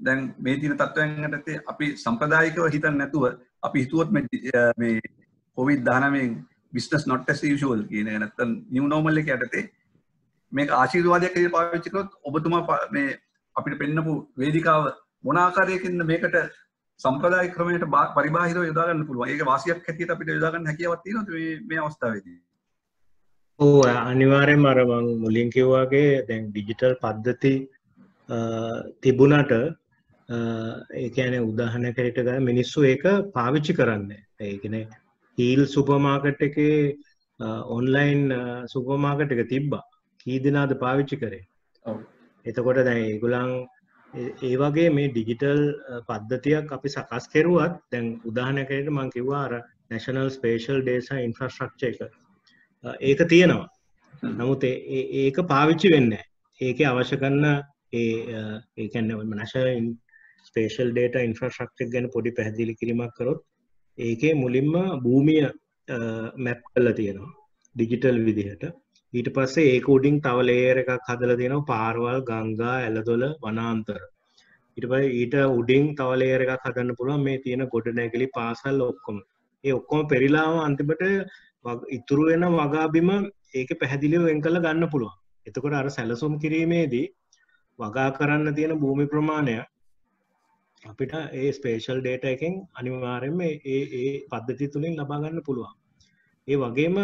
දැන් මේ තින තත්ත්වයන්ටතේ අපි සම්ප්‍රදායිකව හිතන් නැතුව අපි හිතුවොත් මේ කොවිත් දානමෙන් බිස්නස් නොට් ඇස් යුෂුවල් කියන නැත්තන් නිව නෝමල් එක යටතේ මේ ආශීර්වාදයක් පාවිච්චිකරොත් ඔබතුමා මේ අපිට පෙන්නපු වේදිකාව මොනාකාරයකින්න මේකට සම්ප්‍රදාය ක්‍රමයට පරිබාහිරව යොදාගන්න පුළුවන්. ඒක වාසියක් හැටියට අපිට යොදාගන්න හැකියාවක් තියෙනවද මේ මේ අවස්ථාවේදී. ඔව් අනිවාර්යෙන්ම අර මම මුලින් කිව්වාගේ දැන් ඩිජිටල් පද්ධති තිබුණට ඒ කියන්නේ උදාහරණයකට ගන්න මිනිස්සු ඒක පාවිච්චි කරන්නේ. ඒ කියන්නේ හීල් සුපර් මාකට් එකේ ඔන්ලයින් සුපර් මාකට් එක තිබ්බා. කී දෙනාද පාවිච්චි කරේ? ඔව්. එතකොට දැන් ඒගොල්ලන් ඒ වගේ මේ ඩිජිටල් පද්ධතියක් අපි සකස් කෙරුවත් දැන් උදාහනකට මං කිව්වා අර නැශනල් ස්පේෂල් ඩේස ඉන්ෆ්‍රස්ට්‍රක්ච එක. ඒක තියෙනවා. නමුත් ඒක පාවිච්චි වෙන්න ඒක අවශ්‍ය කරන්න ඒ ඒකන්න නශ ස්පේෂල් ඩේට ඉන්ෆ්‍රස්ට්‍රක්චක් ගැන පොඩි පැහැදිලි කිරීමක් කරොත් ඒකේ මුලින්ම භූමිය මැප් කල්ල තියෙනවා. ඩිජිටල් විදිහට. ඊට පස්සේ ඒක උඩින් තව ලේයර් එකක් හදලා තියෙනවා පාරවල් ගංගා ඇලදොල වනාන්තර. ඊට පස්සේ ඊට උඩින් තව ලේයර් එකක් හදන්න පුළුවන්. මේ තියෙන ගොඩනැගිලි පාසල් ඔක්කොම. ඒ ඔක්කොම පෙරිලාම අන්තිමට ඉතුරු වෙන වගාබිම ඒක පැහැදිලිව වෙන් කරලා ගන්න පුළුවන්. එතකොට අර සැලසුම් කිරීමේදී වගා කරන්න තියෙන භූමි ප්‍රමාණය අපිට ඒ ස්පේෂල් ඩේට එකෙන් අනිවාර්යෙන්ම ඒ ඒ පද්ධති තුලින් ලබා ගන්න පුළුවන්. ඒ වගේම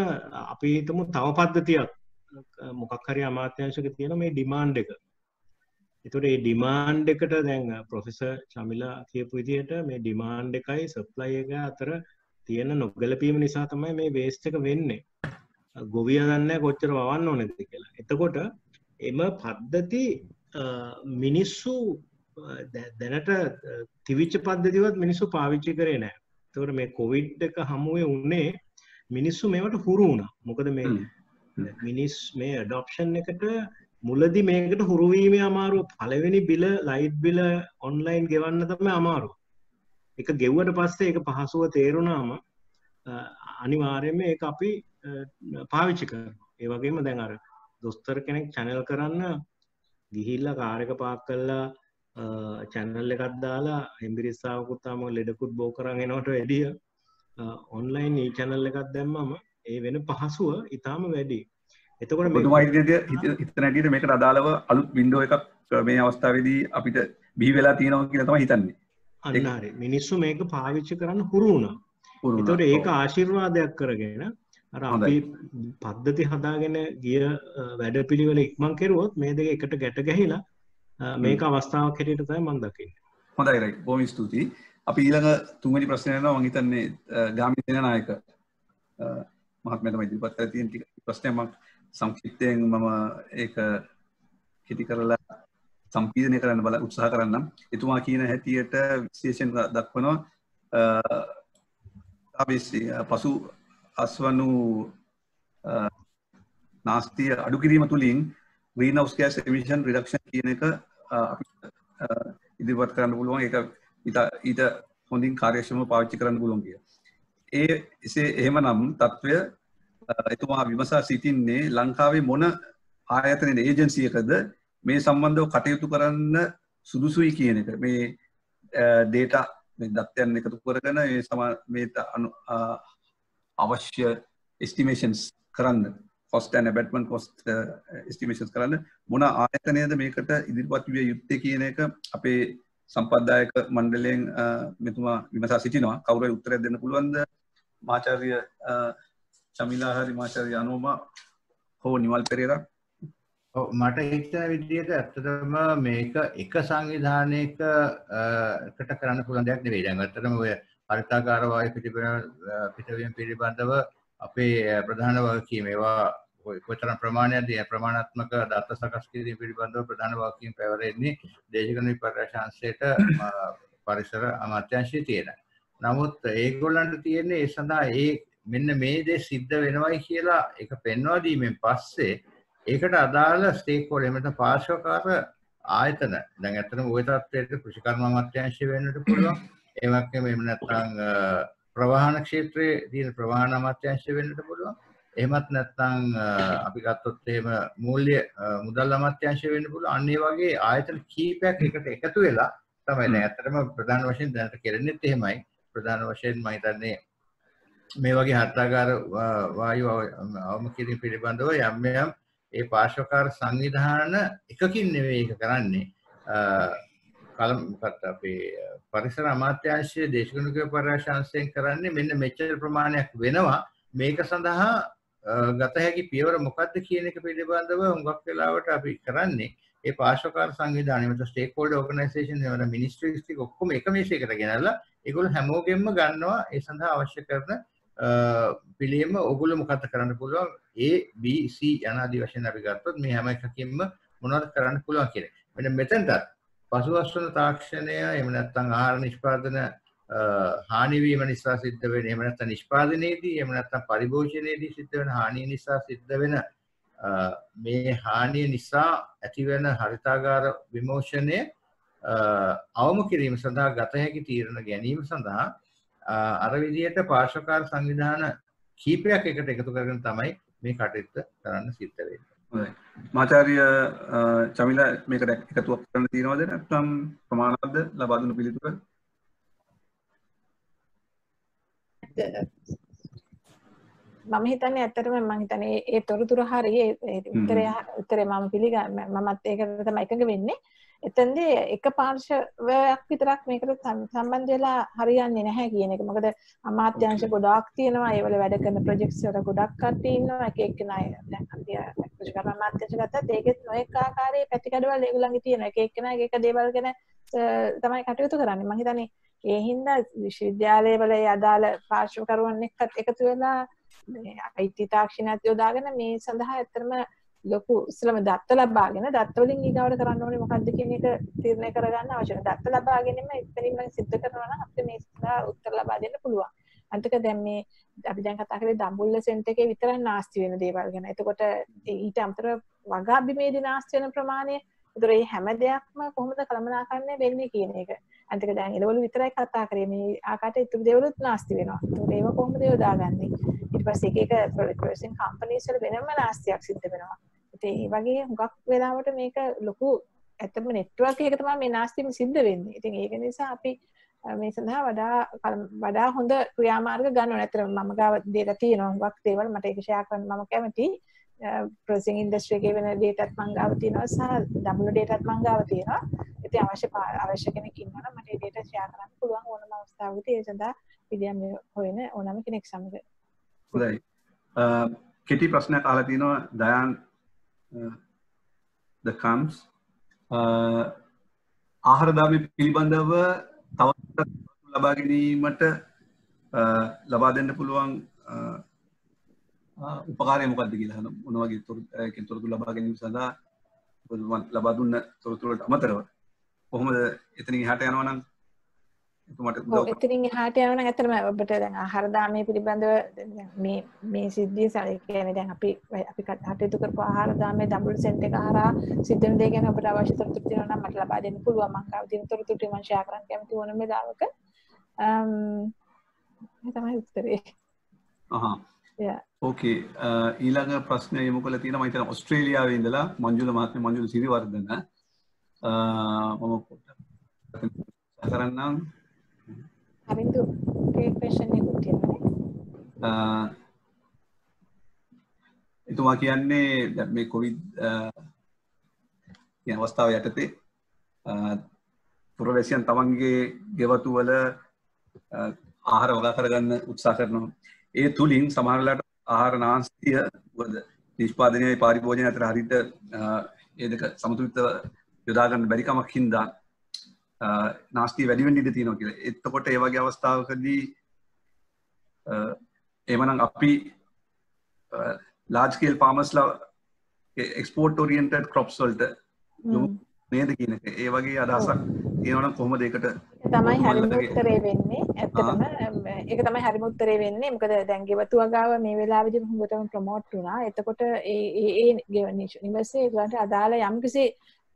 අපි හිතමු තව පද්ධතියක් මොකක් හරි අමාත්‍යංශක තියෙන මේ ඩිමාන්ඩ් එක එතකොට මේ ඩිමාන්ඩ් එකට දැන් ප්‍රොෆෙසර් චමිලා කියපු විදිහට මේ ඩිමාන්ඩ් එකයි සප්ලයි එක අතර තියෙන නොගැලපීම නිසා තමයි මේ වේස්ට් එක වෙන්නේ ගොවියා දන්නේ කොච්චර වවන්න ඕනේද කියලා. එතකොට එම පද්ධති මිනිස්සු දැනට තිවිච්ච පද්ධතිවත් මිනිස්සු පාවිච්චි කරේ නැහැ. එතකොට මේ කොවිඩ් එක හමුවේ උන්නේ මිනිස්සු මේවට හුරු වුණා. මොකද මේ මිනිස් මේ ඩොප්ෂන් එකට මුලදි මේකට හුරුවීමේ අමාරුව පළවෙනි බිල ලයිට් බිල ඔන්ලයින් ගෙවන්න තම අමාරු එක ගෙව්වට පස්සේ එක පහසුව තේරුණාම අනිවාර්යම ඒ අපි පාවිච්චි කර ඒ වගේම දැන් අර දොස්තර කෙනෙක් චැනල් කරන්න ගිහිල්ල කාරක පාක් කල්ලා චැනල් එකත් දාලා හෙම්බිරිස්සාාවකුත්තාම ලෙඩකුත් බෝ කරන්න එනවට වැඩිය ඔන්ලයින් ඒ චැනල් එකක් දැම්මම ඒ වෙන පහසුව ඉතාම වැඩි එතකොට මෙතුමයිද හිතනැටියට මේකට අදාළව අලුත් වින්ඩෝ එකක් මේ අවස්ථාවදී අපිට බිහි වෙලා තියෙනවා කියලා තමයි හිතන්නේ. අන්නහරි මිනිස්සු මේක පාවිච්චි කරන්න හුරු වුණා. පුරුදු එතකොට ඒක. ආශිර්වාදයක් කරගෙන. අපි පද්ධති හදාගෙන ගිය වැඩ පිළිවෙල ඉක්මන් කෙරුවොත් මේ දෙක එකට ගැට ගැහිලා මේක අවස්ථාවක් හැටියට තමයි මම දකින්නේ. හොඳයි බොහොම ස්තුතියි. අපි ඊළඟ තුන්වෙනි ප්‍රශ්නය යනවා මම හිතන්නේ ගාමිණී සේනානායක අ, මහත්මයා තමයි ඉදිරිපත් කරලා තියෙන ටික ප්‍රශ්නය මම සංක්ෂිප්තයෙන් මම ඒක කෙටි කරලා සම්පීඩනය කරන්න බල උත්සාහ කරන්නම්. එතුමා කියන හැටියට විශේෂයෙන් දක්වනවා අ, ආබේසි පසු අස්වනු අ, නාස්තිය අඩු කිරීම තුළින් greenhouse gas emission reduction කියන එක අ, අපි අ, ඉදිරිපත් කරන්න පුළුවන් ඒක ඊට ඊට හොඳින් කාර්යක්ෂමව පාවිච්චි කරන්න පුළුවන් කිය. ඒ එසේ එහෙමනම් තත්ත්වය අ, එතුමා විමසා සිටින්නේ ලංකාවේ මොන ආයතනයේ ඒජන්සියකද මේ සම්බන්ධව කටයුතු කරන්න සුදුසුයි කියන එක. මේ ඩේටා මේ දත්තයන් එකතු කරගෙන ඒ සම මේ ත- අනු අ, අවශ්‍ය එස්ටිමේෂන්ස් කරන්න කොස්ට ඇන් බැටමන් කොස්ට ස්ටිමේෂන්ස් කරන්න මොන ආයතනයද මේකට ඉදිරිපත් විය යුත්තේ කියන එක අපේ සම්පද්දායක මණ්ඩලයෙන් අ, මෙතුමා විමසා සිටිනවා. කවුරු හරි උත්තරයක් දෙන්න පුළුවන්ද? මාචාර්ය අ, චමිලා හරි මාචාර්ය අනෝමා හෝ නිවල් පෙරේරා? ඔව්, මට හිතන විදිහට ඇත්තටම මේක එක සංවිධානයක අ, එකට කරන්න පුළුවන් දෙයක් නෙවෙයි. දැන් ඇත්තටම ඔය හරිතාකාර වායු පිටිපෙන පිටවීම පිළිබඳව අපේ ප්‍රධාන වගකීම ඒවා ඔය කොතරම් ප්‍රමාණයක්ද? ඒ ප්‍රමාණාත්මක දත්ත සකස් කිරීම පිළිබඳව ප්‍රධාන වගකීම් පැවරෙන්නේ දේශගුණ විපර්යාශාංශයට පරිසර අමාත්‍යාංශයේ තියෙන. නමුත් ඒගොල්ලන්ට තියෙන්නේ ඒ සඳහා ඒ මෙන්න මේ දේ සිද්ධ වෙනවයි කියලා එක පෙන්වා දීමෙන් පස්සේ ඒකට අදාළ ස්ටේක් හෝල්ඩර් එහෙම නැත්නම් පාර්ශ්වකාර ආයතන දැන් ඇත්තටම ওই තත්ත්වයට කෘෂිකර්ම අමාත්‍යාංශය වෙන්නට පුළුවන්. ඒ වගේම එහෙම නැත්නම් අ, ප්‍රවාහන ක්ෂේත්‍රයේ තියෙන ප්‍රවාහන අමාත්‍යාංශය වෙන්නට පුළුවන්. එහෙමත් නැත්නම් අ, අපි ගත්තොත් එහෙම මූල්‍ය අ, මුදල් අමාත්‍යාංශය වෙන්න පුළුවන්. අන්න ඒ වගේ ආයතන කීපයක් එකට එකතු වෙලා තමයි දැන් ඇත්තටම ප්‍රධාන වශයෙන් දැනට කෙරෙන්නේත් එහෙමයි. ප්‍රධාන වශයෙන් මම හිතන්නේ මේ වගේ හත්තාගාර වායු අව- අවම කිරීම පිළිබඳව යම් යම් ඒ පාර්ශ්වකාර සංවිධාන එකකින් නෙවෙයි ඒක කරන්නේ. අ, කලම් මොකක්ද අපේ පරිසර අමාත්‍යාංශයේ දේශගුණික පර්යේෂණයෙන් කරන්නේ මෙන්න මෙච්චර ප්‍රමාණයක් වෙනවා. මේක සඳහා අ, ගත හැකි පියවර මොකක්ද කියන එක පිළිබඳව හුඟක් වෙලාවට අපි කරන්නේ. ඒ පාර්ශ්වකාර සංවිධානය මත ස්ටේක් හෝල්ඩර් ඕගනයිසේෂන් වල මිනිස්ට්‍රීස් ටික ඔක්කොම එක මේසයකට ගෙනල්ලා ඒගොල්ලෝ හැමෝගෙම ගන්නවා. ඒ සඳහා අවශ්‍ය කරන අ, පිළියම ඔගොල්ලෝ මොකක්ද කරන්න පුළුවන්? A B C යන ආදී වශයෙන් අපි ගත්තොත් මේ හැම එකකින්ම මොනවද කරන්න පුළුවන් කියන එක. මෙන්න මෙතනටත් පසුවස්වන තාක්ෂණය එහෙම නැත්නම් ආහාර නිෂ්පාදන අ, හානි වීම නිසා සිද්ධ වෙන එහෙම නැත්නම් නිෂ්පාදනයේදී එහෙම නැත්නම් පරිභෝජනයේදී සිද්ධ වෙන හානිය නිසා සිද්ධ වෙන අ, මේ හානිය නිසා ඇතිවෙන හරිතාගාර විමෝචනය අ, අවම කිරීම සඳහා ගත හැකි තීරණ ගැනීම සඳහා අ, අර විදිහට පාර්ශ්වකාර සංවිධාන කීපයක් එකට එකතු කරගෙන තමයි මේ කටයුත්ත කරන්න සිද්ධ වෙන්නේ. හොඳයි. මාචාර්ය අ, චමිලා මේකට එකතුවක් කරන්න තියෙනවද නැත්නම් ප්‍රමාණවත්ද ලබා දුන්න පිළිතුර? මම හිතන්නේ ඇත්තටම මම හිතන්නේ ඒ- තොරතුරු හරි ඒ- උත්තරය උත්තරේ මම පිළිගන්න මමත් ඒකට තමයි එකඟ වෙන්නේ. එතෙන්දී එක පාර්ශවයක් විතරක් මේකට සම්- සම්බන්ධ වෙලා හරියන්නේ නැහැ කියන එක. මොකද අමාත්‍යාංශ ගොඩාක් තියෙනවා. ඒවල වැඩ කරන ප්‍රොජෙක්ට්ස් වල ගොඩක් කට්ටිය ඉන්නවා. එක දැන් අපි කෘෂිකර්ම අමාත්‍යාංශ ගත්තත් ඒකෙත් නොඑක ආකාරයේ පැතිකඩවල ඒගොල්ලන්ගේ තියෙනවා. එක එක්කෙනා එක එක දේවල් ගැන අ, තමයි කටයුතු කරන්නේ. මම හිතන්නේ ඒ හින්දා විශ්වවිද්‍යාලයවල ඒ අදාළ පාර්ශ්වකරුවන් එක්කත් එකතු වෙලා මේ IT තාක්ෂණයත් යොදාගෙන මේ සඳහා ඇත්තටම ලොකු ඉස්සලම දත්ත ලබාගෙන දත්ත වලින් ඊගාවට කරන්න ඕනේ මොකක්ද කියන එක තීරණය කරගන්න අවශ්‍යයි. දත්ත ලබාගෙනම එතනින්ම සිද්ධ කරනවා නම් අපිට මේ සඳහා උත්තර ලබා දෙන්න පුළුවන්. අන්තික දැන් මේ අපි දැන් කතා කරේ දඹුල්ල සෙන්ටර් එකේ විතරක් නාස්ති වෙන දේවල් ගැන. එතකොට ඊට අමතරව වගා බිමේදී නාස්ති වෙන ප්‍රමාණය ඒතර මේ හැම දෙයක්ම කොහොමද කළමනාකරණය වෙන්නේ කියන එක. අන්තික දැන් එළවලු විතරයි කතා කරේ මේ ආකාරයට ඉතුරු දේවලුත් නාස්ති වෙනවා. ඒතකොට ඒව කොහොමද යොදාගන්නේ? ඊට පස්සේ එක එක ප්‍රොඩක්ෂන් කම්පනීස් වල වෙනම නාස්තියක් සිද්ධ වෙනවා. ඉතින් ඒ වගේ හුඟක් වෙලාවට මේක ලොකු ඇත්තම නෙට්වර්ක් එකක තමයි මේ නාස්තිම සිද්ධ වෙන්නේ. ඉතින් ඒක නිසා අපි අ, මේ සඳහා වඩා කල- වඩා හොඳ ක්‍රියාමාර්ග ගන්න ඕනේ. ඇත්තටම මම ගාව දේට තියෙනවා හුඟක් දේවල් මට ඒක ෂෙයා කරන්න මම කැමතියි. ප්‍රොසෙසිං ඉන්ඩස්ට්‍රි එකේ වෙන ඩේටාත් මං ගාව තියෙනවා සහ ඩබල් ඩේටාත් මං ගාව තියෙනවා. ජීවිතය අවශ්‍ය පා- අවශ්‍ය කෙනෙක් ඉන්නවා නම් මට ඒ data share කරන්න පුළුවන් ඕනම අවස්ථාවකදී ඒ සඳහා පිළියම් හොයන ඕනම කෙනෙක් සමග හොඳයි අ, කෙටි ප්‍රශ්නයක් අහලා තිනවා දයන් ද කම්ස් ආහාරදාමය පිළිබඳව තවත් ලබා ගැනීමට අ, ලබා දෙන්න පුළුවන් අ, අ, උපකාරය මොකක්ද කියලා අහන මොන වගේ තොර- අ, ඒ කියන්නේ තොරතුරු ලබා ගැනීම සඳහා ඔබතුමන් ලබා දුන්න තොරතුරු වලට අමතරව. කොහොමද එතනින් එහාට යනවා නම් එතුමාට උදව් එතනින් එහාට යනවා නම් ඇත්තටම ඔබට දැන් ආහාර දාමය පිළිබඳව මේ මේ සිද්ධිය කියන්නේ දැන් අපි අපි කටයුතු කරපු ආහාර දාමය දඹුල්ල සෙන්ටර් එක හරහා සිද්ධ වෙන දේ ගැන ඔබට අවශ්‍ය තොරතුරු තියෙනවා නම් මට ලබා දෙන්න පුළුවන්. මම කාව තියෙන තොරතුරු ටික මම ෂෙයා කරන්න කැමති ඕනම වෙලාවක. අම් ඒ තමයි උත්තරේ. අහා. Yeah. ඕකේ ඊළඟ ප්‍රශ්නය යොමු කළ තියෙන මම හිතන ඔස්ට්‍රේලියාවේ ඉඳලා මංජුල මහත්මිය මංජුල සිරිවර්ධන. මම පොඩ්ඩක් කරන්නම් හරිද ඒ ක්වෙස්චන් එකක් තියෙනවා අ, එතුමා කියන්නේ දැන් මේ කොවිඩ් කියන අවස්ථාව යටතේ අ, පුරවැසියන් තමන්ගේ ගෙවතු වල අ, ආහාර වගා කරගන්න උත්සාහ කරනවා. ඒ තුලින් සමහරලාට ආහාර නාස්තිය මොකද නිෂ්පාදනයයි පාරිභෝජනය අතර හරියට අ, ඒ දෙක සමතුලිතව යොදා ගන්න බැරි කමක් හින්දා අ, නාස්තිය වැඩි වෙන්න ඉඩ තියෙනවා කියලා. එතකොට ඒ වගේ අවස්ථාවකදී අ, එහෙමනම් අපි large scale farmers ලා export oriented crops වලට යොමු නේද කියන එක. ඒ වගේ අදහසක් තියෙනවා නම් කොහොමද ඒකට තමයි හරිම ඔබතුමන්ලගේ- උත්තරේ වෙන්නේ. ඇත්තටම ඒක තමයි හරිම උත්තරේ වෙන්නේ. මොකද දැන් ගෙවතු වගාව මේ වෙලාවේදී හොඳටම ප්‍රොමෝට් වුණා. එතකොට ඒ ඒ ඒ නිවසේ ඒගොල්ලන්ට අදාළ යම්කිසි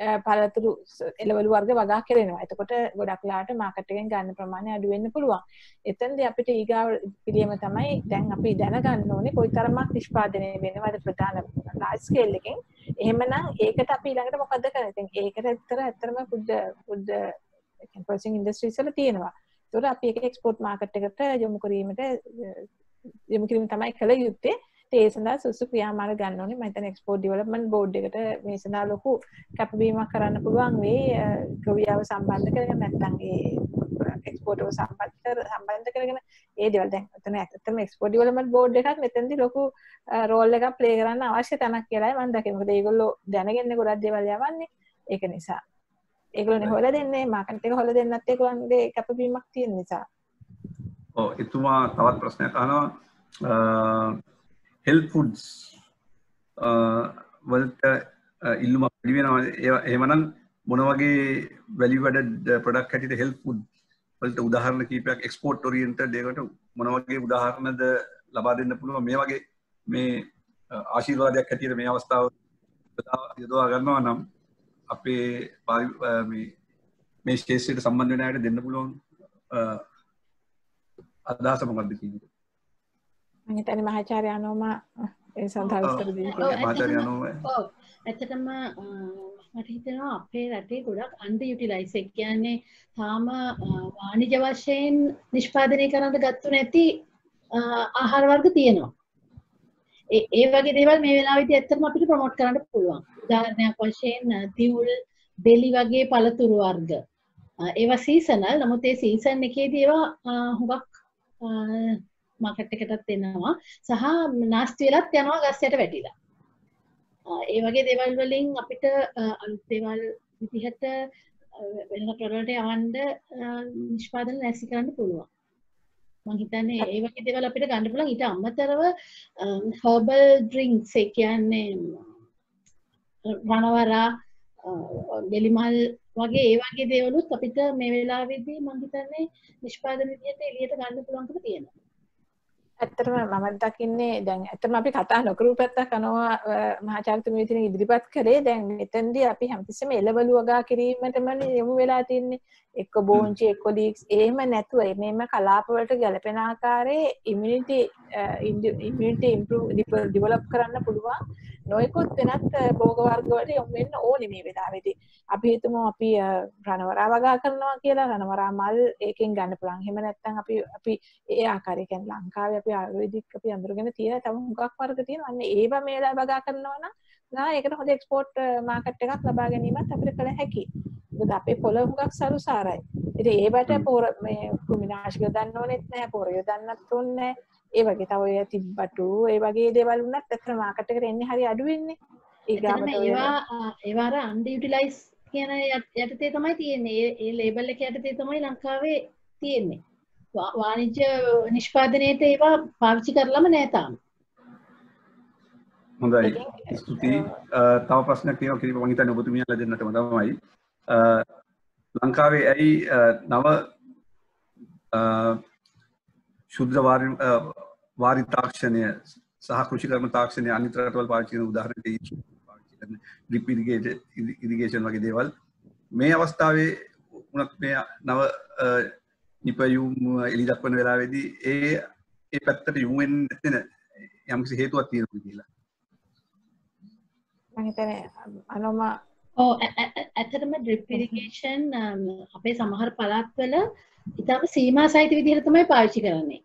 අ, පළතුරු ස- එළවලු වර්ග වගා කරනවා. එතකොට ගොඩක් ලාට මාකට් එකෙන් ගන්න ප්‍රමාණය අඩු වෙන්න පුළුවන්. එතනදී අපිට ඊගාව පිළියම තමයි දැන් අපි දැනගන්න ඕනේ කොයිතරම්ක් නිෂ්පාදනය වෙනවද ප්‍රධාන ලාර්ජ් ස්කේල් එකෙන්. එහෙමනම් ඒකට අපි ඊළඟට මොකද කරන්නේ? ඉතින් ඒකට ඇත්තට ඇත්තටම ෆුඩ් ෆුඩ් පර්සිං ඉන්ඩස්ට්‍රීස් වල තියෙනවා. ඒතකොට අපි ඒක එක්ස්පෝර්ට් මාකට් එකට යොමු කිරීමට අ, යොමු කිරීම තමයි කළ යුත්තේ. ඉතින් ඒ සඳහා සුසු ක්‍රියාමාර්ග ගන්න ඕනේ. මම හිතන්නේ එක්ස්පෝර්ට් ඩෙවලොප්මන්ට් බෝඩ් එකට මේ සඳහා ලොකු කැපවීමක් කරන්න පුළුවන් වෙයි. අ, ගොවියාව සම්බන්ධ කරගෙන නැත්නම් ඒ එක්ස්පෝර්ට් එක සම්බන්ධ කර සම්බන්ධ කරගෙන ඒ දේවල් දැන් එතන ඇත්තටම එක්ස්පෝර්ට් ඩෙවලොප්මන්ට් බෝඩ් එකක් මෙතනදී ලොකු රෝල් එකක් ප්ලේ කරන්න අවශ්‍ය තැනක් කියලායි මම දකින්නේ මොකද ඒගොල්ලෝ දැනගෙන ගොඩක් දේවල් යවන්නේ ඒක නිසා. ඒගොල්ලෝනේ හොයලා දෙන්නේ මාකට් එක හොයලා දෙන්නත් ඒගොල්ලන්ගේ කැපවීමක් තියෙන නිසා. ඔව් එතුමා තවත් ප්‍රශ්නයක් අහනවා. හෙල් ෆුඩ්ස් uh, වලට අ, ඉල්ලුමක් වැඩි වෙනවා. ඒවා- එහෙමනම් මොන වගේ වැලියු ඇඩඩ් ප්‍රොඩක්ට් හැටියට හෙල් ෆුඩ් වලට උදාහරණ කීපයක් එක්ස්පෝර්ට් ඔරියන්ටඩ් ඒකට මොන වගේ උදාහරණද ලබා දෙන්න පුළුවන්? මේ වගේ මේ අ, ආශිර්වාදයක් හැටියට මේ අවස්ථාව යොදා- යොදවා ගන්නවා නම් අපේ පාරි- අ, මේ මේ ශේෂ්ත්‍රයට සම්බන්ධ වෙන අයට දෙන්න පුළුවන් අ, අදහස මොකක්ද කියන හිතන්නේ මහාචාර්ය අනෝම ඒ සඳහා. මහාචාර්ය ඇත්තටම- මට හිතෙනවා අපේ රටේ ගොඩක් අන්ඩ යුටිලයිස් එක කියන්නේ තාම වාණිජ වශයෙන් නිෂ්පාදනය කරන්න ගත්තු නැති ආහාර වර්ග තියෙනවා. ඒ ඒ වගේ දේවල් මේ වෙලාවේදී ඇත්තටම අපිට ප්‍රොමෝට් කරන්න පුළුවන්. උදාහරණයක් වශයෙන් දිවුල් බෙලි වගේ පළතුරු වර්ග. ඒවා සීසනල් නමුත් ඒ සීසන් එකේදී ඒවා හුඟක් මාකට් එකටත් එනවා. සහ නාස්ති වෙලත් යනවා ගස්සයට වැටිලා. අ, ඒ වගේ දේවල් වලින් අපිට අ, අලුත් දේවල් විදිහට අ, වෙන රටවලට යවන්න අ, නිෂ්පාදන නැසි කරන්න පුළුවන්. මං හිතන්නේ ඒ වගේ දේවල් අපිට ගන්න පුළුවන්. ඊට අමතරව හර්බල් ඩ්‍රින්ක්ස් ඒ කියන්නේ රණවරා ගෙලිමල් වගේ ඒ වගේ දේවලුත් අපිට මේ වෙලාවේදී මං හිතන්නේ නිෂ්පාදන විදිහට එළියට ගන්න පුළුවන්කම තියෙනවා. ඇත්තටම මම දකින්නේ දැන් ඇත්තටම අපි කතා නොකරපු පැත්තක් අනවා මහාචාර්යතුමිය විදිහට ඉදිරිපත් කරේ දැන් මෙතෙන්දී අපි හැමතිස්සෙම එළවලු වගා කිරීමටම යොමු වෙලා තින්නේ. එක්ක බෝංචි එක්ක ලීක්ස්. එහෙම නැතුව මේම කලාප වලට ගැලපෙන ආකාරයේ ඉමුනිටි ඉමුනිටි ඉම්ප්‍රූව් ඩිවලොප් කරන්න පුළුවන් නොයෙකුත් වෙනත් භෝග වර්ග වලට යොමු වෙන්න ඕනේ මේ වෙලාවේදී අපි හිතමු අපි රණවරා වගා කරනවා කියලා රණවරා මල් ඒකෙන් ගන්න පුළුවන් එහෙම නැත්නම් අපි අපි ඒ ආකාරය කියන්නේ ලංකාවේ අපි ආයුර්වේදික් අපි අඳුරගෙන තියෙන තව හුඟක් වර්ග තියෙනවා. අන්න ඒවා මේලා වගා කරනවා නම් නා ඒකට හොඳ එක්ස්පෝර්ට් මාකට් එකක් ලබා ගැනීමත් අපිට කළ හැකියි. මොකද අපේ පොළ හුඟක් සරු සාරයි. ඉතින් ඒවට පොර මේ කෘමිනාශක දන්න ඕනෙත් නැහැ, පොරය දන්නත් ඕනේ නැහැ. ඒ වගේ තව ඔය තිබ්බටු ඒ වගේ දේවල් වුණත් ඇත්තට මාකට් එකට එන්නේ හරි අඩු වෙන්නේ. ඊගාවට ඒවා ඒවාර අන්ඩියුටිලයිස් කියන යටතේ තමයි තියෙන්නේ. ඒ ලේබල් එක යටතේ තමයි ලංකාවේ තියෙන්නේ. වාණිජ්‍ය නිෂ්පාදනයට ඒවා පාවිච්චි කරලම නෑ තාම. හොඳයි ස්තුතියි තව ප්‍රශ්නයක් තියෙනවා කිරිප මං හිතන්නේ ඔබතුමියලා දෙන්නටම තමයි ලංකාවේ ඇයි නව ශුද්ධ වාරි තාක්ෂණය සහ කෘෂිකර්ම තාක්ෂණය අනිත් රටවල් පාවිච්චි කරන උදාහරණයක් පාවිච්චි කරන ඩ්‍රිප් ඉරිගේෂන් වගේ දේවල්. මේ අවස්ථාවේ උනත් මේ නව නිපයුම් එලි දක්වන වෙලාවේදී ඒ ඒ පැත්තට යොමු වෙන්නේ නැත්නම් යම්කිසි හේතුවක් තියෙනවා කියලා. මහිතන අනොම ඕ ඇතරම ඩ්‍රිපිරිකේෂන් අපේ සමහර පළත්වල ඉතාම සීමා සහිත විදිහට තමයි පාවිච්චි කරන්නේ.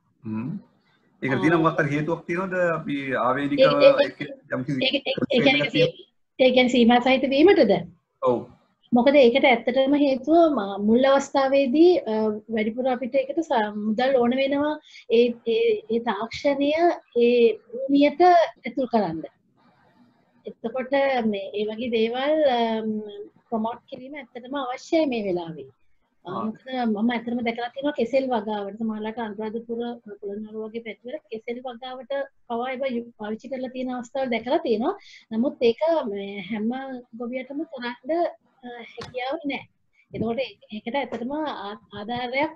ඒක තින මොකක්ද හේතුවක් තියෙනවද? අපි ආවේනික ඒකැන සීමා සහිත වීමටද? ඔව්. මොකද ඒකට ඇත්තටම හේතුව මුල් අවස්ථාවේදී වැඩිපුර අපිට එකට මුදල් ඕන වෙනවා ඒ තාක්ෂණය ඒ භූමියට ඇතුල් කරන්න එතකොට මේ ඒ වගේ දේවල් ප්‍රමෝට් කිරීම ඇත්තටම අවශ්‍යයි මේ වෙලාවේ. මම ඇත්තටම දැකලා තියෙනවා කෙසෙල් වගාවට සමහරවිට අනුරාධපුර පොළොන්නරුව වගේ පැතිවල කෙසෙල් වගාවට පවා ඒවා පාවිච්චි කරලා තියෙන අවස්ථාවල් දැකලා තියෙනවා. නමුත් ඒක හැම ගොවියටම කරන්න හැකියාව නැහැ. එතකොට ඒකට ඇත්තටම ආධාරයක්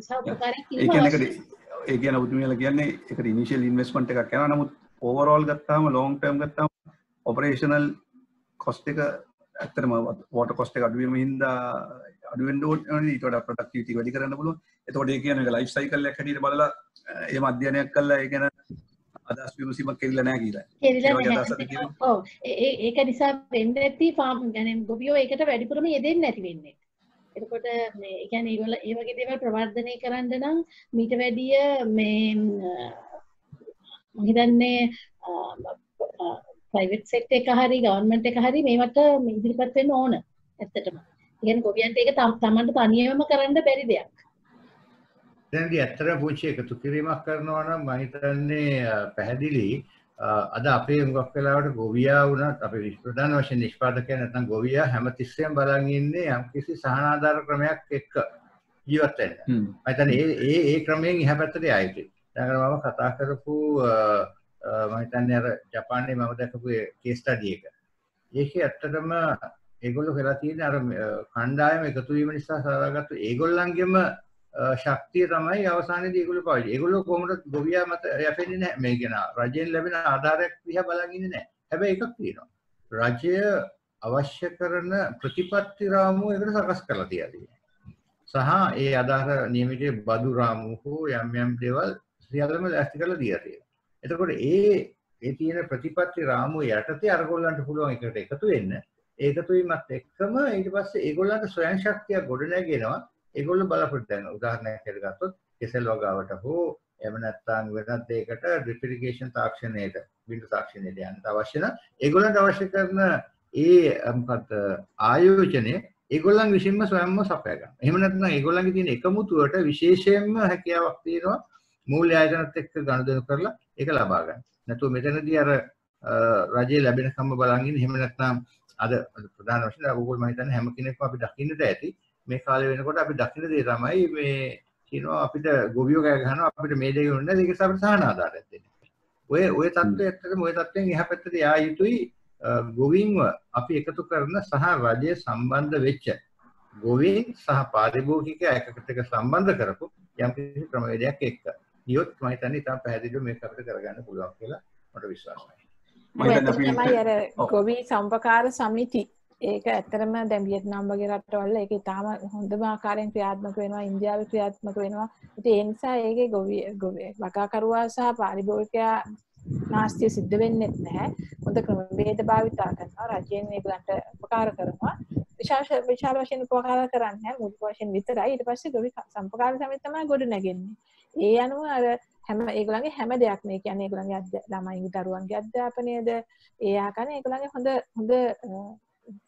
සහ උපකාරයක්. ඒ කියන්නේ ඔබතුමියලා කියන්නේ ඒකට ඉනිෂියල් ඉන්වෙස්ට්මන්ට් එකක් යනවා. නමුත් ඕවරෝල් ගත්තාම ලොන්గ్ ටර්ම් ගත්තාම ඔපරේෂනල් කොස්ට එක ඇතරම වට කොස්ට අඩුවීම හිද අඩුවෙන් ඊට ප්‍රටක්ටීති වැඩි කරන්න පුළුව එතකොට කියන ලයිෆ් සයිකල් හැටියට බලලා ඒ අධ්‍යයනයක් කල්ලා ඒ ගැන අදස් විමසීමක් කෙල්ල නෑ කියලා. ඒක නිසා වෙන්න ඇති ෆාම් ගැන ගොබියෝ ඒකට වැඩිපුරම යෙදෙන් නැති වෙන්නේ. එතකොට එකැන ඒවල ඒවගේ දේවල් ප්‍රවර්ධනය කරන්න නම් මීට වැඩිය මේ මහිතන්නේ ප්‍රයිවට් සෙක්ටර් එක හරි ගවර්න්මන්ට් එක හරි මේවට ඉදිරිපත් වෙන්න ඕන ඇත්තටම. ඉතින් ගොවියන්ට ඒක තමන්ට තනියමම කරන්න බැරි දෙයක්. දැන්දී ඇත්තට පුංචි එකතු කිරීමක් කරනවා නම් මම හිතන්නේ පැහැදිලි අද අපේ හුඟක් වෙලාවට ගොවියා වුණත් අපේ ප්‍රධාන වශයෙන් නිෂ්පාදකයන් නැත්නම් ගොවියා හැමතිස්සෙම බලන් ඉන්නේ යම්කිසි සහනාධාර ක්‍රමයක් එක්ක ජීවත් වෙන්න. මම හිතන්නේ ඒ ඒ ක්‍රමයෙන් එහා පැත්තට යයිද. දැන් මම කතා කරපු මහිතන්නේ අර ජපානයේ මම දැකපු කේස් ස්ටඩි එක. ඒකේ ඇත්තටම ඒගොල්ලෝ කරලා තියෙන අර කණ්ඩායම එකතු වීම නිසා සාදාගත්තු ඒගොල්ලන්ගෙම ශක්තිය තමයි අවසානයේදී ඒගොල්ලෝ පාවිච්චි. ඒගොල්ලෝ කොහොමද ගොවියා මත යැපෙන්නේ නැහැ. මේ කියන රජයෙන් ලැබෙන ආධාරයක් දිහා බලන් ඉන්නේ නැහැ. හැබැයි එකක් තියෙනවා. රජය අවශ්‍ය කරන ප්‍රතිපත්ති රාමුව ඒකට සකස් කරලා තියලා සහ ඒ අදාළ නියමිත බදු රාමුව හෝ යම් යම් දේවල් සියල්ලම දැස්ති කරලා දීලා තියෙනවා. එතකොට ඒ ඒ තියෙන ප්‍රතිපත්ති රාමුව යටතේ අරගොල්ලන්ට පුළුවන් එකට එකතු වෙන්න. ඒකතු වීමත් එක්කම ඊට පස්සේ ඒගොල්ලන්ට ස්වයං ශක්තිය ගොඩනැගෙනවා ඒගොල්ලෝ බලාපොරොත්තු වෙනවා උදාහරණයක් ගත්තොත් කෙසෙල් වගාවට හෝ එහෙම නැත්නම් වෙනත් දෙයකට ඩ්‍රිප් ඉරිගේෂන් තාක්ෂණයට බිඳු තාක්ෂණයට යන්න අවශ්‍ය නම් ඒගොල්ලන්ට අවශ්‍ය කරන ඒ මොකද්ද ආයෝජනය ඒගොල්ලන් විසින්ම ස්වයම්ම සපයා ගන්න. එහෙම නැත්නම් ඒගොල්ලන්ගේ තියෙන එකමුතුවට විශේෂයෙන්ම හැකියාවක් තියෙනවා. මූල්‍ය ආයතනත් එක්ක ගනුදෙනු කරලා ඒක ලබා ගන්න. නැතුව මෙතනදී අර රජයේ ලැබෙනකම්ම බලන් ඉන්න එහෙම නැත්නම් අද ප්‍රධාන වශයෙන් ඕගොල්ලෝ මම හිතන්නේ හැම කෙනෙක්ම අපි දකින්නට ඇති මේ කාලේ වෙනකොට අපි දකින්න දේ තමයි මේ කියනවා අපිට ගොවියෝ කෑ ගහනවා අපිට මේ දේ වුණා ඒක නිසා අපිට සහන ආධාරයක් දෙන්න. ඔය ඔය தත්ත්වය ඇත්තටම ඔය තත්ත්වයෙන් එහා පැත්තට යා යුතුයි ගොවින්ව අපි එකතු කරන සහ රජය සම්බන්ධ වෙච්ච ගොවීන් සහ පාරිභෝගිකයා එකකට එක සම්බන්ධ කරපු යම් කිසි ක්‍රමවේදයක් එක්ක. ගියොත් මම හිතන්නේ ඉතින් පැහැදිලිව මේක අපිට කරගන්න පුළුවන් කියලා මට විශ්වාසයි. තමයි අර ගොවි සම්පකාර සමිති ඒක ඇත්තරම දැන් වියට්නාම් වගේ රටවල ඒක ඉතාම හොඳම ආකාරයෙන් ක්‍රියාත්මක වෙනවා ඉන්දියාවේ ක්‍රියාත්මක වෙනවා. ඉතින් ඒ නිසා ඒකේ ගොවි ගොවි වගාකරුවා සහ පාරිභෝගිකයා නාස්තිය සිද්ධ වෙන්නේ නැහැ. හොඳ ක්‍රමවේද භාවිතා කරනවා. රජයෙන් ඒගලන්ට උපකාර කරනවා. විශාල විශාල වශයෙන් උපකාර කරන්නේ මුල් වශයෙන් විතරයි. ඊට පස්සේ ගොවි සම්පකාර සමිතිය තමයි ගොඩ නැගෙන්නේ. ඒ අනුව අර හැම ඒගොල්ලන්ගේ හැම දෙයක් මේ කියන්නේ ඒගොල්ලන්ගේ ළමයින්ගේ දරුවන්ගේ අධ්‍යාපනයද ඒ ආකාරයෙන් ඒගොල්ලන්ගේ හොඳ හොඳ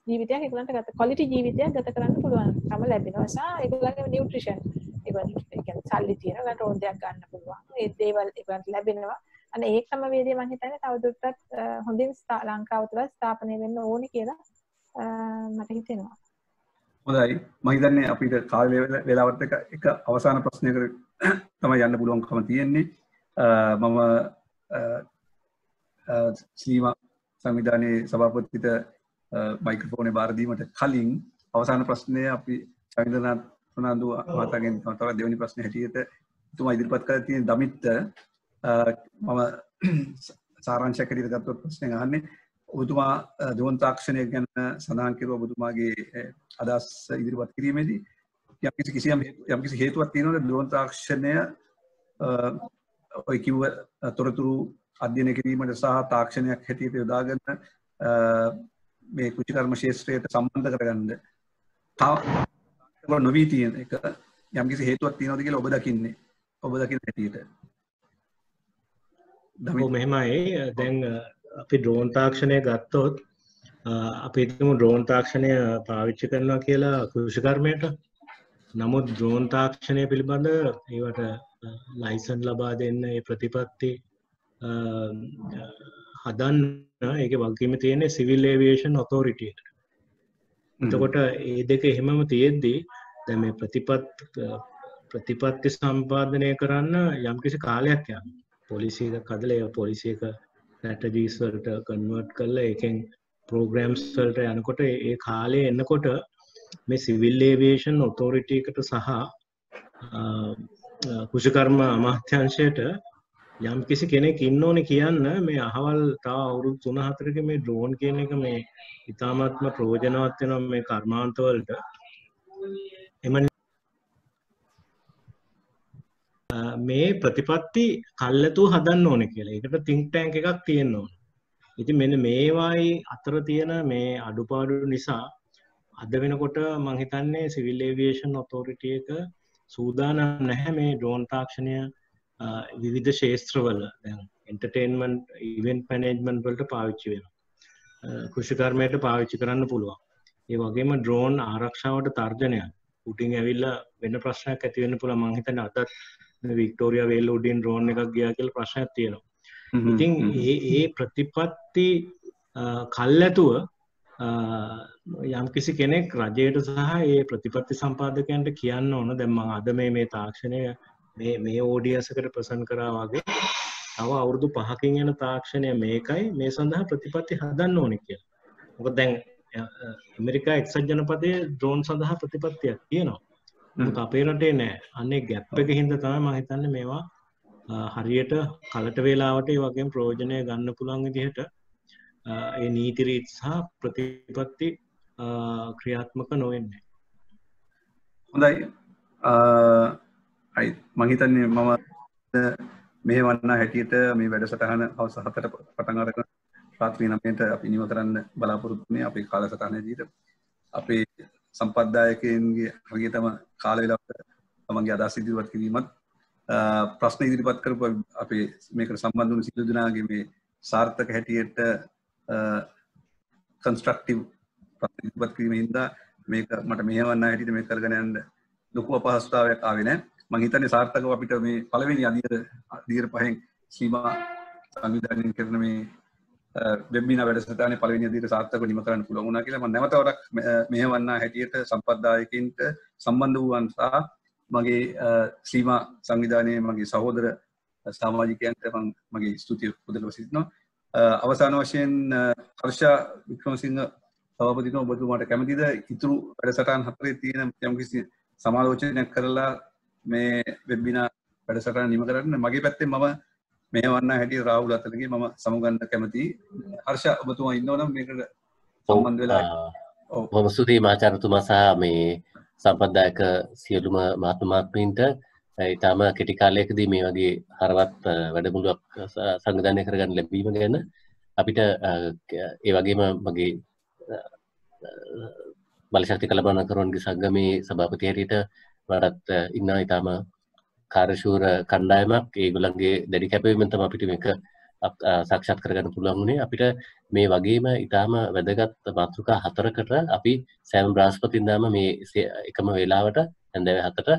ජීවිතයක් ඒගොල්ලන්ට ගත quality ජීවිතයක් ගත කරන්න පුළුවන්කම ලැබෙනවා. සහ ඒගොල්ලන්ගේ නියුට්‍රිෂන් ඒගොල්ලෝ ඒ කියන්නේ සල්ලි තියෙනවා ඒගොල්ලන්ට ඕන දෙයක් ගන්න පුළුවන්. ඒ දේවල් ඒගොල්ලන්ට ලැබෙනවා. අන්න ඒ ක්‍රමවේදය මම හිතන්නේ තවදුරටත් හොඳින් ලංකාව තුළ ස්ථාපනය වෙන්න ඕනි කියලා මට හිතෙනවා. හොඳයි. මම හිතන්නේ අපිට කාල වේලාවත් එක එක අවසාන ප්‍රශ්නයකට තමයි යන්න පුළුවන්කම තියෙන්නේ. මම ශ්‍රීම සංවිධානයේ සභාපතිට මයික්‍රෆෝනේ බාරදීමට කලින් අවසාන ප්‍රශ්නය අපි චවිදනාත් ප්‍රනාන්දු මතාගෙන් තවර දෙවනි ප්‍රශ්න හැටියට තුමා ඉදිරිපත් කර තියෙන දමිත්ත මම සාරංශකරීට ගත්තොත් ප්‍රශ්නය අහන්නේ. ඔබතුමා දෝන් තාක්ෂණය ගැන සඳහන් කිරුව ඔබතුමාගේ අදස් ඉදිරිපත් කිරීමේදී. යම්කිසි කිසියම් යම්කිසි හේතුවක් තියෙනවද? දෝන් තාක්ෂණය ඔය කිව්ව තොරතුරු අධ්‍යයනය කිරීමට සහ තාක්ෂණයක් හැටියට යොදාගන්න මේ කෘෂිකර්ම ශේෂත්‍රයට සම්බන්ධ කරගන්න තව නොවී තියෙන එක යම්කිසි හේතුවක් තියෙනවද කියලා ඔබ දකින්නේ. ඔබ දකින හැටියට. මෙහෙමයි. දැන් අපි ඩ්‍රෝන් තාක්ෂණය ගත්තොත් අපි හිතමු ඩ්‍රෝන් තාක්ෂණය පාවිච්චි කරනවා කියලා කෘෂිකර්මයට නමුත් ඩ්‍රෝන් තාක්ෂණය පිළිබඳ ඒවට ලයිසන් ලබා දෙන්න ඒ ප්‍රතිපත්ති හදන්න ඒක වගකීම තියෙන්නේ සිවිල් ඒවියේෂන් ඔතෝරිටියට එතකොට ඒ දෙක එහෙමම තියෙද්දී දැ මේ ප්‍රතිපත් ප්‍රතිපත්ති සම්පාධනය කරන්න යම්කිසි කාලයක් යන්න පොලිසික කදල පොලිසියක නැටජීස්වලට කන්වර්ට් කරල එකෙන් පෝග්‍රම්ස්වලට යනකොට ඒ කාලය එන්නකොට මේ සිවිල් ඒවේෂන් ඔතෝරිටකට සහ කුෂකර්ම අමාත්‍යංශයට යම් කිසි කෙනෙක් ඉන්න ඕනේ කියන්න මේ අහවල් තව අවුරුදු 3-4ක මේ ඩ්‍රෝන් කියන එක මේ ඉතාමත්ම ප්‍රයෝජනවත් වෙනවා මේ කර්මාන්තවලට. එම මේ ප්‍රතිපත්ති කල්ලතු හදන්න ඕන කියලා. එකට තිංක් ටෑන්ක් එකක් තියෙන්න ඕන. ඉති මෙන්න මේවායි අතර තියෙන මේ අඩුපාඩු නිසා අද වෙනකොට මංහිතන්නේ සිවිල්ලේවේෂන් ඔතෝරිටිය එක සූදානම් නැහැ මේ ඩ්‍රෝන් තාක්ෂණය විවිධ ශේස්ත්‍රවල දැන් එන්ටර්ටේන්මන්් ඉවෙන්ට් පැනේජ්මන්් වලට පාවිච්චි වෙන කෘෂිකර්මයට පාවිච්චි කරන්න පුළුවන්. ඒ වගේම ඩ්‍රෝන් ආරක්ෂාවට තර්ජනයක්. උටින් ඇවිල්ල වෙන ප්‍රශ්නයක් ඇතිවෙන්න පුළ මංහිතන අතත් වික්ටෝරිය වේල් උඩින් ඩ්‍රෝන් එකක් ගියා කියල ප්‍රශ්නයක් තියෙනවා. ඉතින් ඒ ප්‍රතිපත්ති කල්ඇතුව යම් කිසි කෙනෙක් රජයට සහ ඒ ප්‍රතිපත්ති සම්පාධකයන්ට කියන්න ඕන. දැම්ම අද මේ මේ තාක්ෂණය මේ මේ ඕඩියසකට ප්‍රසන් කරා වගේ තව අවුරුදු පහකින් යන තාක්ෂණය මේකයි. මේ සඳහා ප්‍රතිපත්ති හදන්න ඕනෙ කිය මොක දැන් ඇමරිකා එක්සත් ජනපදය ද්‍රෝන් සඳහා ප්‍රතිපත්තියක් කියනවා අපේ රටේ නෑ. අන්නේ ගැප් එක හින්ද තමයි මහිතන්න මේවා හරියට කලට වේලාවට ඒ වගේ ප්‍රෝජනය ගන්න පුළන් විදිහට ඒ නීතිරීත් සහ ප්‍රතිපත්ති ක්‍රියාත්මක නොවෙන්නේ. හොඳයි. අයි මහිතන්නේ මම මේ වන්න හැටියට මේ වැඩසටහන හවස හතට පටන්ගරක රාත්‍රී නමයට අපි නිව කරන්න බලාපොරොත්තුනේ අපේ කාලසටහනදීට අපේ සම්පද්දායකයන්ගේ හරියටම කාලවෙලාට තමන්ගේ අදස් ඉදිරිපත් කිරීමත් ප්‍රශ්න ඉදිරිපත් කරපු අපේ මේකට සම්බන්ධන සිදු දෙනාගේ මේ සාර්ථක හැටියට කන්ස්ට්‍රක්ටව් ප්‍රතිපත් කිරීම හින්දා මේක මට මේවන්න හැටිට මේ කරගනයන්න ලොකු අපහස්ථාවයක් ආවෙන මහිතන සාර්ථක අපිට මේ පළවෙනි අදිර දීර පහෙන් සීමා සංවිධානයෙන් කරන මේ වෙබ්බින වැඩසටාන පලවෙනි දීර සාර්ථක නිම කරන්න පුළුවුණ කියලම නැවතවරක් මෙහවන්න හැටියට සම්පද්ධායකින්ට සම්බන්ධ වූවන්සා මගේ ශ්‍රීම සංවිධානය මගේ සහෝදර සාමාජිකයන්ට මගේ ස්තුතිය පුදලව සිටිනවා. අවසාන වශයෙන් හර්ෂා වික්‍රමසිංහ සභපතින ඔබතුමාට කැමතිද ඉතුරු වැඩසටන් හතරේ තියෙන යම්කිසි සමාලෝචනයක් කරලා මේ වෙබ්බින වැඩසටන නිම කරන්න මගේ පැත්තේ මම මේ වන්න හැටි රාහුල අතරගේ මම සමුගන්න කැමති හර්ෂ ඔබතුමා ඉන්නවනම් මේකට සම්බන්ධ වෙලා හොම ස්තුතියි මාචාරතුමා සහ මේ සම්පද්දායක සියලුම මාත්මමාත්මීන්ට ඉතාම කෙටි කාලයකදී මේ වගේ හරවත් වැඩමුළුවක් සංගධනය කරගන්න ලැබීම ගැන අපිට ඒ වගේම මගේ බලශක්ති කළබන කරුවන්ගේ සංගමේ සභාපති හැටියට වඩත් ඉන්න ඉතාම කාර්ශූර කණ්ඩායමක්. ඒගුලන්ගේ දැඩි කැපවීමතම අපිට මේක සක්ෂත් කරගන්න පුළුවන් වුණේ. අපිට මේ වගේම ඉතාම වැදගත් මාතෘකා හතරකට අපි සෑම බ්‍රාස්පතින්දාම මේ එකම වෙලාවට ඇඳව හතට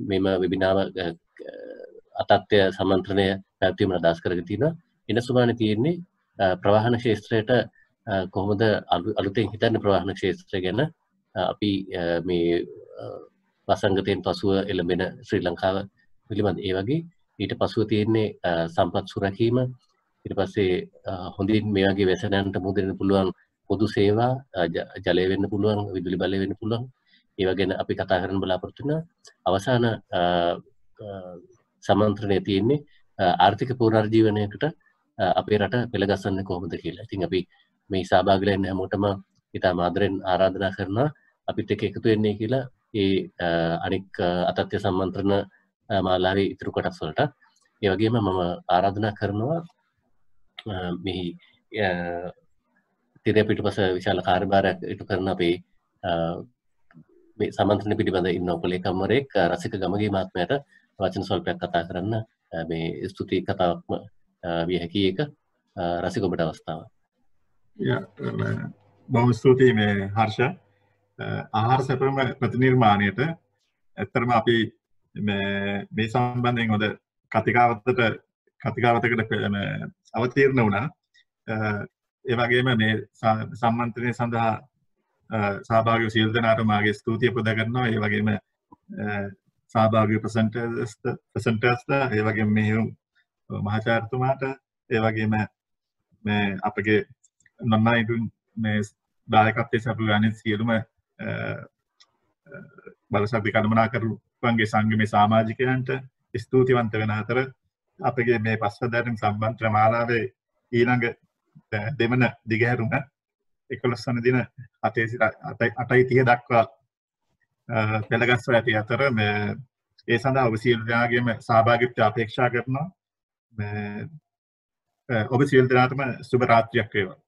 මෙම වෙබිනාව අතත්වය සමන්ත්‍රණය පැත්වීම අදස් කරග තින එන සුමාන තියෙන්නේ ප්‍රවාහන ශේත්‍රයට කොහොමද අලුතෙන් හිතන්න ප්‍රවාහන ශේත්‍රය ගැන අපි මේ වසංගතයෙන් පසුව එළඹෙන ශ්‍රී ලංකාව පිළිබඳ. ඒ වගේ ඊට පසුව තියෙන්නේ සම්පත් සුරකීම. ඉට පස්සේ හොඳින් මේ වගේ වැසනන්ට මුදරෙන පුළුවන් පොදු සේවා ජලය වෙන්න පුළුවන් විදුලි බලය වෙන්න පුළුවන්. ඒව ගැන අපි කතා කරන බලාපොරොත්තුන අවසාන සමන්ත්‍රණය තියෙන්නේ ආර්ථික පූර්ණර්ජීවනයකට අපේ රට පෙළගස්සන්න කොහොමද කියලා. ඉතින් අපි මේ සභාගලයන්න හැමෝටම ඉතා මාදරෙන් ආරාධනා කරනවා. අපිත් එක එකතු වෙන්නේ කියලා ඒ අනික් අතත්්‍ය සම්මන්ත්‍රණ මාලාවේ ඉතුරු කොටස් වලට. ඒ වගේම මම ආරාධනා කරනවා මෙහි තිර පිට පස විශාල කාර්භාරයක් ඉටු කරන අපේ මේ සමන්ත්‍රණ පිළිබඳ ඉන්න ඔපලේ කම්මරෙක් රසික ගමගේ මාත්මයට වචන ස්වල්පයක් කතා කරන්න මේ ස්තුති කතාවක්ම විය හැකි එක රසිකොබට අවස්ථාව. බොහම ස්තුතියි මේ හර්ෂ. ආහාර සැපම ප්‍රතිනිර්මාණයට ඇත්තරම අපි මේ සම්බන්ධයෙන් හොද කතිකාවත්තට කතිකාවතකට අවතීරණ වුණා. ඒවගේම මේ සම්මන්ත්‍රණය සඳහා සභාග සියල් දෙනාට මාගේ ස්තුතිය පුද කරනවා. ඒ වගේම සභාග ප්‍රසන්ටර්ස්ට ඒ වගේ මෙහු මහාචාර්තුමාට ඒ වගේම මේ අපගේ නොන්නා ඉටුන් මේ දායකත්තේ සපු ගන සියලුම බලශක්ති කළමනා කරුවන්ගේ සංගමේ සාමාජිකයන්ට ස්තුතිවන්ත වෙන අතර අපගේ මේ පස්සදරම් සම්බන්ත්‍ර මාලාවේ ඊළඟ දෙමන දිගහැරුම එකොළොස් වන දින අතේ අටයි තිය දක්වා පෙළගස්ව ඇති අතර ඒ සඳහා ඔබ සියලු දෙනාගේම සහභාගිත්වය අපේක්ෂා කරනවා. ඔබ සියලු දෙනාටම සුබ රාත්‍රියක් වේවා.